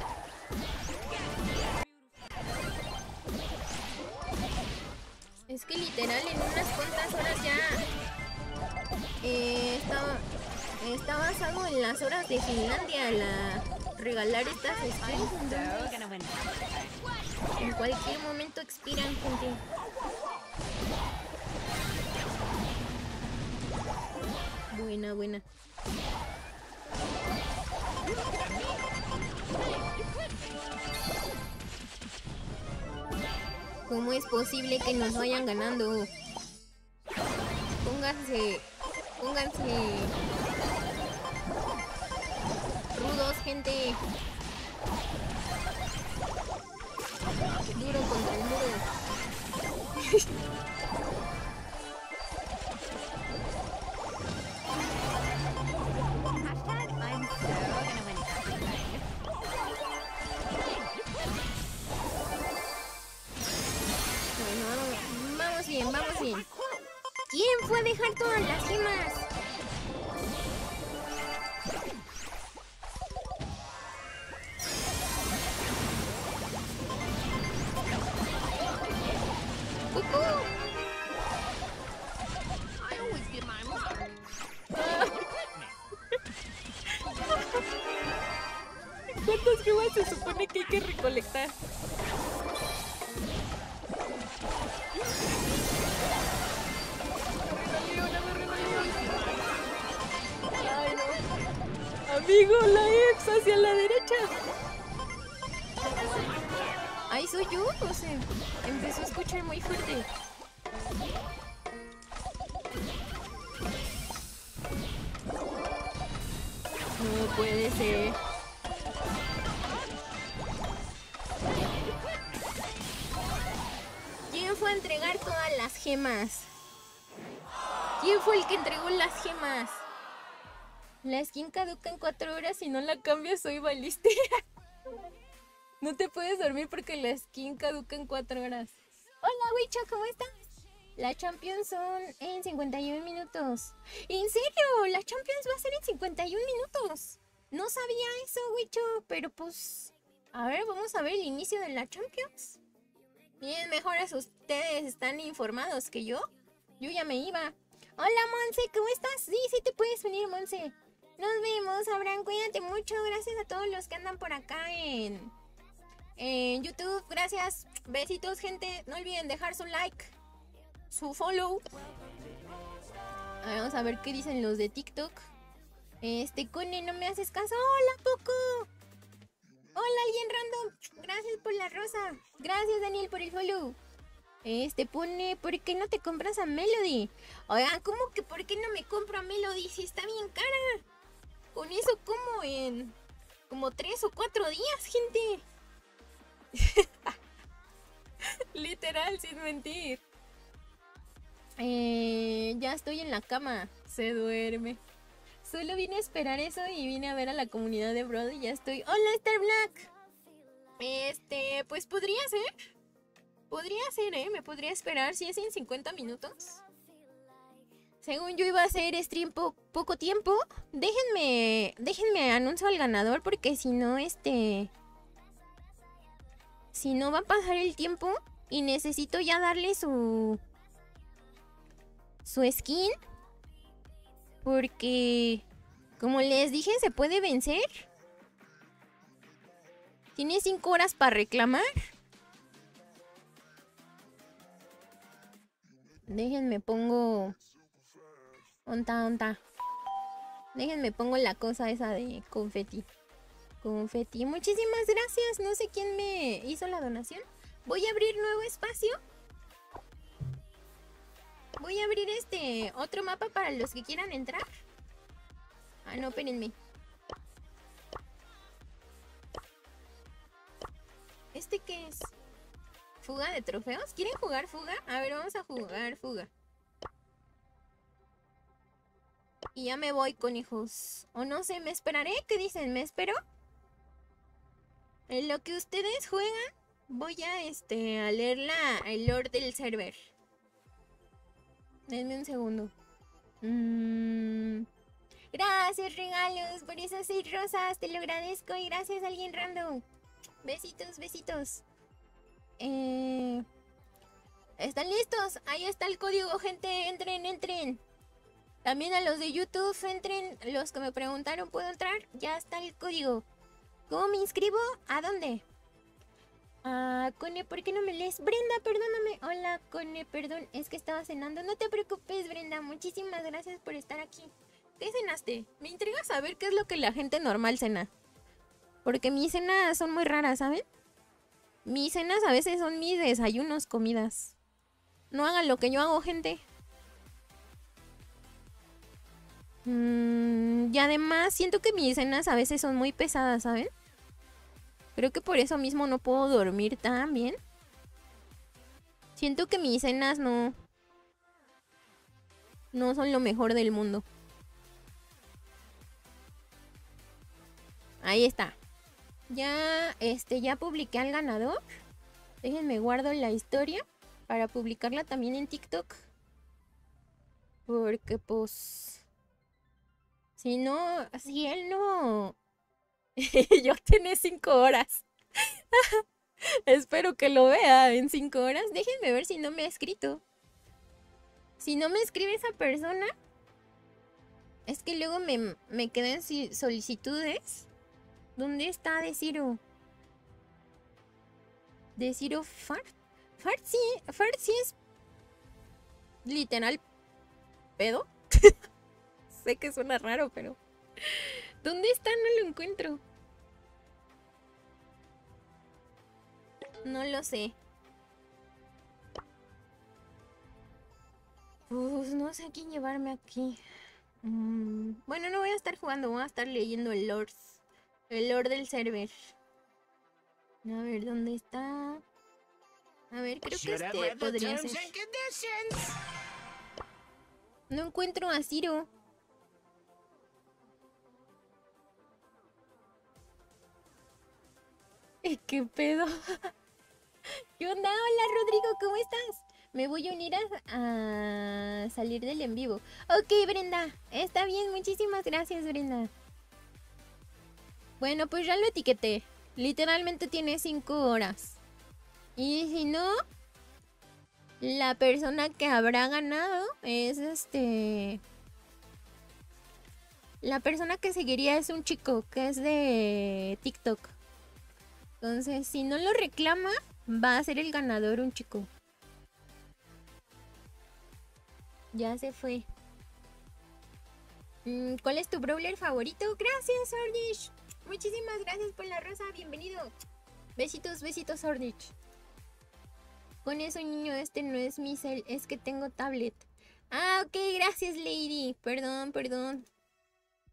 Es que literal en unas cuantas horas ya eh, está, basado en las horas de Finlandia la regalar estas skins. En cualquier momento expiran, gente. Buena, buena. ¿Cómo es posible que nos vayan ganando? Pónganse... Pónganse... Rudos, gente. Duro contra el muro. ¿Quién fue a dejar todas las gemas? ¿Cuántas gemas se supone que hay que recolectar? Amigo, la Eps hacia la derecha. Ay, soy yo, o sea, empezó a escuchar muy fuerte. No puede ser. ¿Quién fue a entregar todas las gemas? ¿Quién fue el que entregó las gemas? La skin caduca en cuatro horas si no la cambias soy balística. no te puedes dormir porque la skin caduca en cuatro horas. Hola, Wicho, ¿cómo estás? La Champions son en 51 minutos. ¿En serio? La Champions va a ser en 51 minutos. No sabía eso, Wicho, pero pues... A ver, vamos a ver el inicio de la Champions. Bien, mejores ustedes están informados que yo. Yo ya me iba. Hola, Monse, ¿cómo estás? Sí, sí te puedes venir, Monse. Nos vemos, Abraham, cuídate mucho. Gracias a todos los que andan por acá en, YouTube. Gracias. Besitos, gente. No olviden dejar su like, su follow. vamos a ver qué dicen los de TikTok. Este, Cone, no me haces caso. Hola, Poco. Hola, alguien random. Gracias por la rosa. Gracias, Daniel, por el follow. Este pone, ¿por qué no te compras a Melody? Oigan, ¿cómo que por qué no me compro a Melody si está bien cara? Con eso como en como tres o cuatro días, gente. Literal, sin mentir. Eh, ya estoy en la cama. Se duerme. Solo vine a esperar eso y vine a ver a la comunidad de Brody y ya estoy. Hola, Star Black. Este, pues podría ser. Podría ser, ¿eh? Me podría esperar si es en 50 minutos. Según yo iba a hacer stream poco tiempo. Déjenme, déjenme anuncio al ganador porque si no, este... Si no va a pasar el tiempo y necesito ya darle su... Su skin. Porque... Como les dije, se puede vencer. Tiene 5 horas para reclamar. Déjenme pongo... Onta, onta. Déjenme pongo la cosa esa de confeti. Confeti. Muchísimas gracias. No sé quién me hizo la donación. Voy a abrir nuevo espacio. Voy a abrir este otro mapa para los que quieran entrar. Ah, no, espérenme. ¿Este qué es? ¿Fuga de trofeos? ¿Quieren jugar fuga? A ver, vamos a jugar fuga. Y ya me voy con hijos. O no sé, ¿me esperaré? ¿Qué dicen? ¿Me espero? En lo que ustedes juegan, voy a, este, a leer la, el lord del server. Denme un segundo. Mm. Gracias, regalos, por esas seis rosas. Te lo agradezco y gracias a alguien random. Besitos, besitos. Eh, ¿Están listos? Ahí está el código, gente. Entren, entren. También a los de YouTube, entren. Los que me preguntaron, ¿puedo entrar? Ya está el código. ¿Cómo me inscribo? ¿A dónde? Ah, Cone, ¿por qué no me lees? Brenda, perdóname. Hola, Cone, perdón, es que estaba cenando. No te preocupes, Brenda. Muchísimas gracias por estar aquí. ¿Qué cenaste? Me intriga saber qué es lo que la gente normal cena. Porque mis cenas son muy raras, ¿saben? Mis cenas a veces son mis desayunos, comidas. No hagan lo que yo hago, gente. Mm, y además siento que mis cenas a veces son muy pesadas, ¿saben? Creo que por eso mismo no puedo dormir tan bien. Siento que mis cenas no... No son lo mejor del mundo. Ahí está. Ya, este, ya publiqué al ganador. Déjenme guardo la historia para publicarla también en TikTok. Porque pues... Si no, si él no... Yo tiene cinco horas. Espero que lo vea en cinco horas. Déjenme ver si no me ha escrito. Si no me escribe esa persona... Es que luego me, me quedan solicitudes ¿Dónde está Desiro? ¿Desiro Fart? Fart sí, sí es literal pedo. sé que suena raro, pero... ¿Dónde está? No lo encuentro. No lo sé. Pues no sé a quién llevarme aquí. Mm, bueno, no voy a estar jugando, voy a estar leyendo el lore. El lore del server. A ver, ¿dónde está? A ver, creo que este podría ser. No encuentro a Ciro. ¿Qué pedo? ¿Qué onda? Hola Rodrigo, ¿cómo estás? Me voy a unir a, salir del en vivo. Ok, Brenda. Está bien, muchísimas gracias, Brenda. Bueno, pues ya lo etiqueté. Literalmente tiene 5 horas. Y si no, la persona que habrá ganado es este... La persona que seguiría es un chico que es de TikTok. Entonces, si no lo reclama, va a ser el ganador un chico. Ya se fue. Mm, ¿Cuál es tu brawler favorito? Gracias, Ordish. Muchísimas gracias por la rosa. Bienvenido. Besitos, besitos, Ordish. Con eso, niño, este no es mi cel, es que tengo tablet. Ah, ok, gracias, Lady. Perdón, perdón.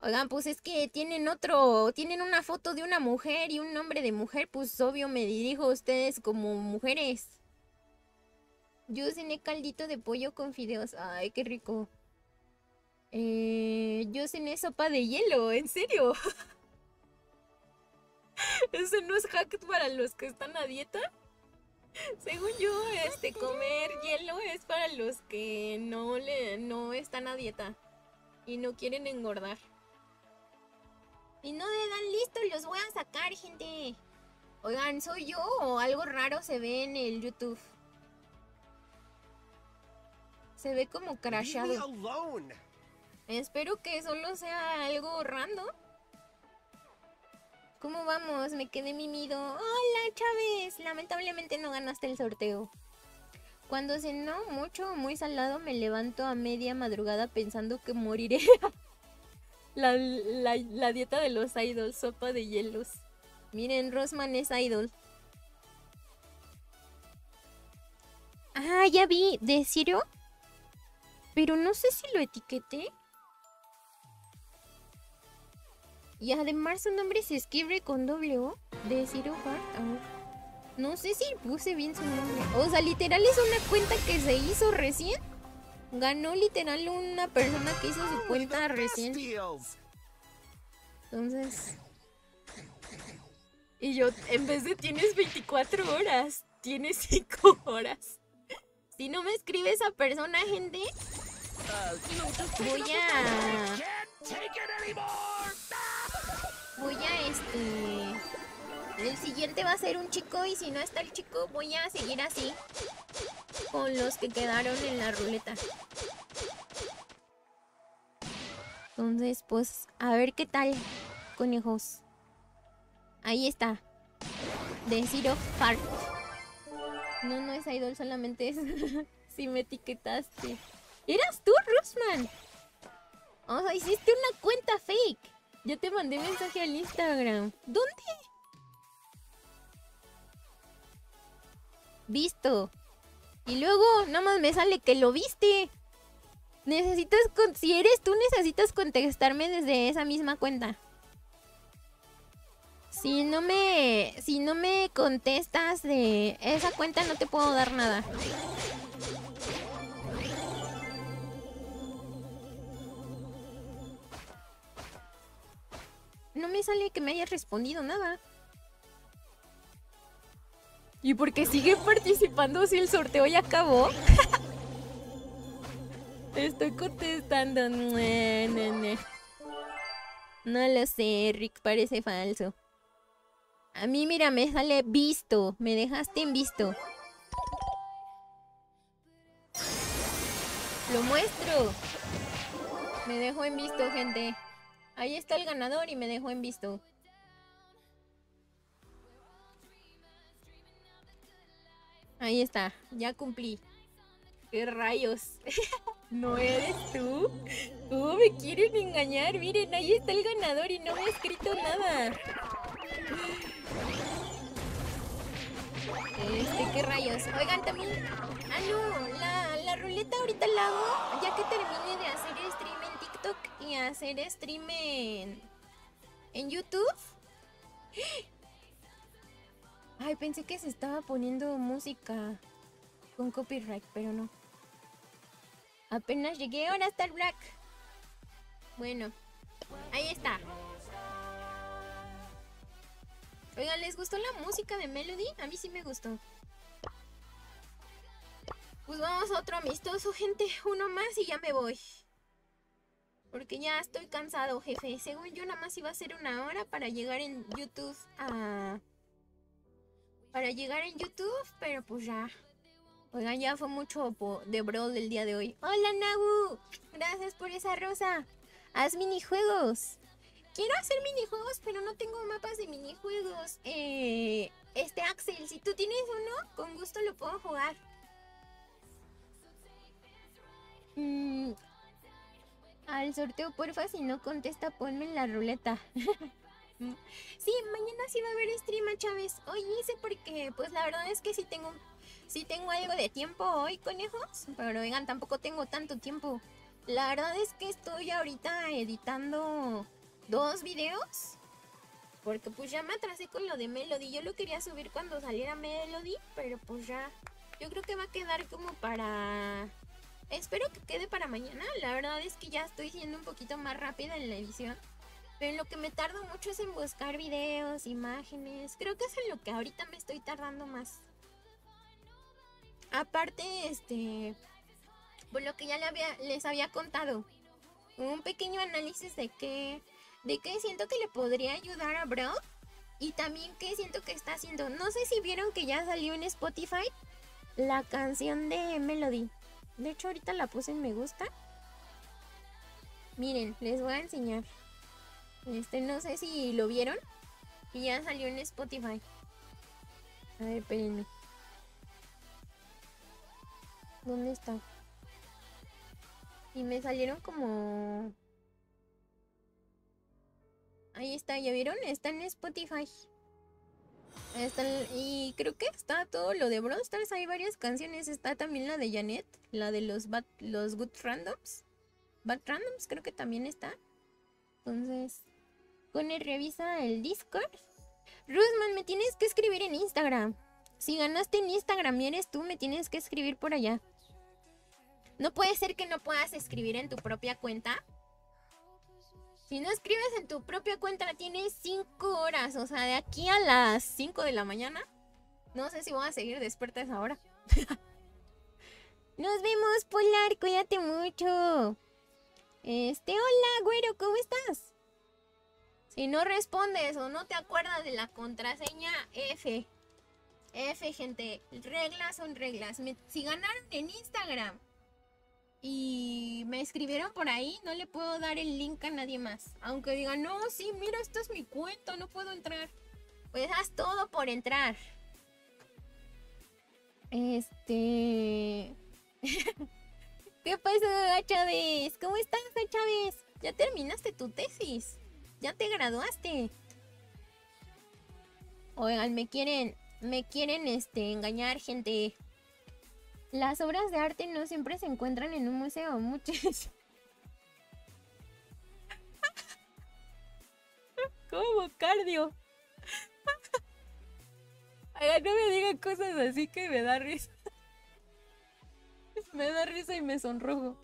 Oigan, pues es que tienen otro, tienen una foto de una mujer y un nombre de mujer, pues obvio me dirijo a ustedes como mujeres. Yo cené caldito de pollo con fideos. Ay, qué rico. Eh, yo cené sopa de hielo, en serio. ¿Ese no es hack para los que están a dieta? Según yo, este comer hielo es para los que no le no están a dieta y no quieren engordar. Y no le dan listo, los voy a sacar, gente. Oigan, ¿soy yo o algo raro se ve en el YouTube? Se ve como crashado. Espero que solo sea algo random. ¿Cómo vamos? Me quedé mimido. Hola, Chávez. Lamentablemente no ganaste el sorteo. Cuando cenó mucho o muy salado, me levanto a media madrugada pensando que moriré. la, la, dieta de los idols, sopa de hielos. Miren, Rosman es idol. Ah, ya vi. ¿De Sirio? Pero no sé si lo etiqueté. Y además su nombre se escribe con doble O de Zero Heart. No sé si puse bien su nombre. O sea, literal es una cuenta que se hizo recién. Ganó literal una persona que hizo su cuenta recién. Entonces... Y yo, en vez de tienes 24 horas, tienes 5 horas. Si no me escribe esa persona, gente, voy a... Voy a este... El siguiente va a ser un chico y si no está el chico voy a seguir así. Con los que quedaron en la ruleta. Entonces, pues, a ver qué tal, conejos. Ahí está. De Zero Fart. No, no es idol, solamente es si me etiquetaste. ¡Eras tú, Rusman! O sea, hiciste una cuenta fake. Ya te mandé mensaje al Instagram. ¿Dónde? Visto. Y luego nada más me sale que lo viste. Necesitas, si eres tú, necesitas contestarme desde esa misma cuenta. Si no me, si no me contestas de esa cuenta no te puedo dar nada. No me sale que me hayas respondido nada. ¿Y por qué sigue participando si el sorteo ya acabó? Estoy contestando. No lo sé, Rick, parece falso. A mí, mira, me sale visto. Me dejaste en visto. Lo muestro. Me dejo en visto, gente. Ahí está el ganador y me dejó en visto. Ahí está, ya cumplí. ¿Qué rayos? ¿No eres tú? ¿Cómo me quieren engañar? Miren, ahí está el ganador y no me ha escrito nada. Este, ¿qué rayos? Oigan, también... Ah, no, la, la ruleta ahorita la hago ya que termine de hacer stream en TikTok y hacer stream en... en YouTube. Ay, pensé que se estaba poniendo música con copyright, pero no. Apenas llegué, ahora está el Black. Bueno, ahí está. Oigan, ¿les gustó la música de Melody? A mí sí me gustó. Pues vamos a otro amistoso, gente. Uno más y ya me voy. Porque ya estoy cansado, jefe. Según yo, nada más iba a ser una hora para llegar en YouTube a para llegar en YouTube, pero pues ya. Oigan, ya fue mucho de Brawl el día de hoy. Hola, Nagu. Gracias por esa rosa. Haz minijuegos. Quiero hacer minijuegos, pero no tengo mapas de minijuegos. Eh, este Axel, si tú tienes uno, con gusto lo puedo jugar. Mm, al sorteo, porfa, si no contesta, ponme en la ruleta. Sí, mañana sí va a haber stream, Chávez. Hoy hice porque, pues la verdad es que sí tengo, sí tengo algo de tiempo hoy, conejos. Pero oigan, tampoco tengo tanto tiempo. La verdad es que estoy ahorita editando dos videos. Porque pues ya me atrasé con lo de Melody. Yo lo quería subir cuando saliera Melody, pero pues ya. Yo creo que va a quedar como para... Espero que quede para mañana. La verdad es que ya estoy siendo un poquito más rápida en la edición. Pero en lo que me tardo mucho es en buscar videos, imágenes. Creo que es en lo que ahorita me estoy tardando más. Aparte, este, por lo que ya les había contado, un pequeño análisis de qué, de qué siento que le podría ayudar a Bro y también qué siento que está haciendo. No sé si vieron que ya salió en Spotify la canción de Melody. De hecho, ahorita la puse en me gusta. Miren, les voy a enseñar. Este, no sé si lo vieron. Y ya salió en Spotify. A ver, espérenme. ¿Dónde está? Y me salieron como... Ahí está, ¿ya vieron? Está en Spotify. Está y creo que está todo lo de Brawl. Hay varias canciones. Está también la de Janet. La de los, los Good Randoms. Bad Randoms creo que también está. Entonces, Pone revisa el Discord. Rusman, me tienes que escribir en Instagram. Si ganaste en Instagram y eres tú, me tienes que escribir por allá. No puede ser que no puedas escribir en tu propia cuenta. Si no escribes en tu propia cuenta, tienes 5 horas. O sea, de aquí a las 5 de la mañana. No sé si voy a seguir despierta esa hora. Nos vemos, Polar. Cuídate mucho. Este, hola, güero, ¿cómo estás? Si no respondes o no te acuerdas de la contraseña F. F, gente. Reglas son reglas. si ganaron en Instagram y me escribieron por ahí, no le puedo dar el link a nadie más. Aunque digan, no, sí, mira, esto es mi cuento, no puedo entrar. Pues haz todo por entrar. Este... ¿Qué pasa, Chávez? ¿Cómo estás, Chávez? ¿Ya terminaste tu tesis? Ya te graduaste. Oigan, me quieren, me quieren este, engañar, gente. Las obras de arte no siempre se encuentran en un museo, muchas. Como cardio. Oigan, no me digan cosas así que me da risa. me da risa y me sonrojo.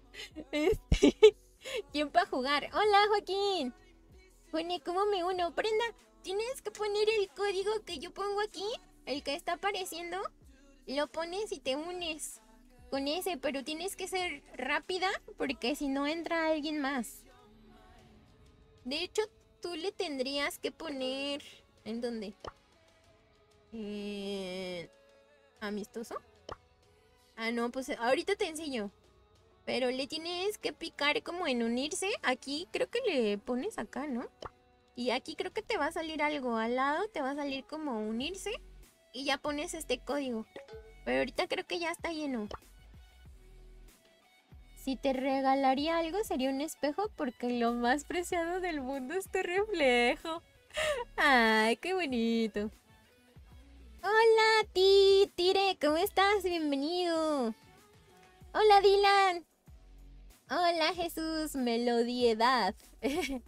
Este, ¿Quién para jugar? Hola, Joaquín. Pone como me uno. Prenda, tienes que poner el código que yo pongo aquí, el que está apareciendo. Lo pones y te unes con ese, pero tienes que ser rápida porque si no entra alguien más. De hecho, tú le tendrías que poner... ¿En dónde? Eh, ¿Amistoso? Ah, no, pues ahorita te enseño. Pero le tienes que picar como en unirse. Aquí creo que le pones acá, ¿no? Y aquí creo que te va a salir algo al lado. Te va a salir como unirse. Y ya pones este código. Pero ahorita creo que ya está lleno. Si te regalaría algo sería un espejo porque lo más preciado del mundo es tu reflejo. Ay, qué bonito. Hola, Tire, ¿cómo estás? Bienvenido. Hola, Dylan. Hola, Jesús, Melodiedad.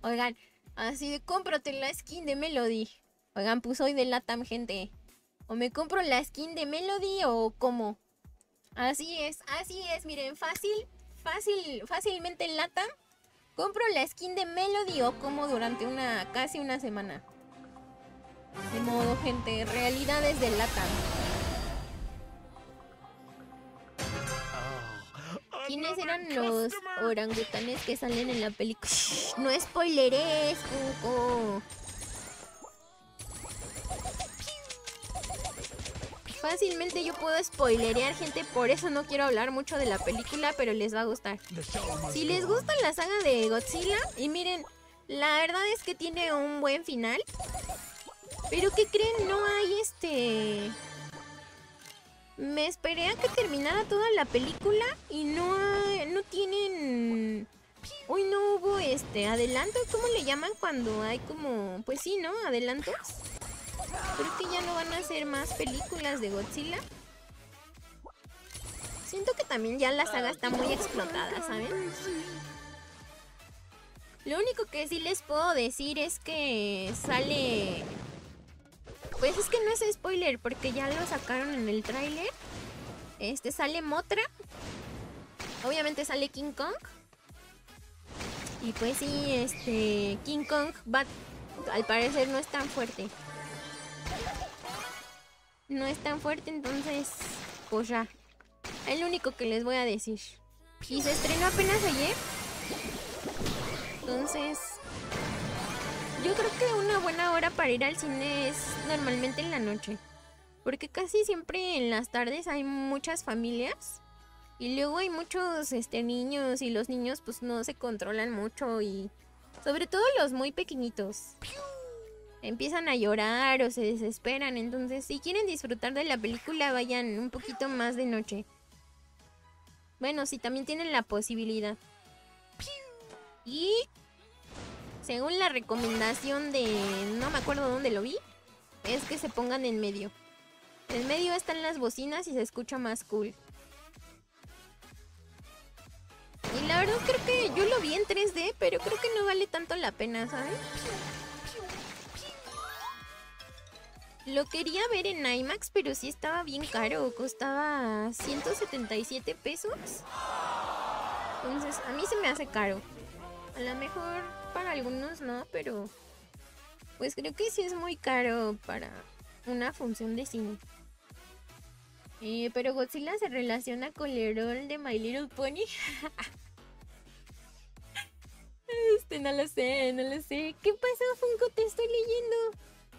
Oigan, así de cómprate la skin de Melody. Oigan, pues hoy de Latam, gente. O me compro la skin de Melody o cómo. Así es, así es, miren, fácil, fácil, fácilmente en Latam. Compro la skin de Melody o como durante una, casi una semana. De modo, gente, realidades de Latam. ¿Quiénes eran los orangutanes que salen en la película? No spoileres, Cuco. Fácilmente yo puedo spoilerear, gente, por eso no quiero hablar mucho de la película, pero les va a gustar. Si les gusta la saga de Godzilla, y miren, la verdad es que tiene un buen final. Pero ¿qué creen? No hay este... Me esperé a que terminara toda la película y no, no tienen... Uy, no hubo este adelanto, ¿cómo le llaman cuando hay como... Pues sí, ¿no? Adelantos. Creo que ya no van a hacer más películas de Godzilla. Siento que también ya la saga está muy explotada, ¿saben? Lo único que sí les puedo decir es que sale... Pues es que no es spoiler porque ya lo sacaron en el tráiler. Este sale Motra. Obviamente sale King Kong. Y pues sí, este King Kong va al parecer no es tan fuerte no es tan fuerte, entonces, pues ya. Es lo único que les voy a decir. Y se estrenó apenas ayer. Entonces, yo creo que una buena hora para ir al cine es normalmente en la noche. Porque casi siempre en las tardes hay muchas familias. Y luego hay muchos este, niños y los niños pues no se controlan mucho y sobre todo los muy pequeñitos empiezan a llorar o se desesperan. Entonces, si quieren disfrutar de la película, vayan un poquito más de noche. Bueno, si también tienen la posibilidad. Y según la recomendación de no me acuerdo dónde lo vi, es que se pongan en medio. En medio están las bocinas y se escucha más cool. Y la verdad creo que yo lo vi en 3D, pero creo que no vale tanto la pena, ¿sabes? Lo quería ver en IMAX, pero sí estaba bien caro. Costaba 177 pesos. Entonces, a mí se me hace caro. A lo mejor para algunos no, pero... Pues creo que sí es muy caro para una función de cine. Eh, pero Godzilla se relaciona con Lerol de My Little Pony. este, no lo sé, no lo sé. ¿Qué pasó, Funko? Te estoy leyendo.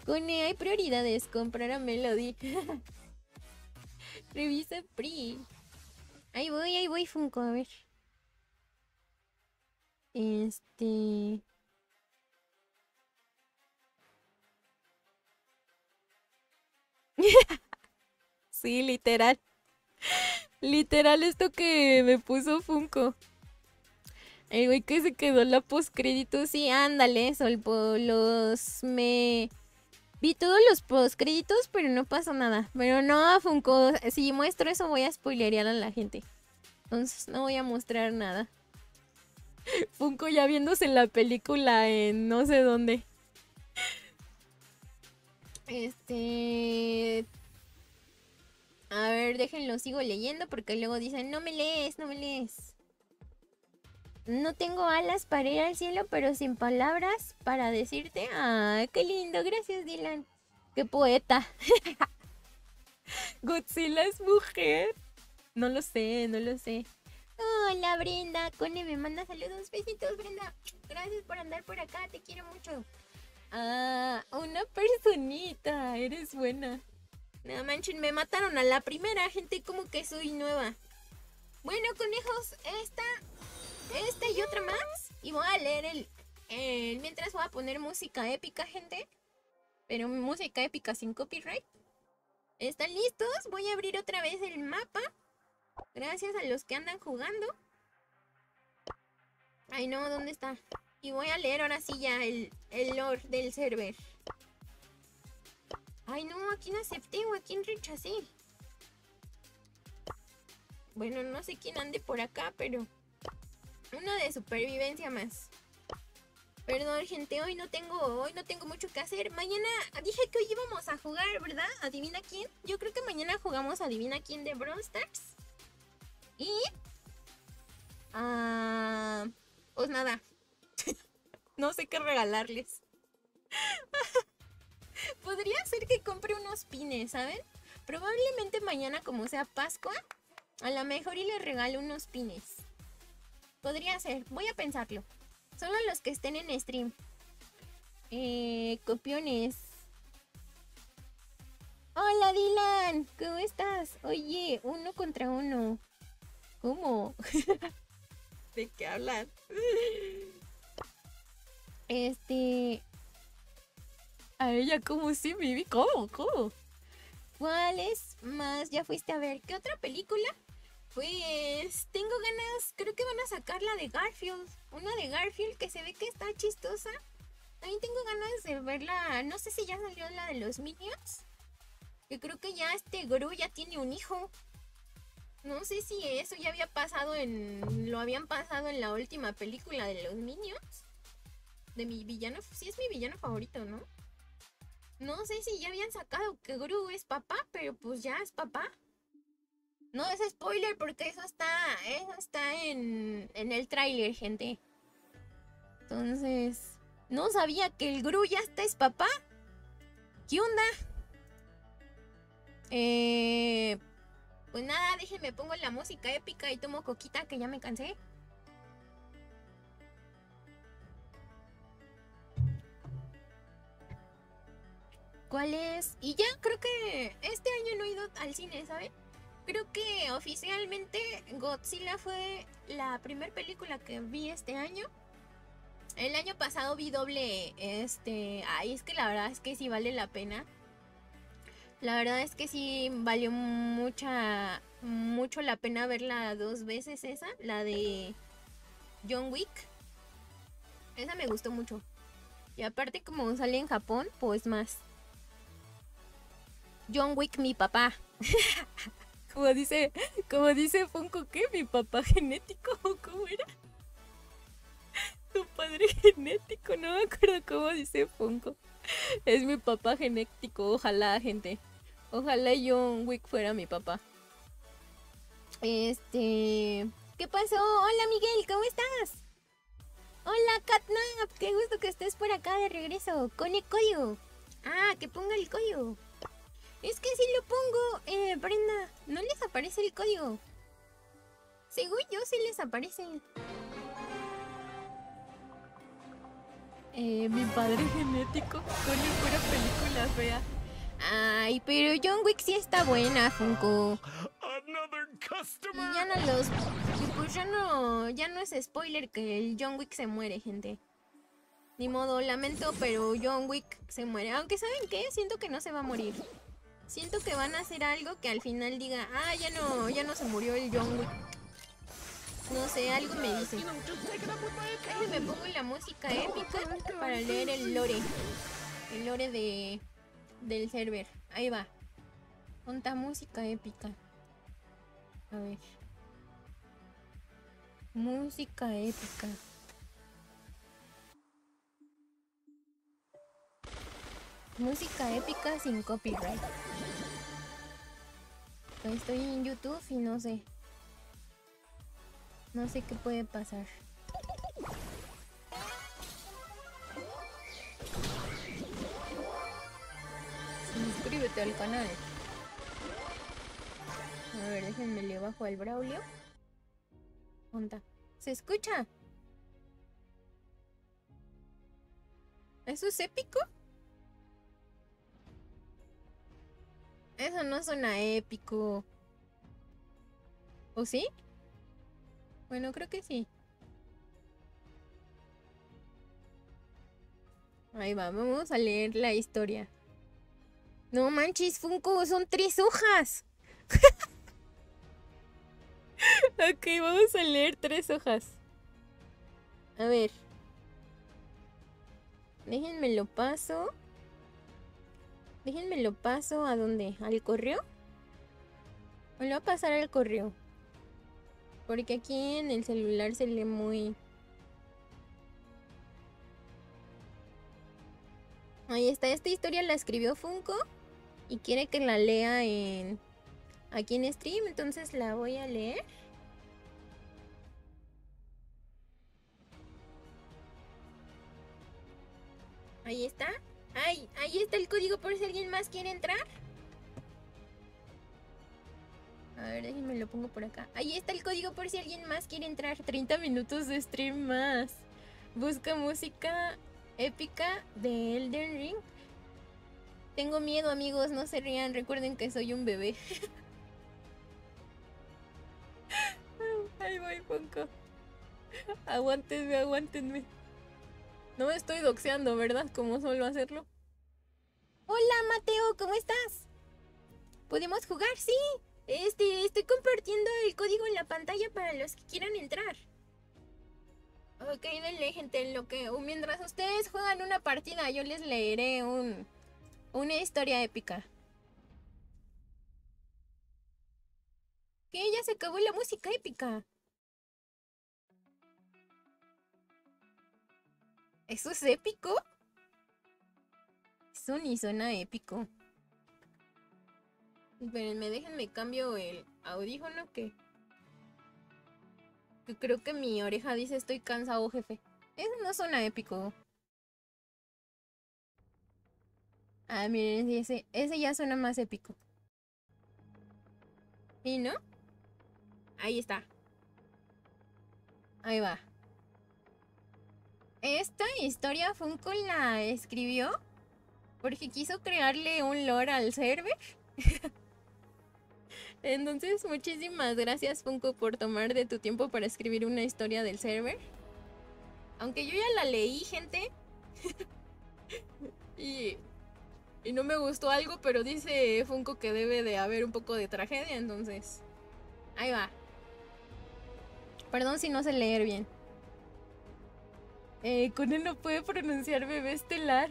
Cone, hay prioridades. Comprar a Melody. Revisa PRI. Ahí voy, ahí voy, Funko. A ver. Este. sí, literal. Literal esto que me puso Funko. El güey que se quedó la postcrédito. Sí, ándale, Solpo. Los me Vi todos los postcréditos, pero no pasó nada. Pero no, Funko, si muestro eso voy a spoilerear a la gente. Entonces no voy a mostrar nada. Funko ya viéndose la película en no sé dónde. Este... A ver, déjenlo, sigo leyendo porque luego dicen, no me lees, no me lees. No tengo alas para ir al cielo, pero sin palabras para decirte. ¡Ah, qué lindo! Gracias, Dylan. ¡Qué poeta! ¿Godzilla es mujer? No lo sé, no lo sé. Hola, Brenda. Cone me manda saludos. Besitos, Brenda. Gracias por andar por acá. Te quiero mucho. Ah, una personita. Eres buena. No manchen, me mataron a la primera gente como que soy nueva. Bueno, conejos, esta esta y otra más. Y voy a leer el, Mientras voy a poner música épica, gente. Pero música épica sin copyright. ¿Están listos? Voy a abrir otra vez el mapa. Gracias a los que andan jugando. Ay, no, ¿dónde está? Y voy a leer ahora sí ya el, el lore del server. Ay, no, ¿a quién acepté o a quién rechacé? Bueno, no sé quién ande por acá, pero... Una de supervivencia más. Perdón, gente, hoy no tengo, hoy no tengo mucho que hacer. Mañana dije que hoy íbamos a jugar, ¿verdad? Adivina quién. Yo creo que mañana jugamos Adivina quién de Brawl. Y... Ah... pues nada. no sé qué regalarles. Podría ser que compre unos pines, ¿saben? Probablemente mañana, como sea Pascua, a lo mejor y les regalo unos pines. Podría ser, voy a pensarlo. Solo los que estén en stream. Eh, copiones. Hola Dylan, ¿cómo estás? Oye, uno contra uno. ¿Cómo? ¿De qué hablan? Este. A ella, ¿cómo sí, Vivi? ¿Cómo? ¿Cómo? ¿Cuáles más ya fuiste a ver? ¿Qué otra película? Pues tengo ganas, creo que van a sacar la de Garfield. Una de Garfield que se ve que está chistosa. También tengo ganas de verla. No sé si ya salió la de los Minions. Que creo que ya este Gru ya tiene un hijo. No sé si eso ya había pasado en. Lo habían pasado en la última película de los Minions. De mi villano. Sí, es mi villano favorito, ¿no? No sé si ya habían sacado que Gru es papá, pero pues ya es papá. No es spoiler porque eso está, eso está en, en el tráiler, gente. Entonces, no sabía que el Gru ya está es papá. ¿Qué onda? Eh, pues nada, déjenme pongo la música épica y tomo coquita que ya me cansé. ¿Cuál es? Y ya creo que este año no he ido al cine, ¿saben? creo que oficialmente Godzilla fue la primera película que vi este año. El año pasado vi doble, este, ay, es que la verdad es que sí vale la pena. La verdad es que sí valió mucha, mucho la pena verla dos veces esa, la de John Wick. Esa me gustó mucho. Y aparte como sale en Japón, pues más. John Wick, mi papá. Como dice, como dice Funko, ¿qué? ¿Mi papá genético? ¿Cómo era? Tu padre genético, no me acuerdo cómo dice Funko. Es mi papá genético, ojalá, gente. Ojalá John Wick fuera mi papá. Este. ¿Qué pasó? Hola Miguel, ¿cómo estás? Hola Catnap, qué gusto que estés por acá de regreso. Con el código. Ah, que ponga el código. Es que si lo pongo, eh, Brenda, no les aparece el código. Según yo, sí les aparece. Eh, mi padre genético con pura película fea. Ay, pero John Wick sí está buena, Funko. Y ya no los... pues ya no... Ya no es spoiler que el John Wick se muere, gente. Ni modo, lamento, pero John Wick se muere. Aunque, ¿saben qué? Siento que no se va a morir. Siento que van a hacer algo que al final diga, ah, ya no, ya no se murió el Wick. No sé, algo me dice. me pongo la música épica para leer el lore. El lore de del server. Ahí va. Ponta música épica. A ver. Música épica. Música épica sin copyright. Estoy en YouTube y no sé. No sé qué puede pasar. Suscríbete al canal. A ver, déjenme le bajo al Braulio. ¿Onda? ¿Se escucha? ¿Eso es épico? Eso no suena épico. ¿O sí? Bueno, creo que sí. Ahí va, vamos a leer la historia. No manches, Funko, son tres hojas. ok, vamos a leer tres hojas. A ver. Déjenme lo paso. Déjenme lo paso a dónde? ¿Al correo? ¿O lo voy a pasar al correo? Porque aquí en el celular se lee muy... Ahí está, esta historia la escribió Funko y quiere que la lea en aquí en stream, entonces la voy a leer. Ahí está. Ay, ahí está el código por si alguien más quiere entrar. A ver, déjenme lo pongo por acá. Ahí está el código por si alguien más quiere entrar. 30 minutos de stream más. Busca música épica de Elden Ring. Tengo miedo, amigos, no se rían. Recuerden que soy un bebé. Ahí voy, Ponco. Aguántenme, aguántenme. No me estoy doxeando, ¿verdad? Como suelo hacerlo. Hola, Mateo, ¿cómo estás? ¿Podemos jugar? Sí. Este, estoy compartiendo el código en la pantalla para los que quieran entrar. Ok, denle gente en lo que... Mientras ustedes juegan una partida, yo les leeré un... Una historia épica. ¿Qué? Ya se acabó la música épica. ¿Eso es épico? Eso ni suena épico. Espérenme, déjenme cambio el audífono que... Que creo que mi oreja dice estoy cansado, jefe. Eso no suena épico. Ah, miren, ese, ese ya suena más épico. ¿Y no? Ahí está. Ahí va. Esta historia Funko la escribió porque quiso crearle un lore al server. Entonces, muchísimas gracias Funko por tomar de tu tiempo para escribir una historia del server. Aunque yo ya la leí, gente. y, y no me gustó algo, pero dice Funko que debe de haber un poco de tragedia, entonces... Ahí va. Perdón si no sé leer bien. Eh, con él no puede pronunciar bebé estelar.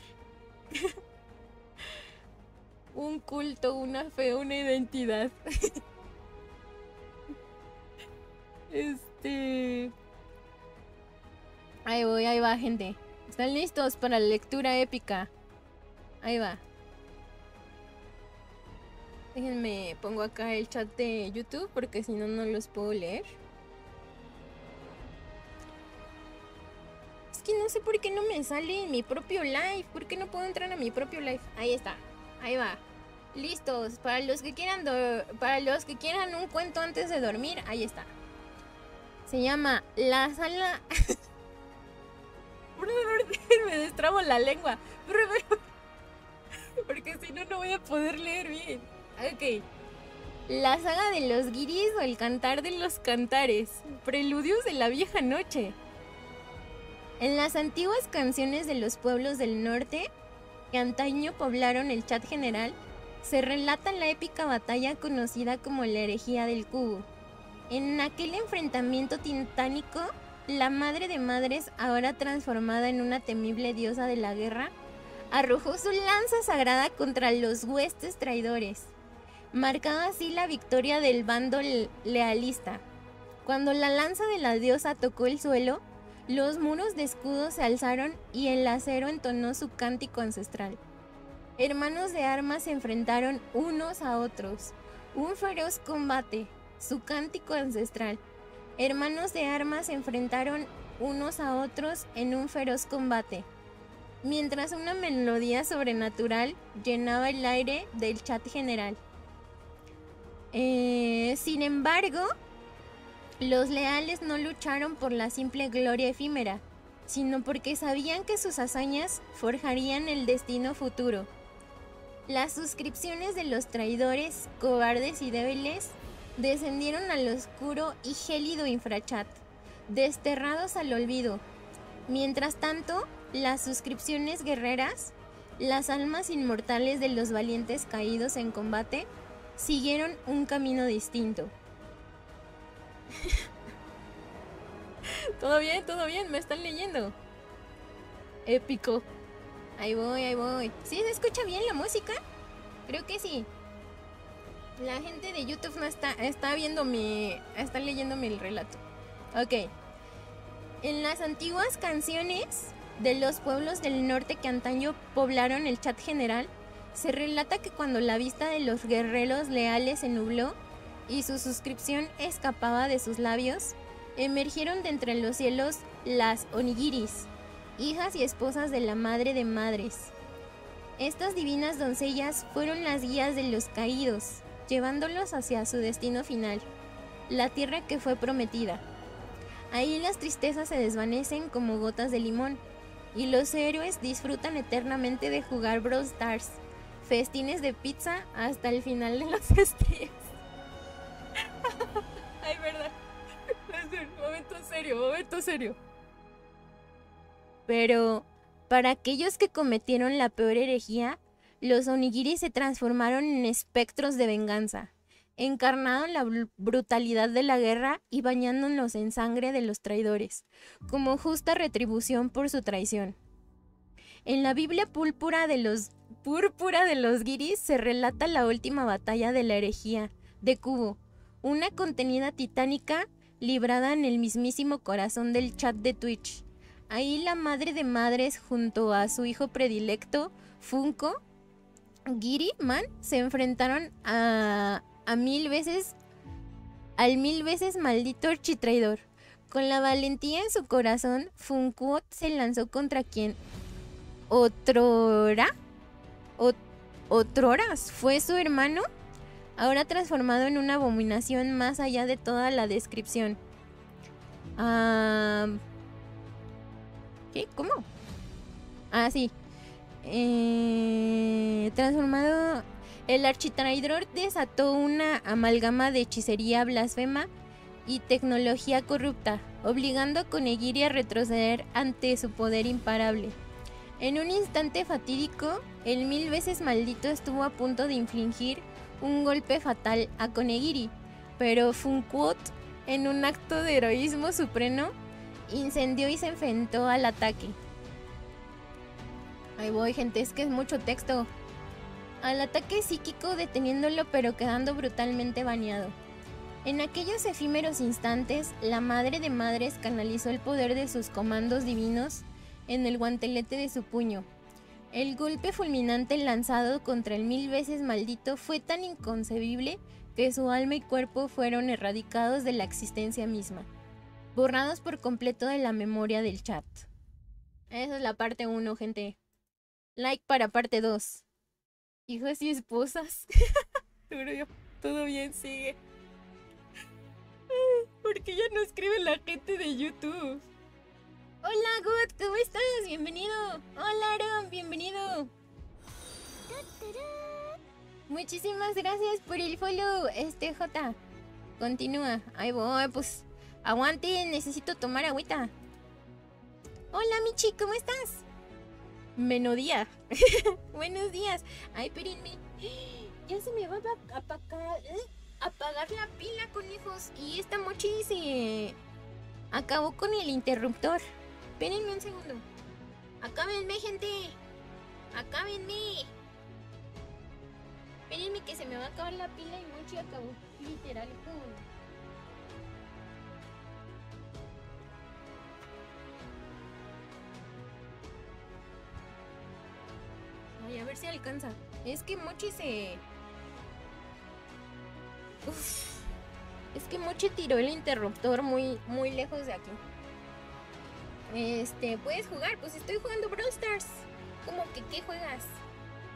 Un culto, una fe, una identidad. este. Ahí voy, ahí va, gente. ¿Están listos para la lectura épica? Ahí va. Déjenme, pongo acá el chat de YouTube porque si no, no los puedo leer. No sé por qué no me sale en mi propio live. ¿Por qué no puedo entrar a mi propio live? Ahí está. Ahí va. Listos. Para los que quieran para los que quieran un cuento antes de dormir, ahí está. Se llama La sala. me destrabo la lengua. Porque si no, no voy a poder leer bien. Ok. La saga de los guiris o el cantar de los cantares. Preludios de la vieja noche. En las antiguas canciones de los pueblos del norte, que antaño poblaron el chat general, se relata la épica batalla conocida como la herejía del cubo. En aquel enfrentamiento titánico, la madre de madres, ahora transformada en una temible diosa de la guerra, arrojó su lanza sagrada contra los huestes traidores, marcando así la victoria del bando lealista. Cuando la lanza de la diosa tocó el suelo, los muros de escudo se alzaron y el acero entonó su cántico ancestral. Hermanos de armas se enfrentaron unos a otros. Un feroz combate, su cántico ancestral. Hermanos de armas se enfrentaron unos a otros en un feroz combate. Mientras una melodía sobrenatural llenaba el aire del chat general. Eh, sin embargo, los leales no lucharon por la simple gloria efímera, sino porque sabían que sus hazañas forjarían el destino futuro. Las suscripciones de los traidores, cobardes y débiles descendieron al oscuro y gélido infrachat, desterrados al olvido. Mientras tanto, las suscripciones guerreras las almas inmortales de los valientes caídos en combate siguieron un camino distinto. todo bien, todo bien, me están leyendo. Épico. Ahí voy, ahí voy. ¿Sí se escucha bien la música? Creo que sí. La gente de YouTube no está, está viendo mi, está leyéndome el relato. Ok. En las antiguas canciones de los pueblos del norte que antaño poblaron el chat general, se relata que cuando la vista de los guerreros leales se nubló y su suscripción escapaba de sus labios, emergieron de entre los cielos las onigiris, hijas y esposas de la madre de madres. Estas divinas doncellas fueron las guías de los caídos, llevándolos hacia su destino final, la tierra que fue prometida. Ahí las tristezas se desvanecen como gotas de limón, y los héroes disfrutan eternamente de jugar Brawl Stars festines de pizza hasta el final de los días. Pero para aquellos que cometieron la peor herejía, los onigiris se transformaron en espectros de venganza, encarnaron la brutalidad de la guerra y bañándonos en sangre de los traidores, como justa retribución por su traición. En la Biblia púrpura de los púrpura de los guiris se relata la última batalla de la herejía de Cubo, una contenida titánica librada en el mismísimo corazón del chat de Twitch. Ahí la madre de madres junto a su hijo predilecto, Funko, Giri Man, se enfrentaron a, a mil veces, al mil veces maldito architraidor. Con la valentía en su corazón, Funko se lanzó contra quien otrora otroras fue su hermano, ahora transformado en una abominación más allá de toda la descripción. ¿Qué? ¿Cómo? Ah, sí. Eh, transformado. El architraidor desató una amalgama de hechicería blasfema y tecnología corrupta, obligando a Konegiri a retroceder ante su poder imparable. En un instante fatídico, el mil veces maldito estuvo a punto de infligir un golpe fatal a Konegiri, pero Funquot, en un acto de heroísmo supremo, incendió y se enfrentó al ataque. Ahí voy, gente, es que es mucho texto. Al ataque psíquico deteniéndolo pero quedando brutalmente baneado. En aquellos efímeros instantes, la Madre de Madres canalizó el poder de sus comandos divinos en el guantelete de su puño. El golpe fulminante lanzado contra el mil veces maldito fue tan inconcebible que su alma y cuerpo fueron erradicados de la existencia misma, borrados por completo de la memoria del chat. Esa es la parte 1, gente. Like para parte 2. Hijos y esposas. Todo bien, sigue. Porque ya no escribe la gente de YouTube. Hola, Good, ¿cómo estás? Bienvenido. Hola, Aaron, bienvenido. Muchísimas gracias por el follow, este J. Continúa. Ahí voy, pues. Aguante, necesito tomar agüita. Hola, Michi, ¿cómo estás? Menodía. Buenos días. Ay, espérenme. Ya se me va a apagar, ¿eh? apagar la pila, con hijos. Y esta mochi se acabó con el interruptor. Espérenme un segundo. Acábenme, gente. Acábenme. Espérenme que se me va a acabar la pila y Mochi acabó. Literal, Ay, a ver si alcanza. Es que Mochi se... Es que Mochi tiró el interruptor muy, muy lejos de aquí. Este, ¿puedes jugar? Pues estoy jugando Brawl Stars. ¿Cómo que qué juegas?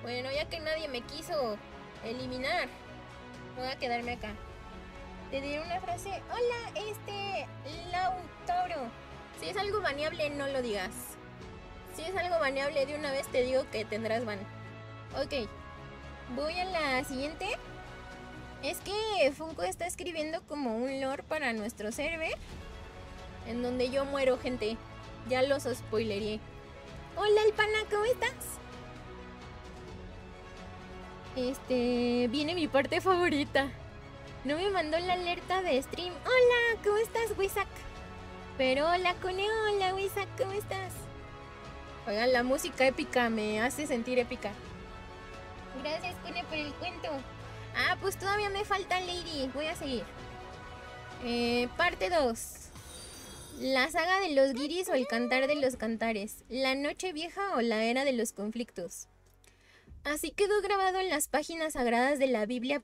Bueno, ya que nadie me quiso eliminar, voy a quedarme acá. Te diré una frase. Hola, este, Lautaro. Si es algo baneable, no lo digas. Si es algo baneable, de una vez te digo que tendrás ban. Ok. Voy a la siguiente. Es que Funko está escribiendo como un lore para nuestro server. En donde yo muero, gente. Ya los spoileré. Hola, el pana, ¿cómo estás? Este, viene mi parte favorita. No me mandó la alerta de stream. Hola, ¿cómo estás, Wisak? Pero hola, Cone, hola, Wisak, ¿cómo estás? Oigan, la música épica me hace sentir épica. Gracias, Cone, por el cuento. Ah, pues todavía me falta Lady. Voy a seguir. Eh, parte 2. La saga de los guiris o el cantar de los cantares. La noche vieja o la era de los conflictos. Así quedó grabado en las páginas sagradas de la Biblia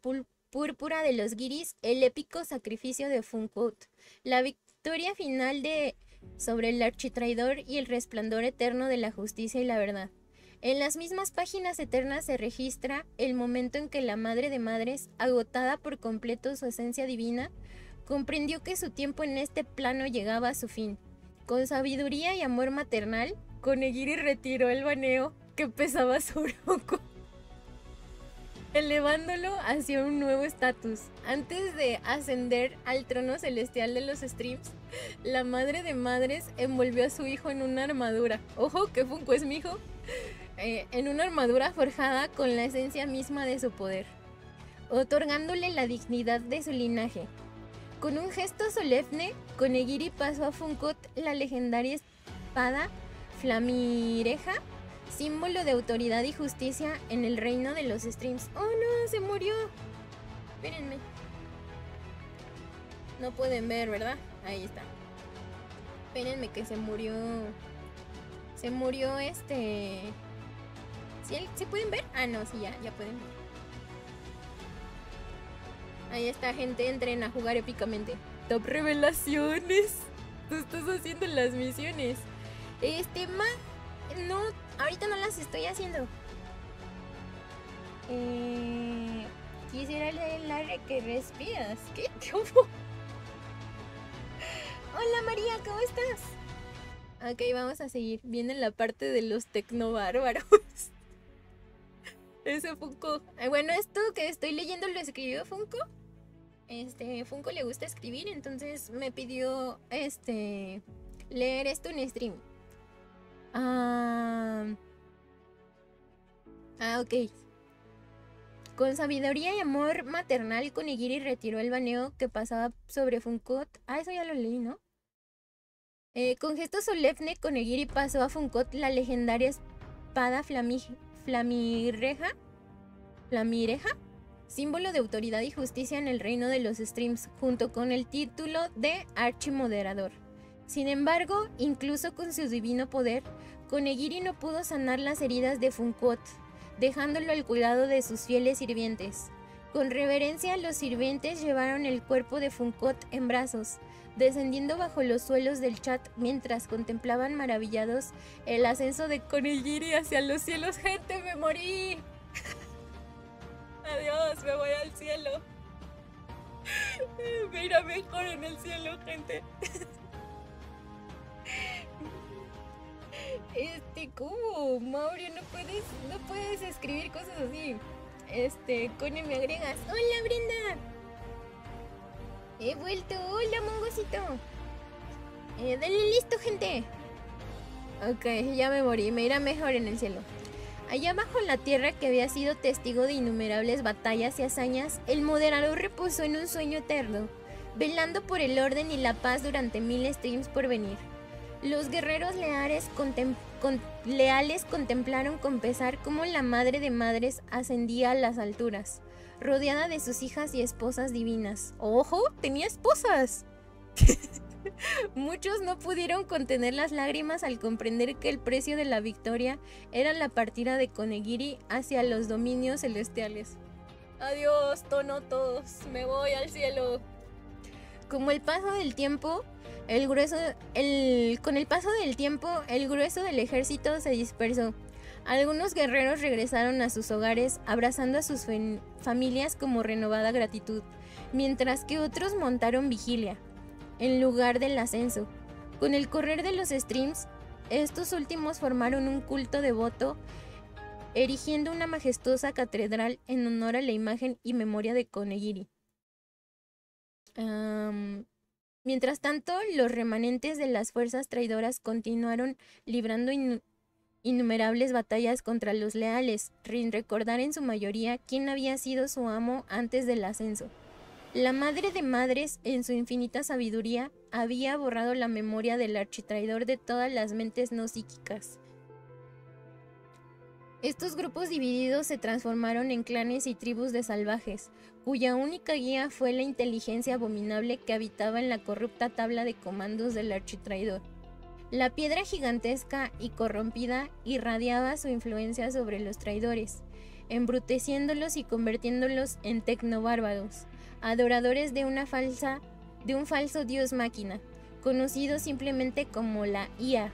púrpura de los guiris el épico sacrificio de Funkot, la victoria final de sobre el architraidor y el resplandor eterno de la justicia y la verdad. En las mismas páginas eternas se registra el momento en que la Madre de Madres, agotada por completo su esencia divina, comprendió que su tiempo en este plano llegaba a su fin. Con sabiduría y amor maternal, Konegiri retiró el baneo que pesaba sobre Oko, elevándolo hacia un nuevo estatus. Antes de ascender al trono celestial de los streams, la madre de madres envolvió a su hijo en una armadura. Ojo, que Funko es mi hijo. Eh, en una armadura forjada con la esencia misma de su poder, otorgándole la dignidad de su linaje. Con un gesto solemne, Konegiri pasó a Funkot la legendaria espada Flamireja, símbolo de autoridad y justicia en el reino de los streams. ¡Oh no! ¡Se murió! Espérenme. No pueden ver, ¿verdad? Ahí está. Espérenme que se murió. Se murió este. ¿Sí, pueden ver? Ah, no, sí, ya, ya pueden ver. Ahí está, gente, entren a jugar épicamente. Top revelaciones. Tú estás haciendo las misiones. Este, ma... No, ahorita no las estoy haciendo. Eh, quisiera leer el que respiras. ¿Qué? ¿Cómo? Hola María, ¿cómo estás? Ok, vamos a seguir. Viene la parte de los tecnobárbaros. Ese Funko. Bueno, esto que estoy leyendo lo escribió Funko. Este, Funko le gusta escribir, entonces me pidió este leer esto en stream. Ah, ah ok. Con sabiduría y amor maternal, Konigiri retiró el baneo que pasaba sobre Funkot. Ah, eso ya lo leí, ¿no? Eh, con gesto solemne, Konigiri pasó a Funkot la legendaria espada Flamireja, Flamireja, símbolo de autoridad y justicia en el reino de los streams, junto con el título de Archimoderador. Sin embargo, incluso con su divino poder, Konegiri no pudo sanar las heridas de Funkot, dejándolo al cuidado de sus fieles sirvientes. Con reverencia, los sirvientes llevaron el cuerpo de Funkot en brazos, descendiendo bajo los suelos del chat mientras contemplaban maravillados el ascenso de Konigiri hacia los cielos. Gente, me morí. Adiós, me voy al cielo. Mira mejor en el cielo, gente. Este, ¿cómo? Mauro, no puedes, no puedes escribir cosas así. Este, Cone, me agregas. Hola, Brenda. He vuelto. Hola, mongosito. Eh, dale listo, gente. Ok, ya me morí. Me irá mejor en el cielo. Allá abajo en la tierra, que había sido testigo de innumerables batallas y hazañas, el moderador reposó en un sueño eterno, velando por el orden y la paz durante mil streams por venir. Los guerreros leales, leales contemplaron con pesar cómo la madre de madres ascendía a las alturas rodeada de sus hijas y esposas divinas. ¡Ojo! ¡Tenía esposas! Muchos no pudieron contener las lágrimas al comprender que el precio de la victoria era la partida de Konegiri hacia los dominios celestiales. Adiós, tono todos, me voy al cielo. Como el paso del tiempo, el grueso, con el paso del tiempo, el grueso del ejército se dispersó algunos guerreros regresaron a sus hogares abrazando a sus familias como renovada gratitud, mientras que otros montaron vigilia, en lugar del ascenso. Con el correr de los streams, estos últimos formaron un culto devoto, erigiendo una majestuosa catedral en honor a la imagen y memoria de Konegiri. mientras tanto, los remanentes de las fuerzas traidoras continuaron librando innumerables batallas contra los leales, sin recordar en su mayoría quién había sido su amo antes del ascenso. La madre de madres, en su infinita sabiduría, había borrado la memoria del architraidor de todas las mentes no psíquicas. Estos grupos divididos se transformaron en clanes y tribus de salvajes, cuya única guía fue la inteligencia abominable que habitaba en la corrupta tabla de comandos del architraidor. La piedra gigantesca y corrompida irradiaba su influencia sobre los traidores, embruteciéndolos y convirtiéndolos en tecnobárbaros, adoradores de una falsa, de un falso dios máquina, conocido simplemente como la IA.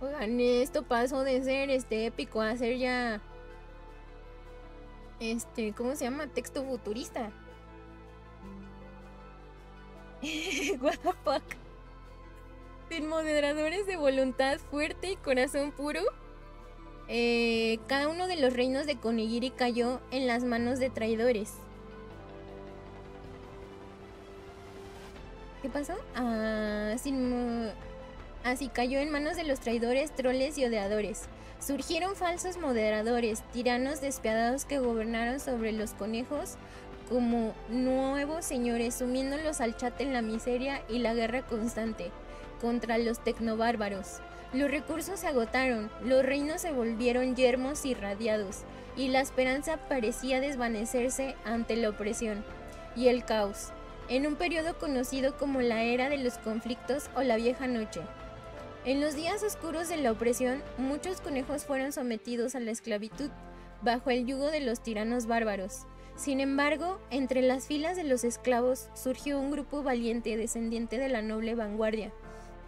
Oigan, esto pasó de ser este épico a ser ya este, ¿cómo se llama? Texto futurista. What the fuck? Sin moderadores de voluntad fuerte y corazón puro, eh, cada uno de los reinos de Konigiri cayó en las manos de traidores. ¿Qué pasó? Ah, así cayó en manos de los traidores, troles y odiadores. Surgieron falsos moderadores, tiranos despiadados que gobernaron sobre los conejos como nuevos señores, sumiéndolos al chat en la miseria y la guerra constante contra los tecnobárbaros. Los recursos se agotaron, los reinos se volvieron yermos y radiados, y la esperanza parecía desvanecerse ante la opresión y el caos, en un periodo conocido como la era de los conflictos o la vieja noche. En los días oscuros de la opresión, muchos conejos fueron sometidos a la esclavitud, bajo el yugo de los tiranos bárbaros. Sin embargo, entre las filas de los esclavos surgió un grupo valiente descendiente de la noble vanguardia,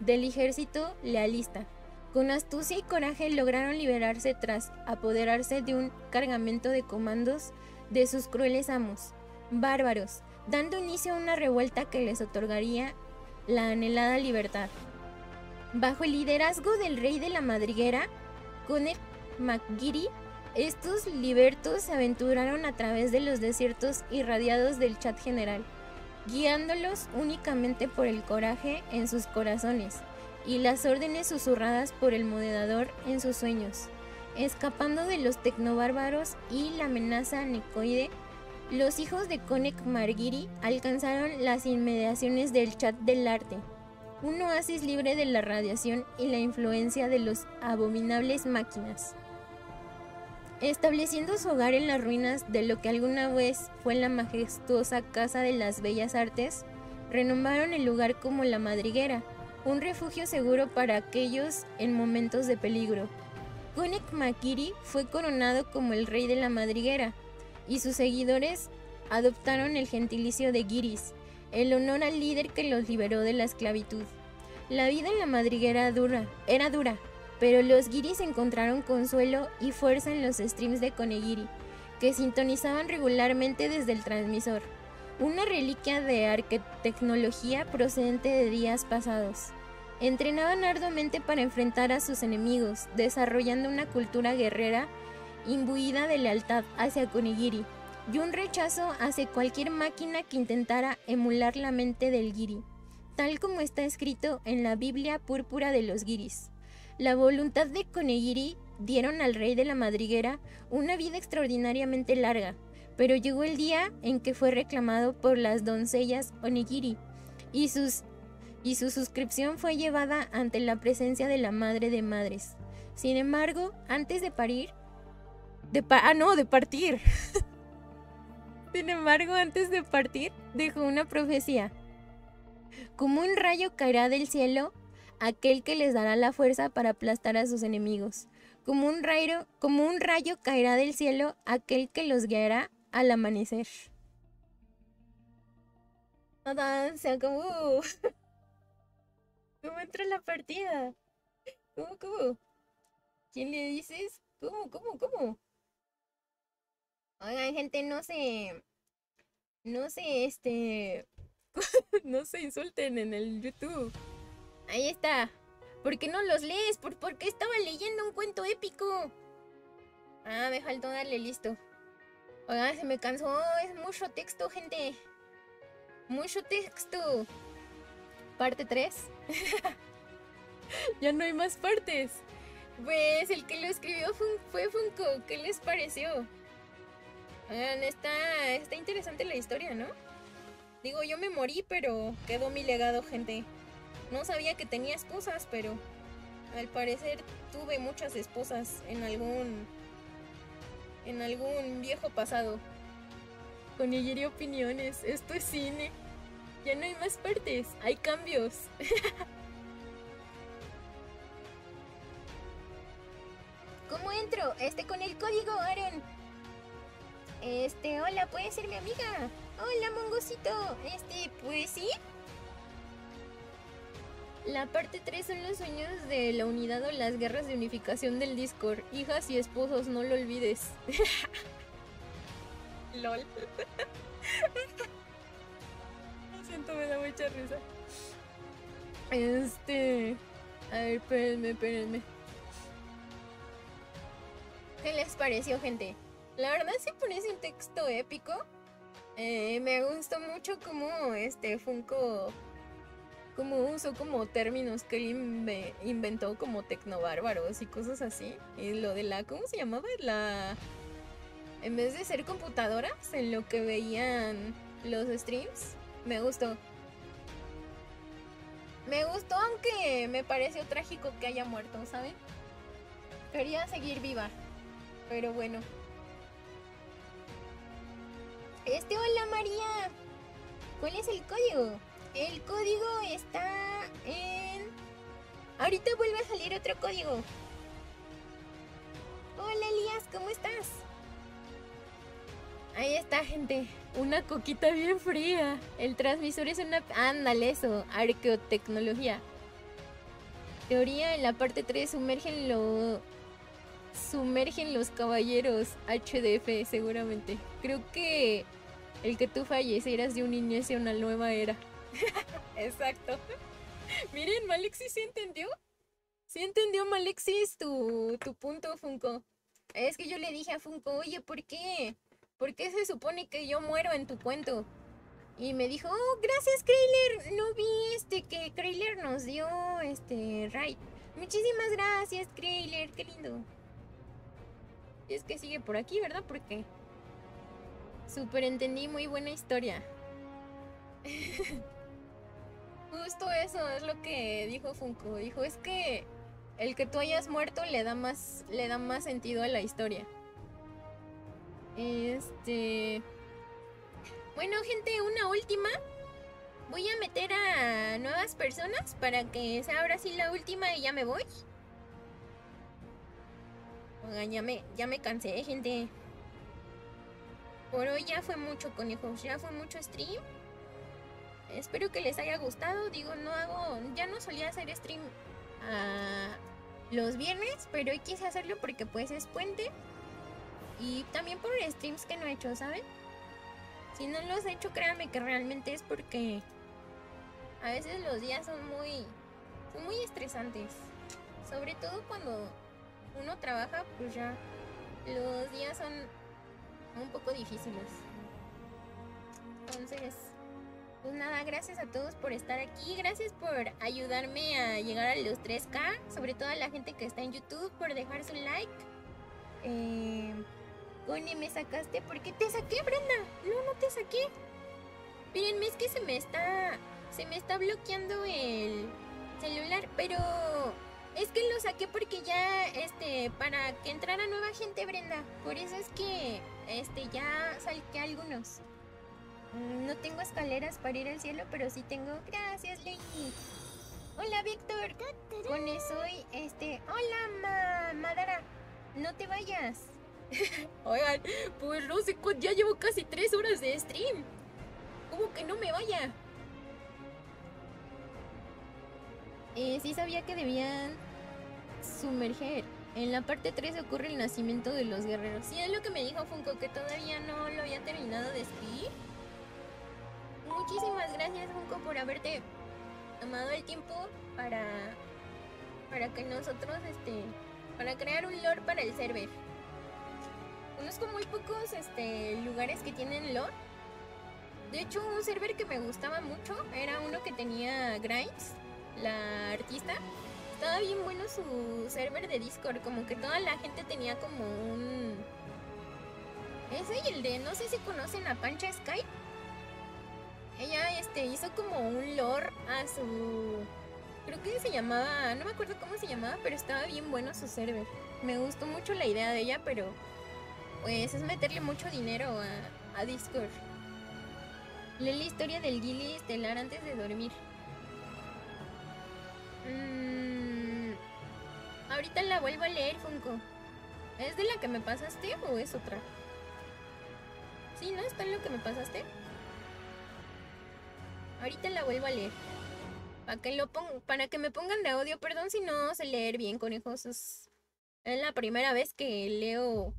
del ejército lealista. Con astucia y coraje lograron liberarse tras apoderarse de un cargamento de comandos de sus crueles amos, bárbaros, dando inicio a una revuelta que les otorgaría la anhelada libertad. Bajo el liderazgo del rey de la madriguera, Conner McGeary, estos libertos se aventuraron a través de los desiertos irradiados del chat general, guiándolos únicamente por el coraje en sus corazones y las órdenes susurradas por el moderador en sus sueños. Escapando de los tecnobárbaros y la amenaza necoide, los hijos de Konek Margiri alcanzaron las inmediaciones del chat del arte, un oasis libre de la radiación y la influencia de los abominables máquinas. Estableciendo su hogar en las ruinas de lo que alguna vez fue la majestuosa Casa de las Bellas Artes, renombraron el lugar como la Madriguera, un refugio seguro para aquellos en momentos de peligro. Konek Makiri fue coronado como el rey de la Madriguera, y sus seguidores adoptaron el gentilicio de Giris, el honor al líder que los liberó de la esclavitud. La vida en la madriguera dura, era dura, pero los guiris encontraron consuelo y fuerza en los streams de Konegiri, que sintonizaban regularmente desde el transmisor, una reliquia de arquetecnología procedente de días pasados. Entrenaban arduamente para enfrentar a sus enemigos, desarrollando una cultura guerrera imbuida de lealtad hacia Konegiri y un rechazo hacia cualquier máquina que intentara emular la mente del Giri, tal como está escrito en la Biblia púrpura de los Giris. La voluntad de Konegiri dieron al rey de la madriguera una vida extraordinariamente larga, pero llegó el día en que fue reclamado por las doncellas Onigiri y, sus, y su suscripción fue llevada ante la presencia de la madre de madres. Sin embargo, antes de parir, de ah no, de partir. Sin embargo, antes de partir, dejó una profecía. Como un rayo caerá del cielo aquel que les dará la fuerza para aplastar a sus enemigos. Como un rayo, como un rayo caerá del cielo aquel que los guiará al amanecer. Se acabó. ¿Cómo entra la partida? ¿Cómo, cómo? ¿Quién le dices? ¿Cómo, cómo, cómo? Oigan, gente, no se. No se, este. no se insulten en el YouTube. Ahí está. ¿Por qué no los lees? ¿Por, qué estaba leyendo un cuento épico? Ah, me faltó darle listo. Oigan, se me cansó. Es mucho texto, gente. Mucho texto. Parte 3. ya no hay más partes. Pues el que lo escribió fue Funko. ¿Qué les pareció? Está, está interesante la historia, ¿no? Digo, yo me morí, pero quedó mi legado, gente. No sabía que tenía esposas, pero al parecer tuve muchas esposas en algún en algún viejo pasado. Con opiniones, esto es cine. Ya no hay más partes, hay cambios. ¿Cómo entro? Este con el código Aaron. Este, hola, ¿puede ser mi amiga? Hola, mongosito. Este, pues sí. La parte 3 son los sueños de la unidad o las guerras de unificación del Discord. Hijas y esposos, no lo olvides. LOL. Lo siento, me da mucha risa. Este. A ver, espérenme, espérenme. ¿Qué les pareció, gente? La verdad sí parece un texto épico. Eh, me gustó mucho como este Funko como usó como términos que él inventó como tecnobárbaros y cosas así. Y lo de la, ¿cómo se llamaba? La... En vez de ser computadoras, en lo que veían los streams, me gustó. Me gustó aunque me pareció trágico que haya muerto, ¿saben? Quería seguir viva. Pero bueno. Este, hola María. ¿Cuál es el código? El código está en... Ahorita vuelve a salir otro código. Hola Elías, ¿cómo estás? Ahí está, gente. Una coquita bien fría. El transmisor es una... Ándale, eso. Arqueotecnología. Teoría en la parte 3 sumergen lo... Sumergen los caballeros HDF, seguramente. Creo que el que tú fallecieras de un niño hacia una nueva era. Exacto. Miren, Malexis sí entendió. Sí entendió Malexis tu, tu punto, Funko. Es que yo le dije a Funko, oye, ¿por qué? ¿Por qué se supone que yo muero en tu cuento? Y me dijo, oh, gracias, Krayler. No vi este que Krayler nos dio este right. Muchísimas gracias, Krayler. Qué lindo. Y es que sigue por aquí, ¿verdad? Porque super entendí, muy buena historia. Justo eso es lo que dijo Funko. Dijo, es que el que tú hayas muerto le da más, le da más sentido a la historia. Este... Bueno, gente, una última. Voy a meter a nuevas personas para que sea ahora sí la última y ya me voy. Oigan, ya me, ya me cansé, gente. Por hoy ya fue mucho, conejos. Ya fue mucho stream. Espero que les haya gustado. Digo, no hago, ya no solía hacer stream ah, los viernes, pero hoy quise hacerlo porque pues es puente. Y también por streams que no he hecho, ¿saben? Si no los he hecho, créanme que realmente es porque a veces los días son muy, son muy estresantes. Sobre todo cuando uno trabaja, pues ya los días son un poco difíciles. Entonces, pues nada, gracias a todos por estar aquí. Gracias por ayudarme a llegar a los 3K. Sobre todo a la gente que está en YouTube por dejar su like. Eh, me sacaste. ¿Por qué te saqué, Brenda? No, no te saqué. Mírenme, es que se me está. Se me está bloqueando el celular. Pero es que lo saqué porque ya, este, para que entrara nueva gente, Brenda. Por eso es que, este, ya salqué algunos. Mm, no tengo escaleras para ir al cielo, pero sí tengo. Gracias, Lady. Hola, Víctor. Con eso, este. Hola, Madara. No te vayas. Oigan, pues no sé, ya llevo casi tres horas de stream. ¿Cómo que no me vaya? Eh, sí sabía que debían sumerger. En la parte 3 ocurre el nacimiento de los guerreros. Sí, es lo que me dijo Funko, que todavía no lo había terminado de escribir muchísimas gracias, Junco, por haberte tomado el tiempo para, para que nosotros, este, para crear un lore para el server. Conozco muy pocos este, lugares que tienen lore. De hecho, un server que me gustaba mucho era uno que tenía Grimes, la artista. Estaba bien bueno su server de Discord, como que toda la gente tenía como un... Ese y el de, no sé si conocen a Pancha Sky. Ella este, hizo como un lore a su... Creo que se llamaba, no me acuerdo cómo se llamaba, pero estaba bien bueno su server. Me gustó mucho la idea de ella, pero pues es meterle mucho dinero a, a Discord. Lee la historia del Gilly estelar antes de dormir. Mm, ahorita la vuelvo a leer, Funko. ¿Es de la que me pasaste o es otra? Sí, ¿no? ¿Está en lo que me pasaste? Ahorita la vuelvo a leer. Para que, lo para que me pongan de audio, perdón si no sé leer bien, conejos. Es, es la primera vez que leo.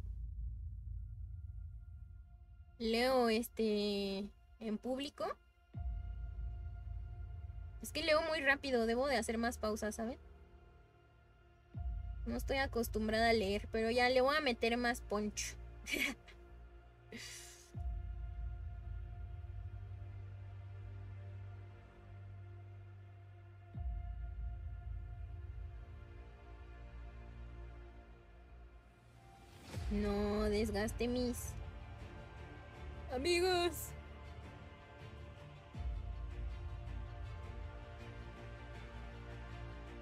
Leo este. en público. Es que leo muy rápido, debo de hacer más pausas, ¿saben? No estoy acostumbrada a leer, pero ya le voy a meter más poncho. no desgaste mis amigos.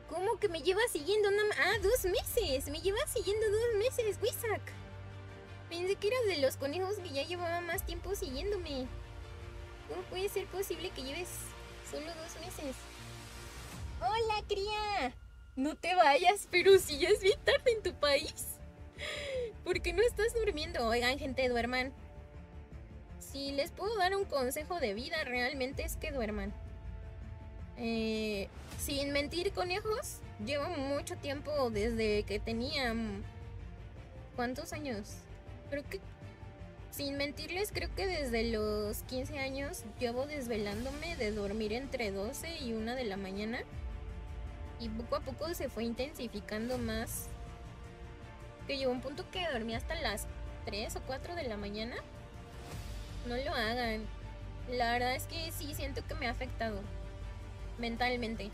¿Cómo que me lleva siguiendo una... Ah, dos meses. Me lleva siguiendo dos meses, Wisak. Pensé que era de los conejos que ya llevaba más tiempo siguiéndome. ¿Cómo puede ser posible que lleves solo dos meses? ¡Hola, cría! No te vayas, pero si ya es bien tarde en tu país. ¿Por qué no estás durmiendo? Oigan, gente, duerman. Si les puedo dar un consejo de vida, realmente es que duerman. Eh, sin mentir, conejos, llevo mucho tiempo desde que tenía... Mm, ¿Cuántos años? Creo que... Sin mentirles, creo que desde los 15 años llevo desvelándome de dormir entre 12 y 1 de la mañana. Y poco a poco se fue intensificando más. Que llegó un punto que dormí hasta las 3 o 4 de la mañana. No lo hagan. La verdad es que sí siento que me ha afectado mentalmente.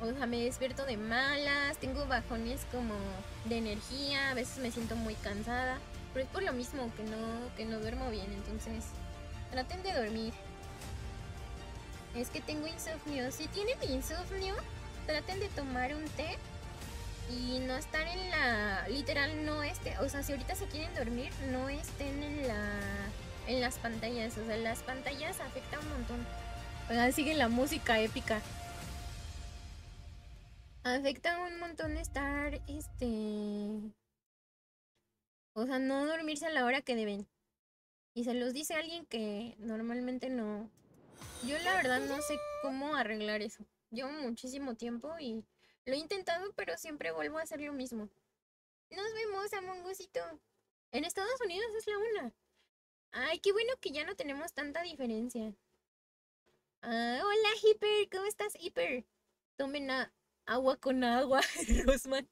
O sea, me despierto de malas, tengo bajones como de energía, a veces me siento muy cansada, pero es por lo mismo que no, que no duermo bien, entonces traten de dormir. Es que tengo insomnio. Si tienen insomnio, traten de tomar un té y no estar en la literal no este, o sea, si ahorita se quieren dormir, no estén en la en las pantallas, o sea, las pantallas afectan un montón. Sigue la música épica. Afecta un montón estar, este... O sea, no dormirse a la hora que deben. Y se los dice alguien que normalmente no... Yo la verdad no sé cómo arreglar eso. Llevo muchísimo tiempo y lo he intentado, pero siempre vuelvo a hacer lo mismo. Nos vemos, Amongosito. En Estados Unidos es la una. Ay, qué bueno que ya no tenemos tanta diferencia. Ah, hola, Hiper, ¿cómo estás, Hiper? Tomen agua con agua, Rosman.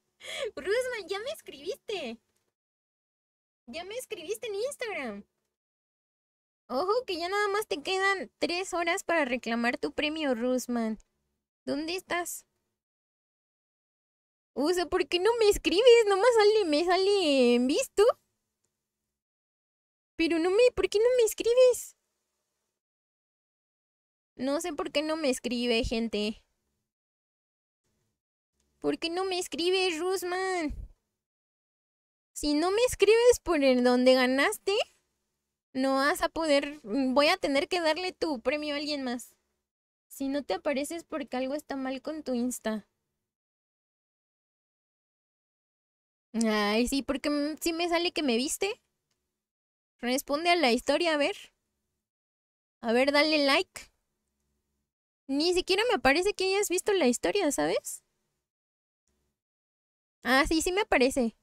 Rosman, ya me escribiste. Ya me escribiste en Instagram. Ojo que ya nada más te quedan tres horas para reclamar tu premio, Rosman. ¿Dónde estás? O sea, ¿por qué no me escribes? Nomás sale, me sale en visto. Pero no me, ¿por qué no me escribes? No sé por qué no me escribe, gente. ¿Por qué no me escribes, Rusman? Si no me escribes por el donde ganaste, no vas a poder. Mm, voy a tener que darle tu premio a alguien más. Si no te apareces porque algo está mal con tu Insta. Ay, sí, porque si me sale que me viste. Responde a la historia, a ver. A ver, dale like. Ni siquiera me parece que hayas visto la historia, ¿sabes? Ah, sí, sí me aparece.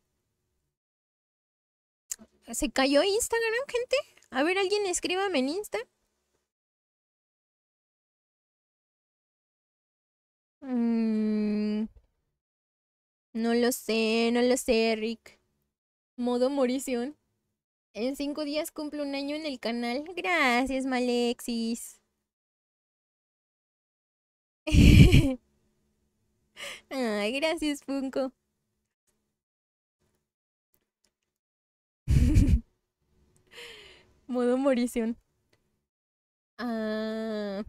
¿Se cayó Instagram, gente? A ver, alguien escríbame en Insta. Mm, no lo sé, no lo sé, Rick. Modo morición. En cinco días cumple un año en el canal. Gracias, Malexis. Ay, gracias, Funko. Modo morición. Ah.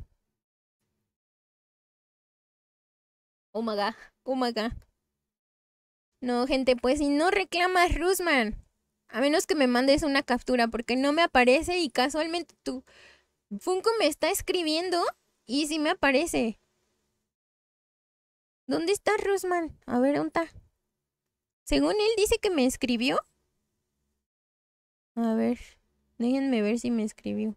Oh my god, oh. No, gente, pues si no reclamas Rusman, a menos que me mandes una captura, porque no me aparece y casualmente tu Funko me está escribiendo y sí me aparece. ¿Dónde está Rusman? A ver, ¿dónde está? Según él dice que me escribió. A ver, déjenme ver si me escribió.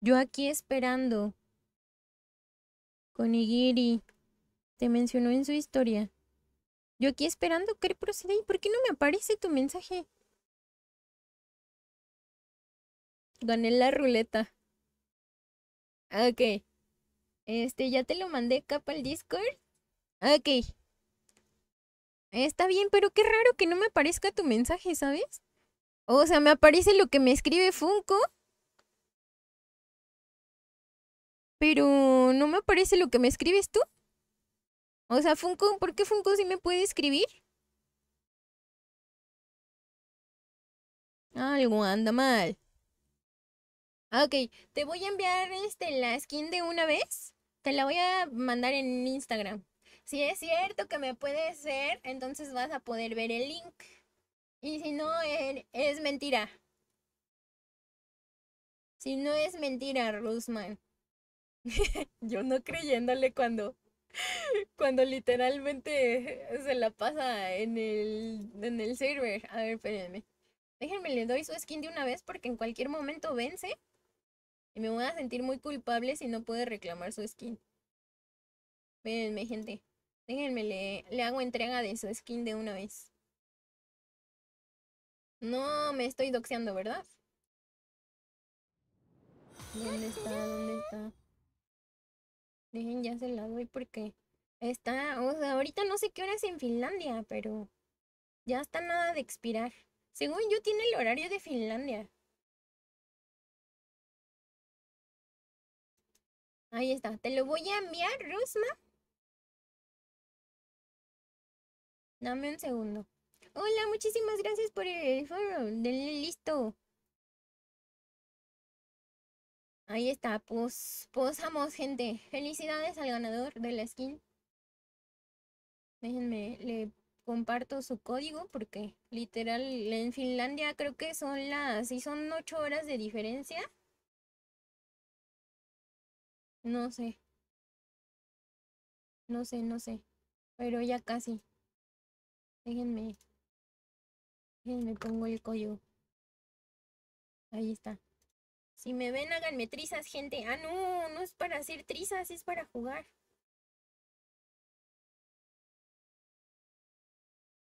Yo aquí esperando. Con Igiri. Te mencionó en su historia. Yo aquí esperando, ¿qué procede? ¿Y por qué no me aparece tu mensaje? Gané la ruleta. Ok. Este, ya te lo mandé capa al Discord. Ok. Está bien, pero qué raro que no me aparezca tu mensaje, ¿sabes? O sea, me aparece lo que me escribe Funko. Pero no me aparece lo que me escribes tú. O sea, Funko, ¿por qué Funko sí me puede escribir? Algo anda mal. Ah, ok, te voy a enviar este, la skin de una vez. Te la voy a mandar en Instagram. Si es cierto que me puede ser, entonces vas a poder ver el link. Y si no, er, es mentira. Si no es mentira, Rusman. Yo no creyéndole cuando, cuando literalmente se la pasa en el, en el server. A ver, espérenme. Déjenme, le doy su skin de una vez porque en cualquier momento vence. Y me voy a sentir muy culpable si no puede reclamar su skin. Espérenme, gente. Déjenme, le, le hago entrega de su skin de una vez. No me estoy doxeando, ¿verdad? ¿Dónde está? ¿Dónde está? Dejen, ya se la doy porque está, o sea, ahorita no sé qué hora es en Finlandia, pero ya está nada de expirar. Según yo tiene el horario de Finlandia. Ahí está, te lo voy a enviar, Rusma. Dame un segundo. Hola, muchísimas gracias por el foro. Listo. Ahí está, pues, posamos, gente. Felicidades al ganador de la skin. Déjenme, le comparto su código porque literal en Finlandia creo que son las, si son ocho horas de diferencia. No sé. No sé, no sé. Pero ya casi. Déjenme. Déjenme pongo el código. Ahí está. Si me ven, háganme trizas, gente. Ah, no, no es para hacer trizas, es para jugar.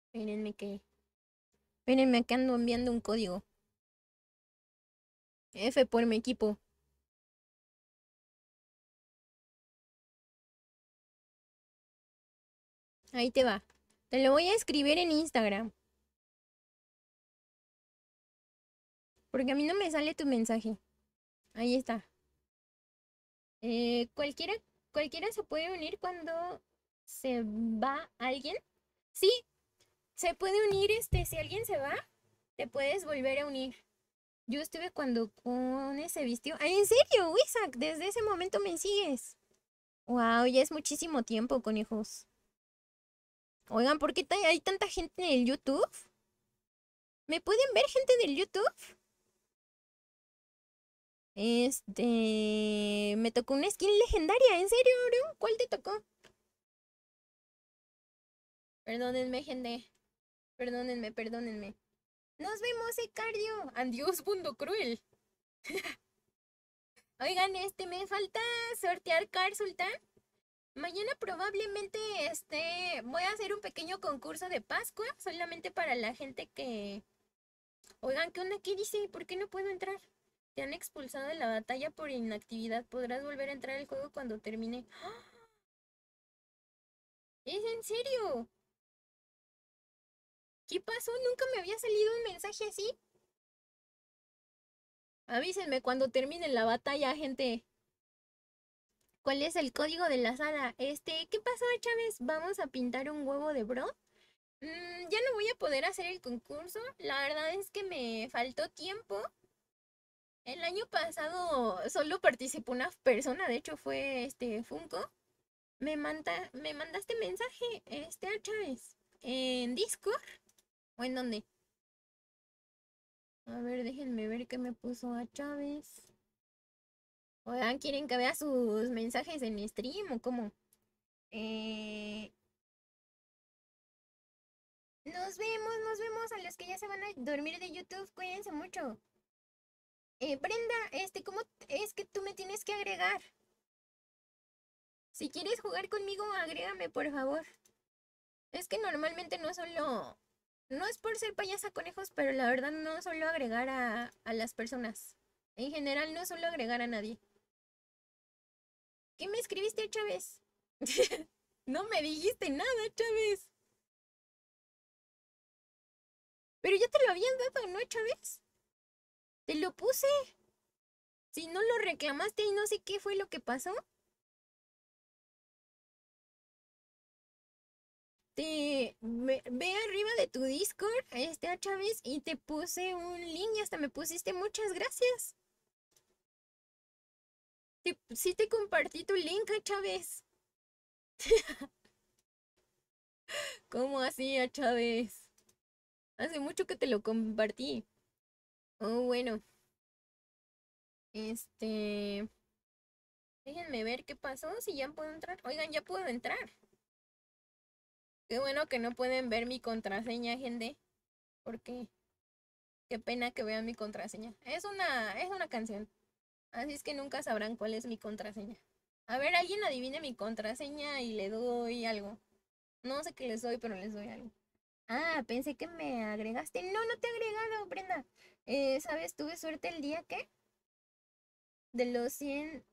Espérenme que... Espérenme que ando enviando un código. F por mi equipo. Ahí te va. Te lo voy a escribir en Instagram. Porque a mí no me sale tu mensaje. Ahí está. Eh, cualquiera, cualquiera se puede unir cuando se va alguien. Sí, se puede unir este, si alguien se va, te puedes volver a unir. Yo estuve cuando con ese vistió. Ah, ¿En serio, Isaac? Desde ese momento me sigues. Wow, ya es muchísimo tiempo, conejos. Oigan, ¿por qué hay tanta gente en el YouTube? ¿Me pueden ver gente del YouTube? Este... Me tocó una skin legendaria, ¿en serio, bro? ¿Cuál te tocó? Perdónenme, gente. Perdónenme, perdónenme. Nos vemos, Ecardio. Adiós, mundo cruel. Oigan, este, me falta sortear Car Sultan. Mañana probablemente este voy a hacer un pequeño concurso de Pascua, solamente para la gente que... Oigan, ¿qué onda aquí dice? ¿Por qué no puedo entrar? Te han expulsado de la batalla por inactividad. Podrás volver a entrar al juego cuando termine. ¿Es en serio? ¿Qué pasó? Nunca me había salido un mensaje así. Avísenme cuando termine la batalla, gente. ¿Cuál es el código de la sala? Este, ¿qué pasó, Chávez? ¿Vamos a pintar un huevo de bro? Mm, ya no voy a poder hacer el concurso. La verdad es que me faltó tiempo. El año pasado solo participó una persona, de hecho fue este Funko. Me manda, me mandaste mensaje, este a Chávez, en Discord o en dónde. A ver, déjenme ver qué me puso a Chávez. Oigan, ¿quieren que vea sus mensajes en stream o cómo? Eh... Nos vemos, nos vemos a los que ya se van a dormir de YouTube. Cuídense mucho. Eh, Brenda, este, ¿cómo es que tú me tienes que agregar? Si quieres jugar conmigo, agrégame, por favor. Es que normalmente no solo... No es por ser payasa conejos, pero la verdad no solo agregar a, a las personas. En general no solo agregar a nadie. ¿Qué me escribiste, Chávez? no me dijiste nada, Chávez. Pero ya te lo habían dado, ¿no, Chávez? Te lo puse. Si no lo reclamaste y no sé qué fue lo que pasó. Te ve, arriba de tu Discord, este a Chávez, y te puse un link hasta me pusiste muchas gracias. Sí te compartí tu link, Chávez. ¿Cómo así, Chávez? Hace mucho que te lo compartí. Oh, bueno. Este... Déjenme ver qué pasó, si ya puedo entrar. Oigan, ya puedo entrar. Qué bueno que no pueden ver mi contraseña, gente. Porque qué pena que vean mi contraseña. Es una, es una canción. Así es que nunca sabrán cuál es mi contraseña. A ver, alguien adivine mi contraseña y le doy algo. No sé qué les doy, pero les doy algo. Ah, pensé que me agregaste. No, no te he agregado, Brenda. Eh, ¿Sabes? Tuve suerte el día que... De los 100...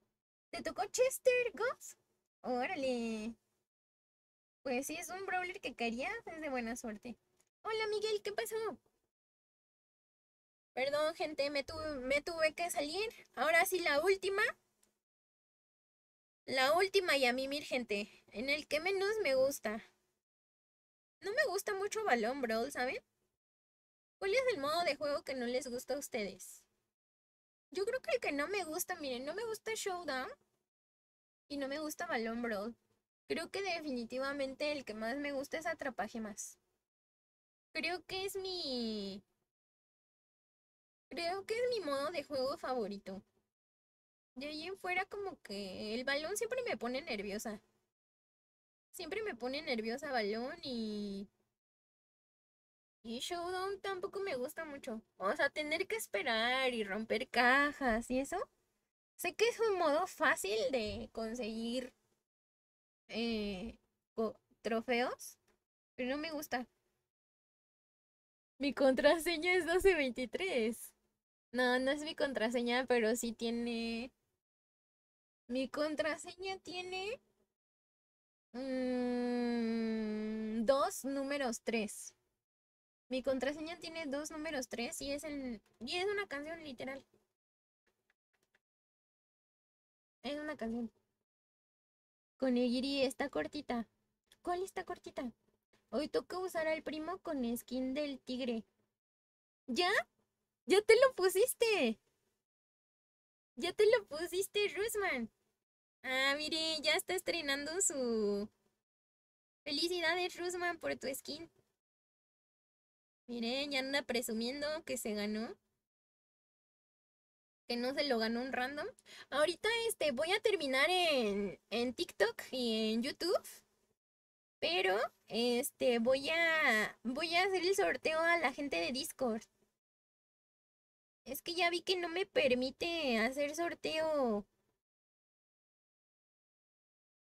¿Te tocó Chester Ghost? Órale. Pues sí, es un brawler que quería. Es de buena suerte. Hola, Miguel, ¿qué pasó? Perdón, gente, me, tuve que salir. Ahora sí, la última. La última y a mimir, gente. En el que menos me gusta. No me gusta mucho Balón Brawl, ¿saben? ¿Cuál es el modo de juego que no les gusta a ustedes? Yo creo que el que no me gusta, miren, no me gusta Showdown y no me gusta Balón Brawl. Creo que definitivamente el que más me gusta es Atrapagemas. Creo que es mi... Creo que es mi modo de juego favorito. De ahí en fuera como que el balón siempre me pone nerviosa. Siempre me pone nerviosa balón y... Y Showdown tampoco me gusta mucho. O sea, tener que esperar y romper cajas y eso. Sé que es un modo fácil de conseguir eh, trofeos, pero no me gusta. Mi contraseña es 1223. No, no es mi contraseña, pero sí tiene... Mi contraseña tiene Mm, dos números tres. Mi contraseña tiene dos números tres y es el. Y es una canción literal. Es una canción. Con Igiri está cortita. ¿Cuál está cortita? Hoy toca usar al primo con skin del tigre. ¿Ya? ¡Ya te lo pusiste! ¡Ya te lo pusiste, Rusman! Ah, mire, ya está estrenando su... Felicidades, Rusman, por tu skin. Miren, ya anda presumiendo que se ganó. Que no se lo ganó un random. Ahorita este, voy a terminar en, en TikTok y en YouTube. Pero este voy a voy a hacer el sorteo a la gente de Discord. Es que ya vi que no me permite hacer sorteo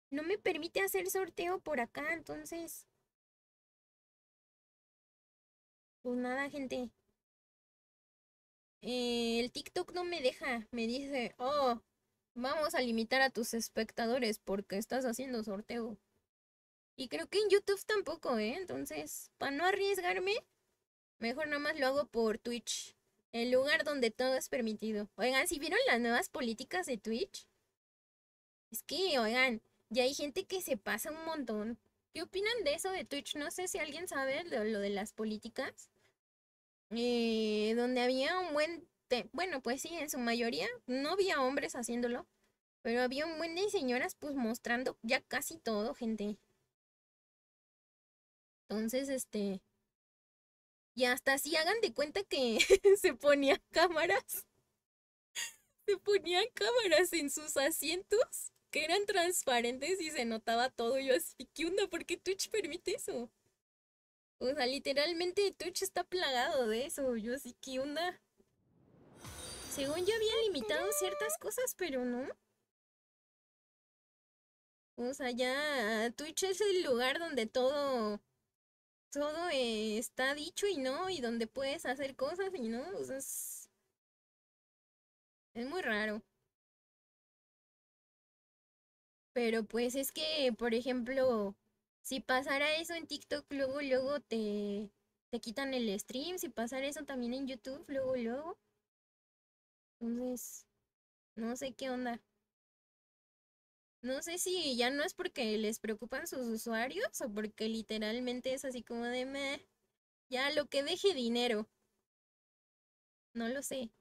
no me permite hacer sorteo por acá, entonces... Pues nada, gente. Eh, el TikTok no me deja. Me dice, oh, vamos a limitar a tus espectadores porque estás haciendo sorteo. Y creo que en YouTube tampoco, ¿eh? Entonces, para no arriesgarme, mejor nada más lo hago por Twitch. El lugar donde todo es permitido. Oigan, si vieron las nuevas políticas de Twitch, es que, oigan, ya hay gente que se pasa un montón. ¿Qué opinan de eso de Twitch? No sé si alguien sabe lo, de las políticas. Eh, donde había un buen... Bueno, pues sí, en su mayoría no había hombres haciéndolo. Pero había un buen de señoras pues mostrando ya casi todo, gente. Entonces, este... Y hasta así hagan de cuenta que se ponían cámaras. Se ponían cámaras en sus asientos que eran transparentes y se notaba todo. Yo así, ¿qué onda? ¿Por qué Twitch permite eso? O sea, literalmente Twitch está plagado de eso. Yo así, ¿qué onda? Según yo había limitado ciertas cosas, pero no. O sea, ya Twitch es el lugar donde todo todo está dicho y no, y donde puedes hacer cosas y no, es, es muy raro. Pero pues es que, por ejemplo, si pasara eso en TikTok, luego, luego te, te quitan el stream. Si pasara eso también en YouTube, luego, luego. Entonces, no sé qué onda. No sé si ya no es porque les preocupan sus usuarios o porque literalmente es así como de me. Ya lo que deje dinero. No lo sé.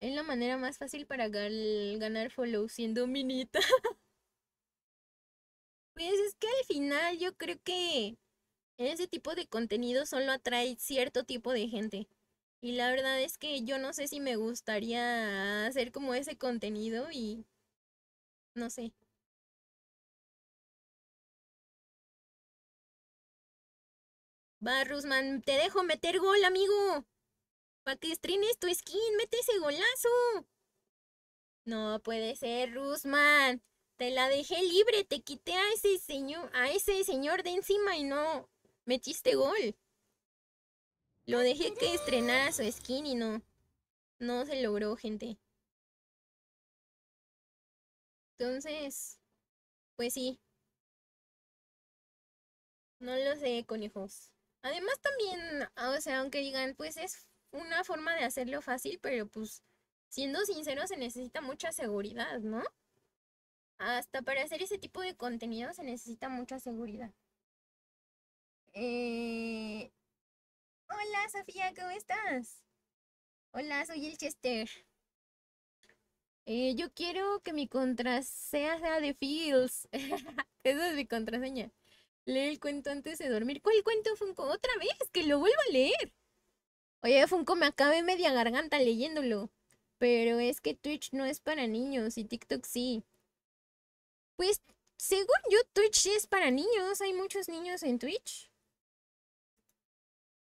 Es la manera más fácil para ganar follow siendo minita. pues es que al final yo creo que ese tipo de contenido solo atrae cierto tipo de gente. Y la verdad es que yo no sé si me gustaría hacer como ese contenido y no sé. Va, Rusman, te dejo meter gol, amigo. Para que estrenes tu skin, mete ese golazo. No puede ser, Rusman. Te la dejé libre, te quité a ese señor, a ese señor de encima y no metiste gol. Lo dejé que estrenara su skin y no. No se logró, gente. Entonces, pues sí. No lo sé, conejos. Además también, o sea, aunque digan, pues es una forma de hacerlo fácil, pero pues siendo sincero se necesita mucha seguridad, ¿no? Hasta para hacer ese tipo de contenido se necesita mucha seguridad. Eh... Hola Sofía, ¿cómo estás? Hola, soy el Chester. Eh, yo quiero que mi contraseña sea de Fields. Esa es mi contraseña. Lee el cuento antes de dormir. ¿Cuál cuento, Funko? Otra vez, que lo vuelvo a leer. Oye, Funko, me acabé media garganta leyéndolo. Pero es que Twitch no es para niños y TikTok sí. Pues, según yo, Twitch es para niños. Hay muchos niños en Twitch.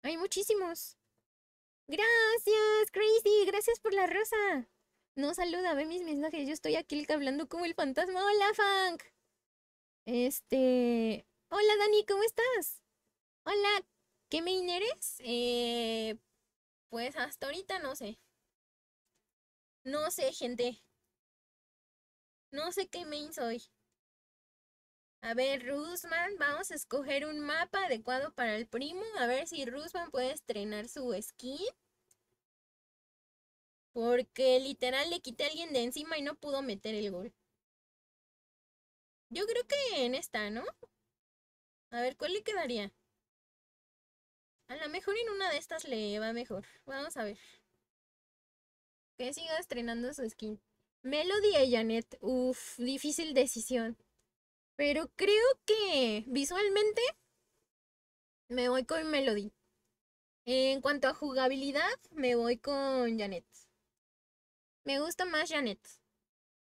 Hay muchísimos. Gracias, Crazy. Gracias por la rosa. No saluda, ve mis mensajes. Yo estoy aquí hablando como el fantasma. Hola, Funk. Este. Hola, Dani, ¿cómo estás? Hola, ¿qué main eres? Eh. Pues hasta ahorita no sé. No sé, gente. No sé qué main soy. A ver, Rusman, vamos a escoger un mapa adecuado para el primo. A ver si Rusman puede estrenar su skin. Porque literal le quité a alguien de encima y no pudo meter el gol. Yo creo que en esta, ¿no? A ver, ¿cuál le quedaría? A lo mejor en una de estas le va mejor. Vamos a ver. Que siga estrenando su skin. Melody y Janet. Uf, difícil decisión. Pero creo que visualmente me voy con Melody. En cuanto a jugabilidad, me voy con Janet. Me gusta más Janet.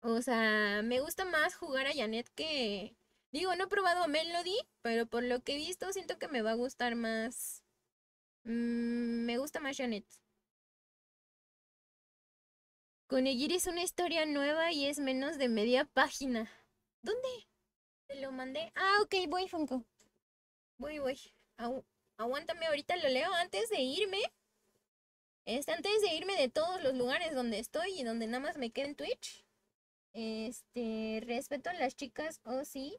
O sea, me gusta más jugar a Janet que... Digo, no he probado a Melody, pero por lo que he visto siento que me va a gustar más... Mm, me gusta más Janet. Conegiri es una historia nueva y es menos de media página. ¿Dónde? Te lo mandé. Ah, ok, voy, Funko. Voy, voy. aguántame, ahorita lo leo antes de irme. Antes de irme de todos los lugares donde estoy y donde nada más me queda en Twitch. Este, respeto a las chicas, oh sí.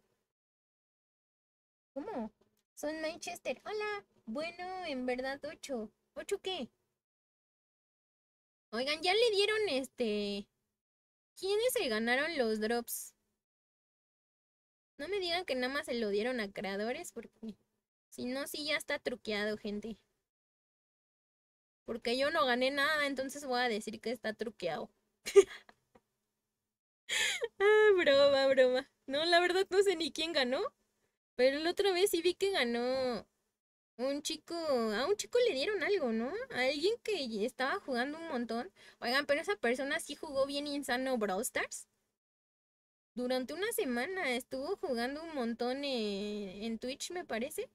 ¿Cómo? Son Manchester. Hola. Bueno, en verdad, ocho. ¿Ocho qué? Oigan, ya le dieron este... ¿Quiénes se ganaron los drops? No me digan que nada más se lo dieron a creadores porque si no, sí ya está truqueado, gente. Porque yo no gané nada, entonces voy a decir que está truqueado. ah, broma, broma. No, la verdad no sé ni quién ganó. Pero la otra vez sí vi que ganó un chico. A un chico le dieron algo, ¿no? A alguien que estaba jugando un montón. Oigan, pero esa persona sí jugó bien insano Brawl Stars. Durante una semana estuvo jugando un montón en Twitch, me parece.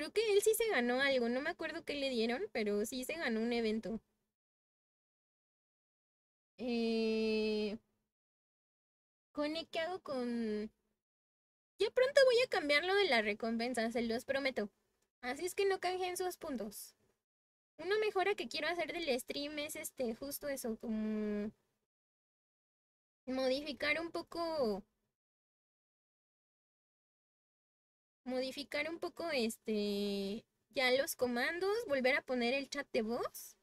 Creo que él sí se ganó algo, no me acuerdo qué le dieron, pero sí se ganó un evento. Eh... ¿qué hago con...? Ya pronto voy a cambiar lo de las recompensas, se los prometo. Así es que no canjeen sus puntos. Una mejora que quiero hacer del stream es este, justo eso, como modificar un poco modificar un poco este ya los comandos, volver a poner el chat de voz.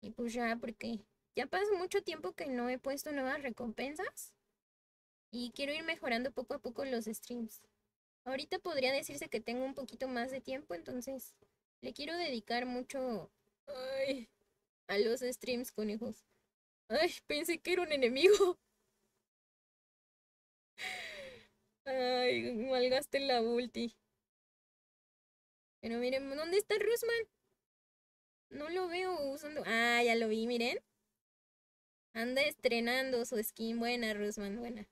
Y pues ya porque ya pasó mucho tiempo que no he puesto nuevas recompensas y quiero ir mejorando poco a poco los streams. Ahorita podría decirse que tengo un poquito más de tiempo, entonces le quiero dedicar mucho a los streams, conejos. Ay, pensé que era un enemigo. Ay, malgaste la ulti. Pero miren, ¿dónde está Rusman? No lo veo usando. Ah, ya lo vi, miren. Anda estrenando su skin. Buena, Rusman, buena.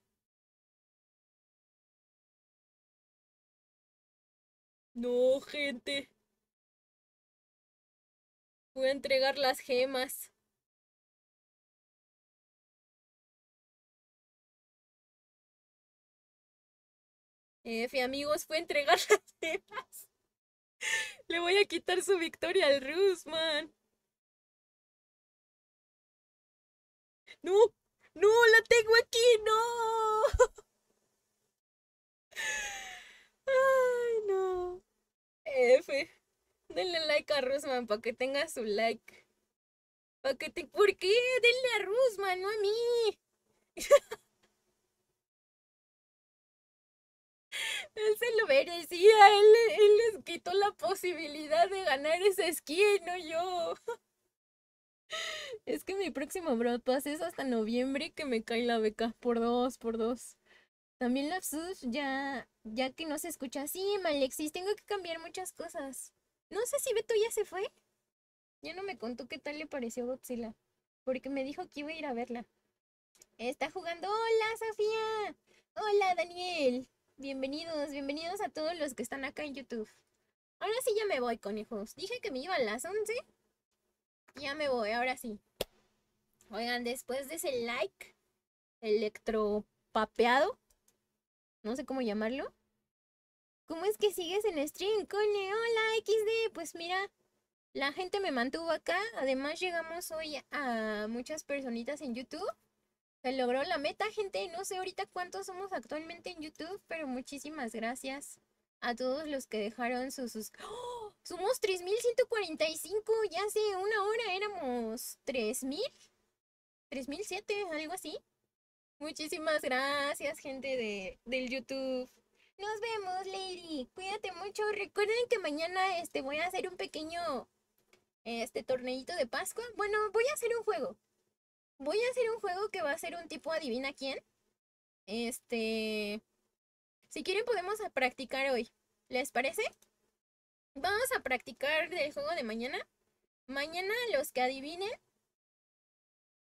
No, gente. Voy a entregar las gemas. F, amigos, fue entregar las gemas. Le voy a quitar su victoria al Rusman. No, no, la tengo aquí, no. Ay, no. F. Denle like a Rusman para que tenga su like. ¿Para que te... ¿Por qué? Denle a Rusman, no a mí. Él se lo merecía, él, él les quitó la posibilidad de ganar ese skin, no yo. Es que mi próximo Broad Pass es hasta noviembre que me cae la beca. Por dos, por dos. También la ya, ya que no se escucha así, Malexis, tengo que cambiar muchas cosas. No sé si Beto ya se fue. Ya no me contó qué tal le pareció Godzilla. Porque me dijo que iba a ir a verla. Está jugando. Hola, Sofía. Hola, Daniel. Bienvenidos, bienvenidos a todos los que están acá en YouTube. Ahora sí ya me voy, conejos. Dije que me iba a las 11. Ya me voy, ahora sí. Oigan, después de ese like electropapeado, no sé cómo llamarlo. ¿Cómo es que sigues en stream, cone? Hola, XD. Pues mira, la gente me mantuvo acá. Además, llegamos hoy a muchas personitas en YouTube. Se logró la meta, gente. No sé ahorita cuántos somos actualmente en YouTube, pero muchísimas gracias a todos los que dejaron sus... sus... ¡Oh! Somos 3145, ya hace una hora éramos 3000. 3007, algo así. Muchísimas gracias, gente de, del YouTube. Nos vemos, Lady. Cuídate mucho. Recuerden que mañana este, voy a hacer un pequeño este torneito de Pascua. Bueno, voy a hacer un juego voy a hacer un juego que va a ser un tipo adivina quién. Este... Si quieren podemos practicar hoy. ¿Les parece? Vamos a practicar el juego de mañana. Mañana los que adivinen,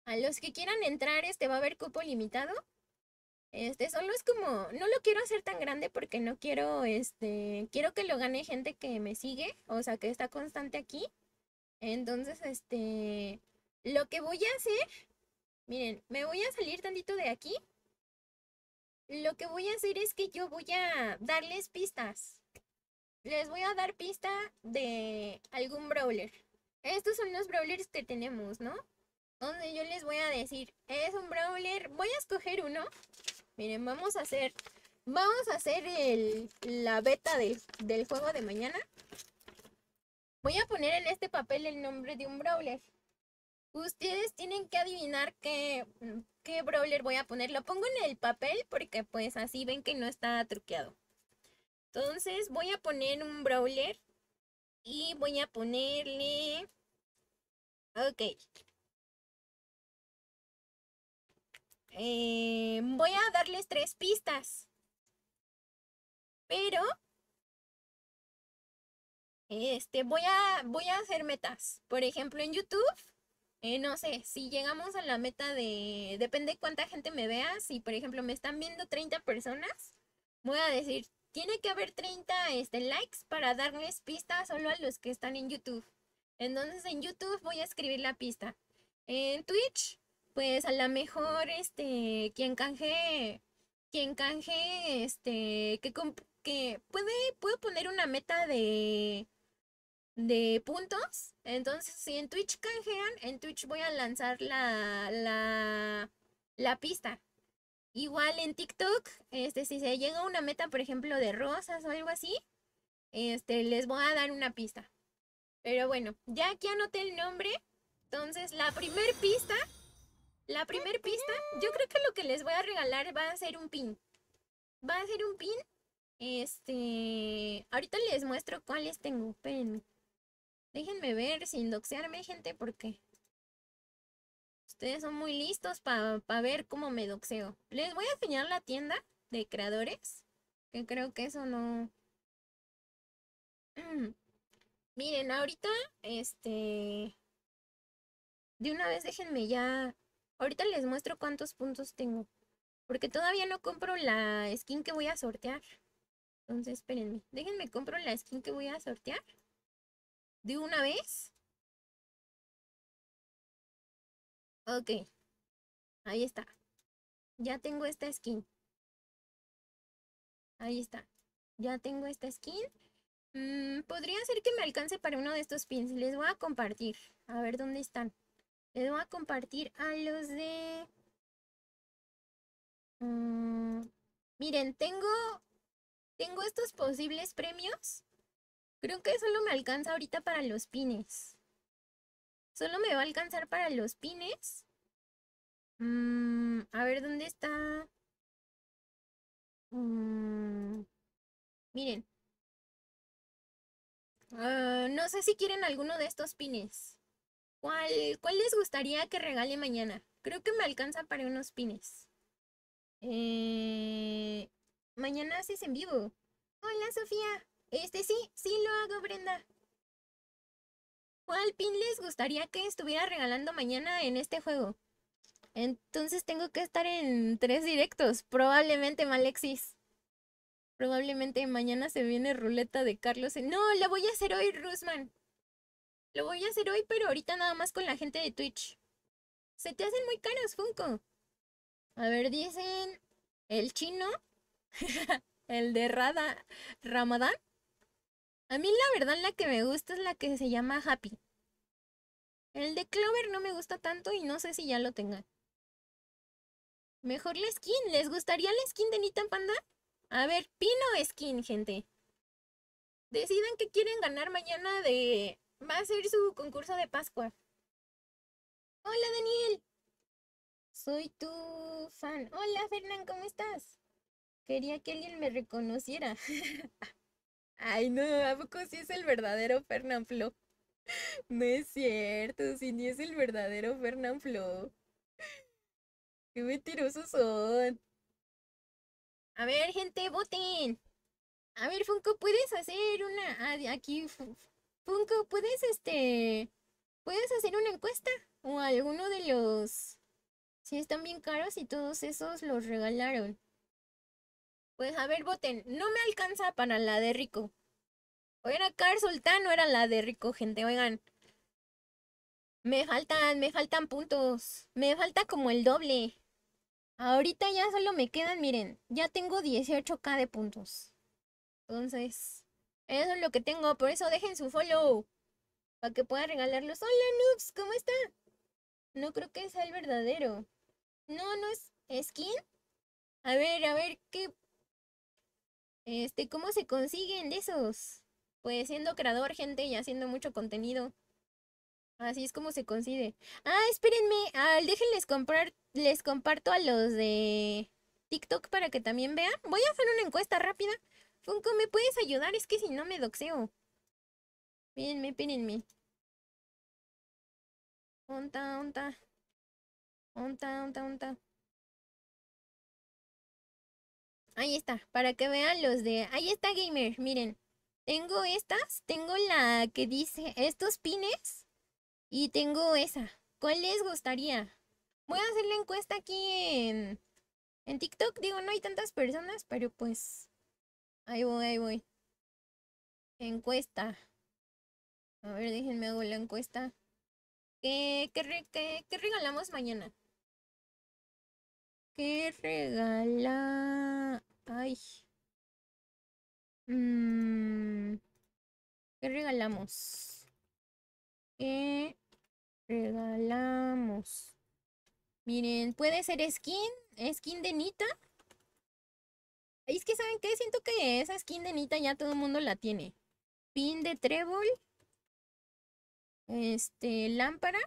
a los que quieran entrar, este va a haber cupo limitado. Este, solo es como, no lo quiero hacer tan grande porque no quiero, este, quiero que lo gane gente que me sigue, o sea, que está constante aquí. Entonces, este, lo que voy a hacer Miren, me voy a salir tantito de aquí. Lo que voy a hacer es que yo voy a darles pistas. Les voy a dar pista de algún brawler. Estos son los brawlers que tenemos, ¿no? Donde yo les voy a decir, es un brawler. Voy a escoger uno. Miren, vamos a hacer, vamos a hacer la beta del, del juego de mañana. Voy a poner en este papel el nombre de un brawler. Ustedes tienen que adivinar qué, qué brawler voy a poner. Lo pongo en el papel porque pues así ven que no está truqueado. Entonces voy a poner un brawler y voy a ponerle... Ok. Eh, voy a darles tres pistas. Pero este, voy a, voy a hacer metas. Por ejemplo, en YouTube, eh, no sé, si llegamos a la meta de, depende cuánta gente me vea, si por ejemplo me están viendo 30 personas, voy a decir, tiene que haber 30 este, likes para darles pistas solo a los que están en YouTube. Entonces en YouTube voy a escribir la pista. En Twitch, pues a lo mejor este, quien canje, quien canje, este, que, que puede, puedo poner una meta de de puntos. Entonces, si en Twitch canjean, en Twitch voy a lanzar la, la, la pista. Igual en TikTok, este, si se llega a una meta, por ejemplo, de rosas o algo así, este, les voy a dar una pista. Pero bueno, ya aquí anoté el nombre. Entonces, la primer pista, la primer pista, yo creo que lo que les voy a regalar va a ser un pin. Va a ser un pin. Este, ahorita les muestro cuáles tengo. Espérenme. Déjenme ver sin doxearme, gente, porque ustedes son muy listos para ver cómo me doxeo. Les voy a enseñar la tienda de creadores, que creo que eso no... Miren, ahorita, este... De una vez déjenme ya... Ahorita les muestro cuántos puntos tengo. Porque todavía no compro la skin que voy a sortear. Entonces, espérenme. Déjenme compro la skin que voy a sortear de una vez. Ok. Ahí está. Ya tengo esta skin. Ahí está. Ya tengo esta skin. Mm, podría ser que me alcance para uno de estos pins. Les voy a compartir. A ver dónde están. Les voy a compartir a los de... Mm, miren, tengo... Tengo estos posibles premios Creo que solo me alcanza ahorita para los pines. Solo me va a alcanzar para los pines. Mm, a ver, ¿dónde está? Mm, miren. Ah, no sé si quieren alguno de estos pines. ¿Cuál, ¿Cuál les gustaría que regale mañana? Creo que me alcanza para unos pines. Eh, mañana haces en vivo. Hola, Sofía. Este sí, sí lo hago, Brenda. ¿Cuál pin les gustaría que estuviera regalando mañana en este juego? Entonces tengo que estar en tres directos. Probablemente, Malexis. Probablemente mañana se viene ruleta de Carlos. No, lo voy a hacer hoy, Rusman. Lo voy a hacer hoy, pero ahorita nada más con la gente de Twitch. Se te hacen muy caros, Funko. A ver, dicen el chino, el de Rada Ramadán a mí la verdad la que me gusta es la que se llama Happy. El de Clover no me gusta tanto y no sé si ya lo tengan. Mejor la skin. ¿Les gustaría la skin de Nita Panda? A ver, pino skin, gente. Decidan que quieren ganar mañana de... Va a ser su concurso de Pascua. Hola, Daniel. Soy tu fan. Hola, Fernán, ¿cómo estás? Quería que alguien me reconociera. Ay, no, ¿a poco sí es el verdadero Flo? No es cierto, si ni es el verdadero Flo. Qué mentirosos son. A ver, gente, voten. A ver, Funko, ¿puedes hacer una... Aquí, Funko, ¿puedes, este... ¿Puedes hacer una encuesta? O alguno de los... Si están bien caros y todos esos los regalaron. Pues a ver, voten. No me alcanza para la de Rico. O era Car Sultán o era la de Rico, gente. Oigan. Me faltan, me faltan puntos. Me falta como el doble. Ahorita ya solo me quedan, miren, ya tengo 18k de puntos. Entonces, eso es lo que tengo. Por eso dejen su follow. Para que pueda regalarlos. Hola, noobs, ¿cómo está? No creo que sea el verdadero. No, no es skin. A ver, a ver, ¿qué este, ¿cómo se consiguen de esos? Pues siendo creador, gente, y haciendo mucho contenido. Así es como se consigue. Ah, espérenme. Ah, déjenles comprar, les comparto a los de TikTok para que también vean. Voy a hacer una encuesta rápida. Funko, ¿me puedes ayudar? Es que si no me doxeo. Espérenme, espérenme. Onta, onta. Onta, onta, onta. Ahí está, para que vean los de... Ahí está, gamer, miren. Tengo estas, tengo la que dice estos pines y tengo esa. ¿Cuál les gustaría? Voy a hacer la encuesta aquí en, en TikTok. Digo, no hay tantas personas, pero pues... Ahí voy, ahí voy. Encuesta. A ver, déjenme hago la encuesta. ¿Qué, qué, qué, qué regalamos mañana? ¿Qué regala? Ay. Mm, ¿Qué regalamos? ¿Qué regalamos? Miren, puede ser skin, skin de Nita. Es que, ¿saben qué? Siento que esa skin de Nita ya todo el mundo la tiene. Pin de trébol. Este, lámpara.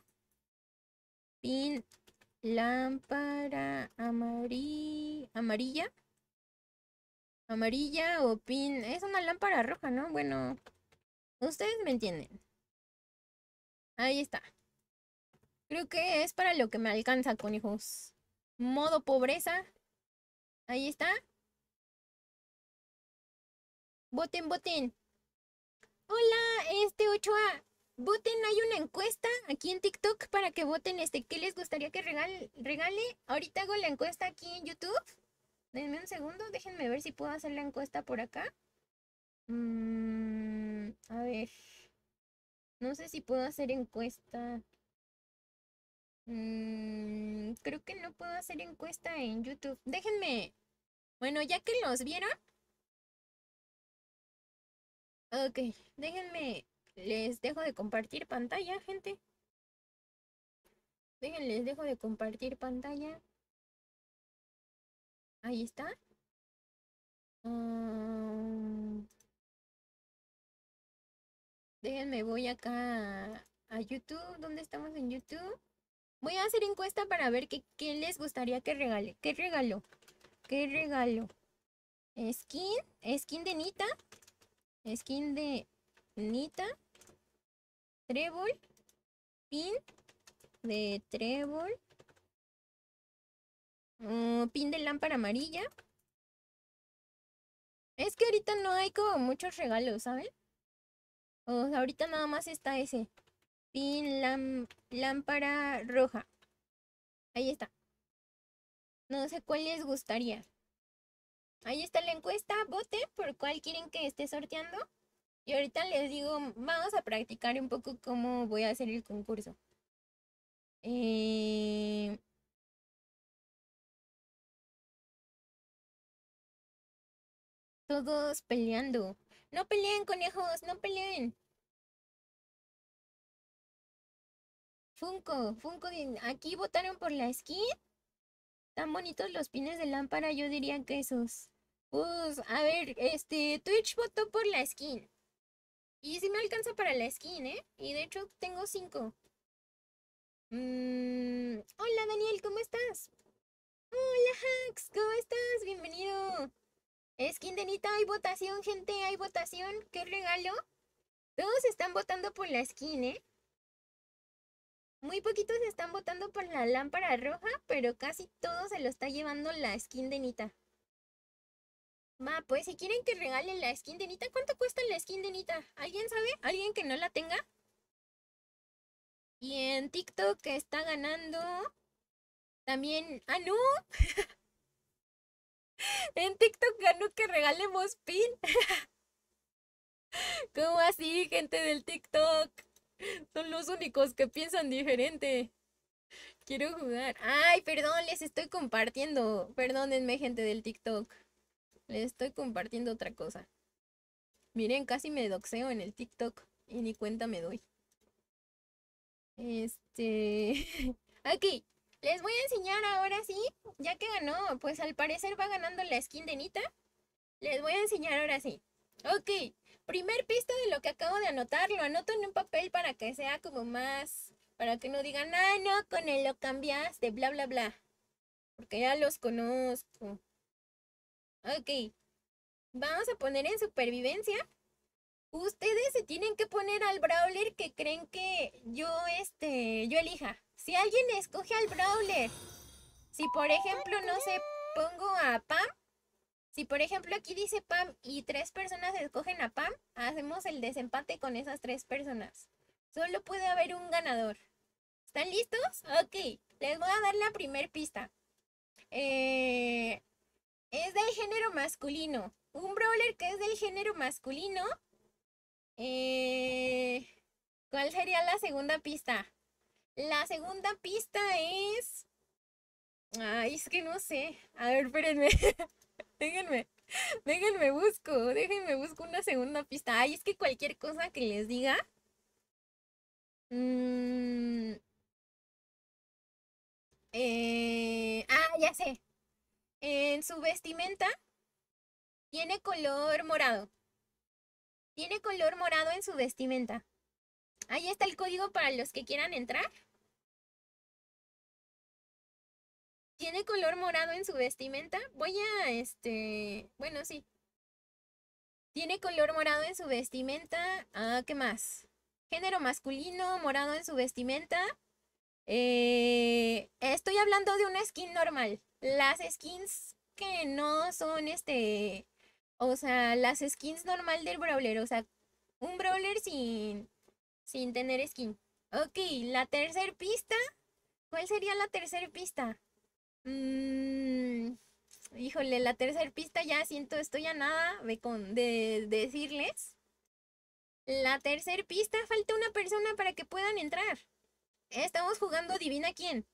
Pin, lámpara amarilla. Amarilla o pin. Es una lámpara roja, ¿no? Bueno, ustedes me entienden. Ahí está. Creo que es para lo que me alcanza, conejos. Modo pobreza. Ahí está. Voten, voten. Hola, este 8A. Voten, hay una encuesta aquí en TikTok para que voten este. ¿Qué les gustaría que regale? regale? Ahorita hago la encuesta aquí en YouTube. Denme un segundo, déjenme ver si puedo hacer la encuesta por acá. Mm, a ver. No sé si puedo hacer encuesta. Mm, creo que no puedo hacer encuesta en YouTube. Déjenme. Bueno, ya que los vieron. Ok, déjenme. Les dejo de compartir pantalla, gente. Déjenles dejo de compartir pantalla. Ahí está. Um, déjenme, voy acá a YouTube. ¿Dónde estamos en YouTube? Voy a hacer encuesta para ver qué, les gustaría que regale. ¿Qué regalo? ¿Qué regalo? Skin, skin de Nita. Skin de Nita. Trébol. Pin de trébol. Mm, pin de lámpara amarilla. Es que ahorita no hay como muchos regalos, ¿saben? O ahorita nada más está ese. Pin lámpara roja. Ahí está. No sé cuál les gustaría. Ahí está la encuesta. Vote por cuál quieren que esté sorteando. Y ahorita les digo, vamos a practicar un poco cómo voy a hacer el concurso. Eh... Todos peleando. No peleen, conejos, no peleen. Funko, Funko, aquí votaron por la skin. Tan bonitos los pines de lámpara, yo diría que esos. Pues, a ver, este, Twitch votó por la skin. Y si me alcanza para la skin, ¿eh? Y de hecho tengo cinco. Mm, hola Daniel, ¿cómo estás? Hola Hax, ¿cómo estás? Bienvenido. Skin de Nita, hay votación, gente, hay votación. ¿Qué regalo? Todos están votando por la skin, ¿eh? Muy poquitos están votando por la lámpara roja, pero casi todo se lo está llevando la skin de Nita. Ma, pues si quieren que regalen la skin de Nita, ¿cuánto cuesta la skin de Nita? ¿Alguien sabe? ¿Alguien que no la tenga? Y en TikTok está ganando también... ¡Ah, no! en TikTok ganó que regalemos pin. ¿Cómo así, gente del TikTok? Son los únicos que piensan diferente. Quiero jugar. Ay, perdón, les estoy compartiendo. Perdónenme, gente del TikTok. Les estoy compartiendo otra cosa. Miren, casi me doxeo en el TikTok y ni cuenta me doy. Este... Aquí, les voy a enseñar ahora sí, ya que ganó, pues al parecer va ganando la skin de Nita. Les voy a enseñar ahora sí. Ok, primer pista de lo que acabo de anotar, lo anoto en un papel para que sea como más, para que no digan, ah, no, con él lo cambiaste, bla, bla, bla. Porque ya los conozco. Ok. Vamos a poner en supervivencia. Ustedes se tienen que poner al brawler que creen que yo, este, yo elija. Si alguien escoge al brawler, si por ejemplo, no sé, pongo a Pam, si por ejemplo aquí dice Pam y tres personas escogen a Pam, hacemos el desempate con esas tres personas. Solo puede haber un ganador. ¿Están listos? Ok, les voy a dar la primer pista. Eh, es del género masculino. Un brawler que es del género masculino. Eh, ¿Cuál sería la segunda pista? La segunda pista es... Ay, es que no sé. A ver, espérenme. déjenme. Déjenme busco. Déjenme busco una segunda pista. Ay, es que cualquier cosa que les diga. Mmm, eh, ah, ya sé. En su vestimenta tiene color morado. Tiene color morado en su vestimenta. Ahí está el código para los que quieran entrar. Tiene color morado en su vestimenta. Voy a, este, bueno, sí. Tiene color morado en su vestimenta. Ah, ¿qué más? Género masculino, morado en su vestimenta. Eh, estoy hablando de una skin normal. Las skins que no son este. O sea, las skins normal del brawler. O sea, un brawler sin, sin tener skin. Ok, la tercer pista. ¿Cuál sería la tercera pista? Mmm, híjole, la tercera pista ya siento, estoy a nada de, de decirles. La tercera pista, falta una persona para que puedan entrar. Estamos jugando Adivina quién.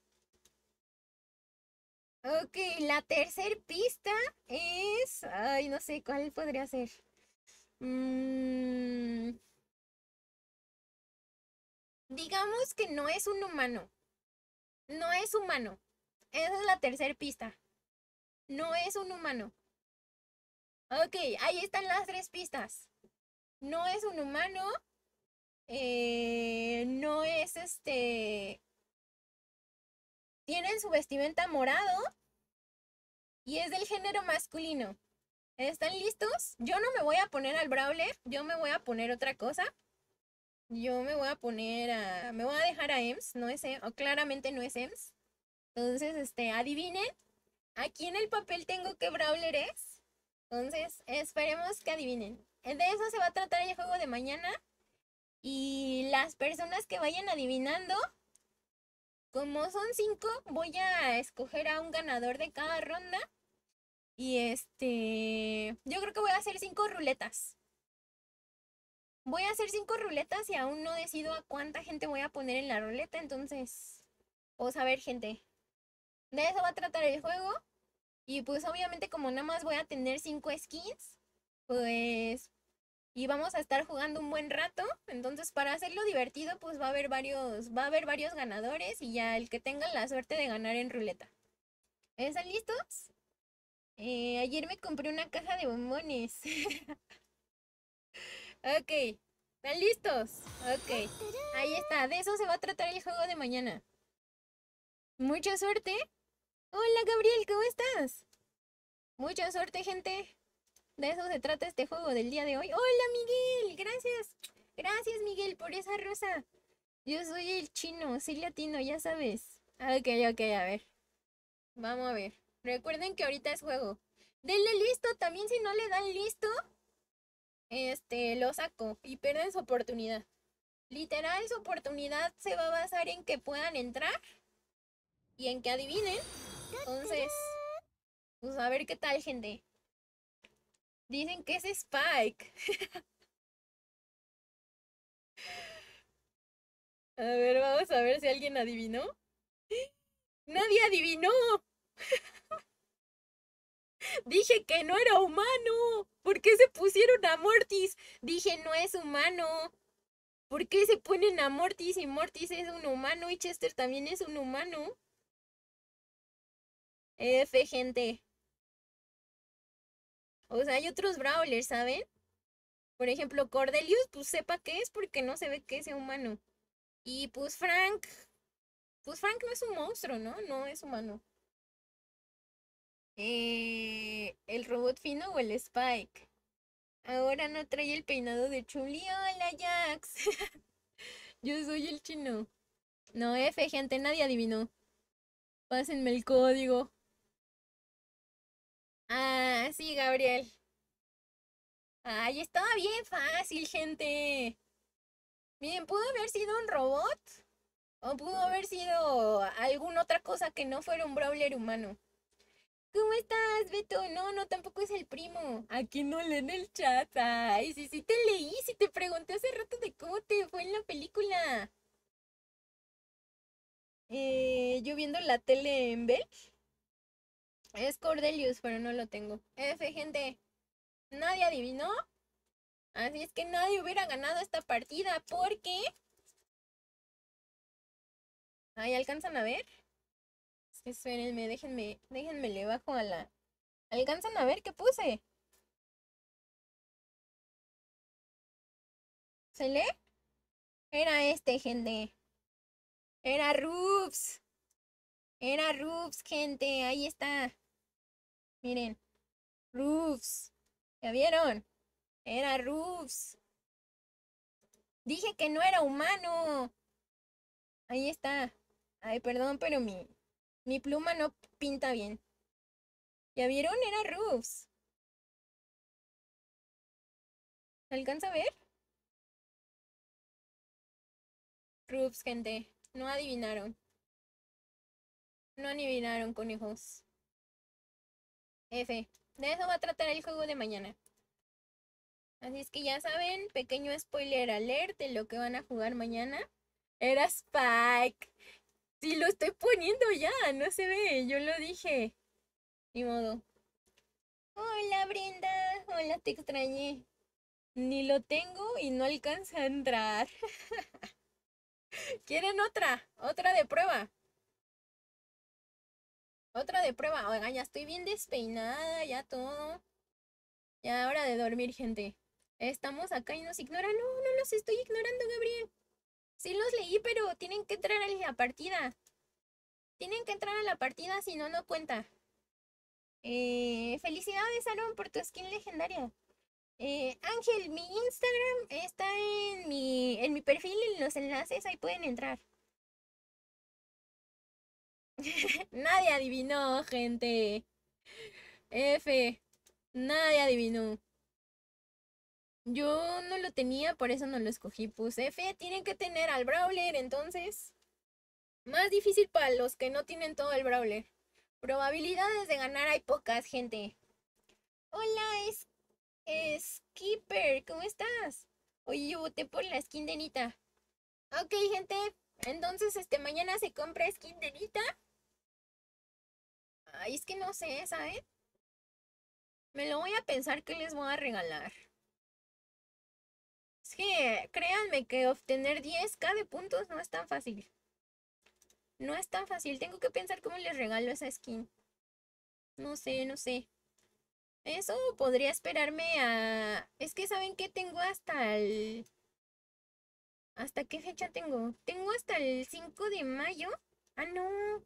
Ok, la tercer pista es... Ay, no sé cuál podría ser. Mm, digamos que no es un humano. No es humano. Esa es la tercer pista. No es un humano. Ok, ahí están las tres pistas. No es un humano. Eh, no es este... Tienen su vestimenta morado y es del género masculino. ¿Están listos? Yo no me voy a poner al Brawler, yo me voy a poner otra cosa. Yo me voy a poner a... Me voy a dejar a Ems, no es Ems, o claramente no es Ems. Entonces, este, adivinen. Aquí en el papel tengo que Brawler es. Entonces, esperemos que adivinen. De eso se va a tratar el juego de mañana. Y las personas que vayan adivinando, como son cinco, voy a escoger a un ganador de cada ronda. Y este, yo creo que voy a hacer cinco ruletas. Voy a hacer cinco ruletas y aún no decido a cuánta gente voy a poner en la ruleta. Entonces, vamos a ver, gente. De eso va a tratar el juego. Y pues obviamente como nada más voy a tener cinco skins, pues y vamos a estar jugando un buen rato. Entonces, para hacerlo divertido, pues va a haber varios, va a haber varios ganadores y ya el que tenga la suerte de ganar en ruleta. ¿Están listos? Eh, ayer me compré una caja de bombones. ok, ¿están listos? Ok, ahí está, de eso se va a tratar el juego de mañana. Mucha suerte. Hola Gabriel, ¿cómo estás? Mucha suerte, gente. De eso se trata este juego del día de hoy. Hola Miguel, gracias. Gracias Miguel por esa rosa. Yo soy el chino, soy latino, ya sabes. Ok, ok, a ver. Vamos a ver. Recuerden que ahorita es juego. Denle listo, también si no le dan listo, este, lo saco y pierden su oportunidad. Literal, su oportunidad se va a basar en que puedan entrar y en que adivinen. Entonces, pues a ver qué tal, gente. Dicen que es Spike. a ver, vamos a ver si alguien adivinó. Nadie adivinó. Dije que no era humano. ¿Por qué se pusieron a Mortis? Dije no es humano. ¿Por qué se ponen a Mortis y Mortis es un humano y Chester también es un humano? F, gente. O sea, hay otros brawlers, ¿saben? Por ejemplo, Cordelius, pues sepa qué es porque no se ve que sea humano. Y pues Frank, pues Frank no es un monstruo, ¿no? No es humano. Eh, el robot fino o el Spike. Ahora no trae el peinado de Chuli. Hola, Jax. Yo soy el chino. No, F, gente, nadie adivinó. Pásenme el código. Ah, sí, Gabriel. Ay, estaba bien fácil, gente. Miren, pudo haber sido un robot. O pudo haber sido alguna otra cosa que no fuera un brawler humano. ¿Cómo estás, Beto? No, no, tampoco es el primo. Aquí no leen el chat. Ay, sí, sí te leí, sí te pregunté hace rato de cómo te fue en la película. Eh, yo viendo la tele en Bell. Es Cordelius, pero no lo tengo. F, gente. Nadie adivinó. Así es que nadie hubiera ganado esta partida porque... Ahí alcanzan a ver. Espérenme, déjenme, déjenme le bajo a la... ¿Alcanzan a ver qué puse? ¿Se lee? Era este, gente. Era Rubs. Era Rubs, gente. Ahí está. Miren. Rubs. ¿Ya vieron? Era Rubs. Dije que no era humano. Ahí está. Ay, perdón, pero mi, mi pluma no pinta bien. ¿Ya vieron? Era Rubs. ¿Alcanza a ver? Rubs, gente. No adivinaron. No adivinaron, conejos. F. De eso va a tratar el juego de mañana. Así es que ya saben, pequeño spoiler alert de lo que van a jugar mañana. Era Spike. Sí, lo estoy poniendo ya, no se ve, yo lo dije. Ni modo. Hola Brenda, hola, te extrañé. Ni lo tengo y no alcanza a entrar. ¿Quieren otra? Otra de prueba. Otra de prueba. Oiga, ya estoy bien despeinada, ya todo. Ya hora de dormir, gente. Estamos acá y nos ignoran. No, no los estoy ignorando, Gabriel. Sí los leí, pero tienen que entrar a la partida. Tienen que entrar a la partida, si no, no cuenta. Eh, felicidades, Aaron, por tu skin legendaria. Eh, Ángel, mi Instagram está en mi, en mi perfil, en los enlaces, ahí pueden entrar. Nadie adivinó, gente. F. Nadie adivinó. Yo no lo tenía, por eso no lo escogí. Puse F, tienen que tener al Brawler, entonces. Más difícil para los que no tienen todo el Brawler. Probabilidades de ganar hay pocas, gente. Hola, es, Skipper, ¿cómo estás? Oye, yo voté por la skin de Nita. Ok, gente. Entonces, este, mañana se compra skin de Nita. Ay, es que no sé, ¿saben? Me lo voy a pensar que les voy a regalar. Es que créanme que obtener 10k de puntos no es tan fácil. No es tan fácil. Tengo que pensar cómo les regalo esa skin. No sé, no sé. Eso podría esperarme a... Es que saben que tengo hasta el... ¿Hasta qué fecha tengo? Tengo hasta el 5 de mayo. Ah, no.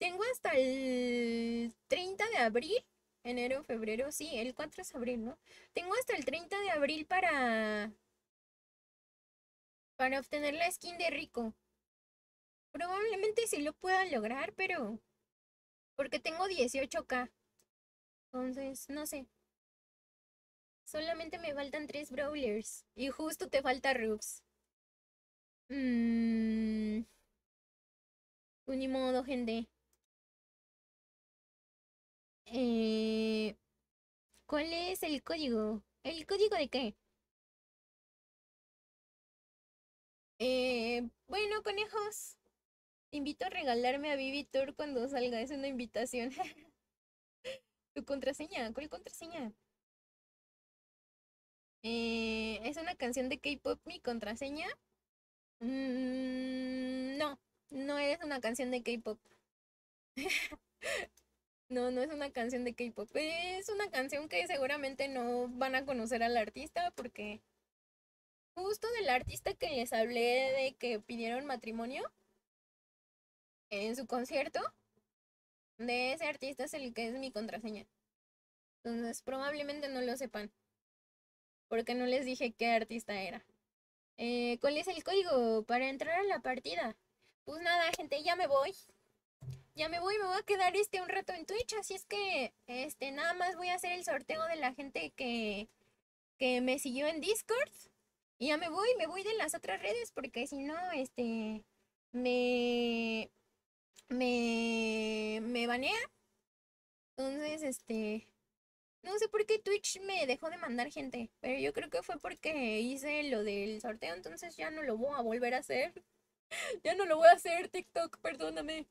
Tengo hasta el 30 de abril. Enero, febrero. Sí, el 4 es abril, ¿no? Tengo hasta el 30 de abril para... Para obtener la skin de Rico. Probablemente sí lo pueda lograr, pero... Porque tengo 18k. Entonces, no sé. Solamente me faltan 3 brawlers. Y justo te falta Rubs. Mmm... Ni modo, gente. Eh, ¿Cuál es el código? ¿El código de qué? Eh, bueno, conejos. invito a regalarme a Vivitor cuando salga. Es una invitación. ¿Tu contraseña? ¿Cuál contraseña? Eh, ¿Es una canción de K-pop mi contraseña? Mm, no, no es una canción de K-pop. No, no es una canción de K-pop. Es una canción que seguramente no van a conocer al artista porque justo del artista que les hablé de que pidieron matrimonio en su concierto, de ese artista es el que es mi contraseña. Entonces probablemente no lo sepan. Porque no les dije qué artista era. Eh, ¿Cuál es el código para entrar a la partida? Pues nada, gente, ya me voy. Ya me voy, me voy a quedar este un rato en Twitch, así es que este nada más voy a hacer el sorteo de la gente que, que me siguió en Discord. Y ya me voy, me voy de las otras redes porque si no, este, me, me, me banea. Entonces, este, no sé por qué Twitch me dejó de mandar gente, pero yo creo que fue porque hice lo del sorteo, entonces ya no lo voy a volver a hacer. ya no lo voy a hacer, TikTok, perdóname.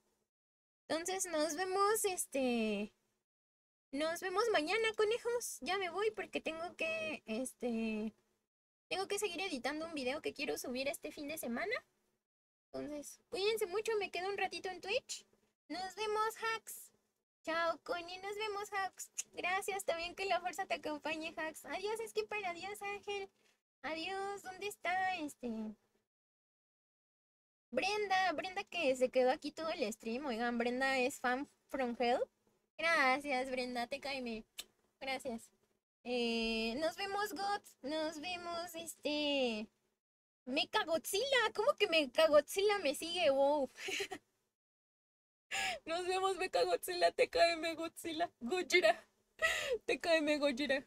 Entonces nos vemos, este... Nos vemos mañana, conejos. Ya me voy porque tengo que, este... Tengo que seguir editando un video que quiero subir este fin de semana. Entonces, cuídense mucho, me quedo un ratito en Twitch. Nos vemos, hacks. Chao, Connie, nos vemos, hacks. Gracias, también que la fuerza te acompañe, hacks. Adiós, Skipper, adiós, Ángel. Adiós, ¿dónde está este? Brenda, Brenda que se quedó aquí todo el stream. Oigan, Brenda es fan from hell. Gracias, Brenda, te caeme. Gracias. Eh, nos vemos, God. Nos vemos, este. Mecha Godzilla. ¿Cómo que Mecha Godzilla me sigue? Wow. Nos vemos, Mecha Godzilla. TKM Godzilla. Gojira. TKM Gojira.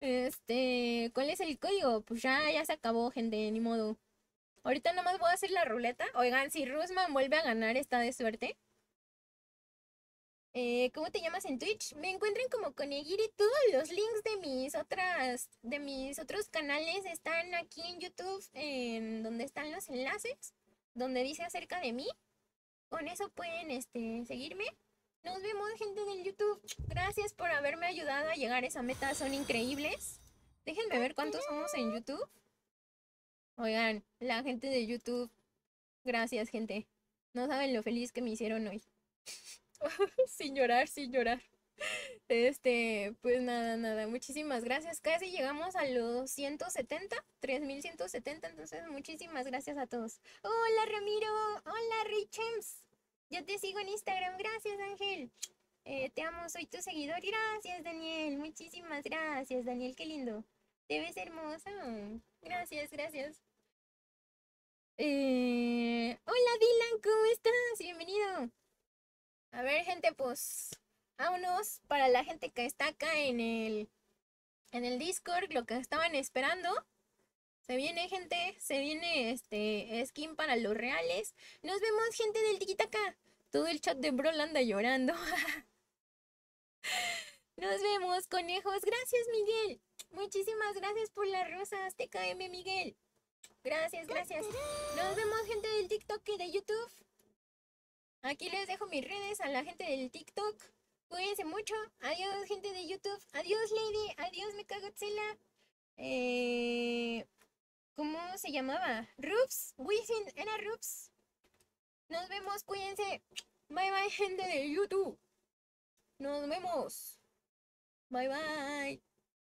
Este. ¿Cuál es el código? Pues ya, ya se acabó, gente. Ni modo. Ahorita nomás voy a hacer la ruleta. Oigan, si Rusman vuelve a ganar, está de suerte. Eh, ¿Cómo te llamas en Twitch? Me encuentran como Conegiri. Todos los links de mis otras, de mis otros canales están aquí en YouTube, en donde están los enlaces, donde dice acerca de mí. Con eso pueden este, seguirme. Nos vemos, gente del YouTube. Gracias por haberme ayudado a llegar a esa meta. Son increíbles. Déjenme ver cuántos somos en YouTube. Oigan, la gente de YouTube. Gracias, gente. No saben lo feliz que me hicieron hoy. sin llorar, sin llorar. Este, pues nada, nada, muchísimas gracias. Casi llegamos a los 170, 3170, entonces muchísimas gracias a todos. Hola Ramiro, hola Richems. Ya te sigo en Instagram, gracias Ángel. Eh, te amo, soy tu seguidor. Gracias Daniel, muchísimas gracias Daniel, qué lindo. Te ves hermosa. Gracias, gracias. Eh, hola Dylan, ¿cómo estás? Bienvenido. A ver, gente, pues vámonos para la gente que está acá en el en el Discord, lo que estaban esperando. Se viene, gente, se viene este skin para los reales. Nos vemos, gente del Tikitaka. Todo el chat de Brawl anda llorando. Nos vemos, conejos. Gracias, Miguel. Muchísimas gracias por las rosas. TKM, Miguel. Gracias, gracias. Nos vemos, gente del TikTok y de YouTube. Aquí les dejo mis redes a la gente del TikTok. Cuídense mucho. Adiós, gente de YouTube. Adiós, Lady. Adiós, Mechagodzilla. Eh, ¿Cómo se llamaba? Rups. Wisin. Era Rups. Nos vemos. Cuídense. Bye, bye, gente de YouTube. Nos vemos. Bye, bye.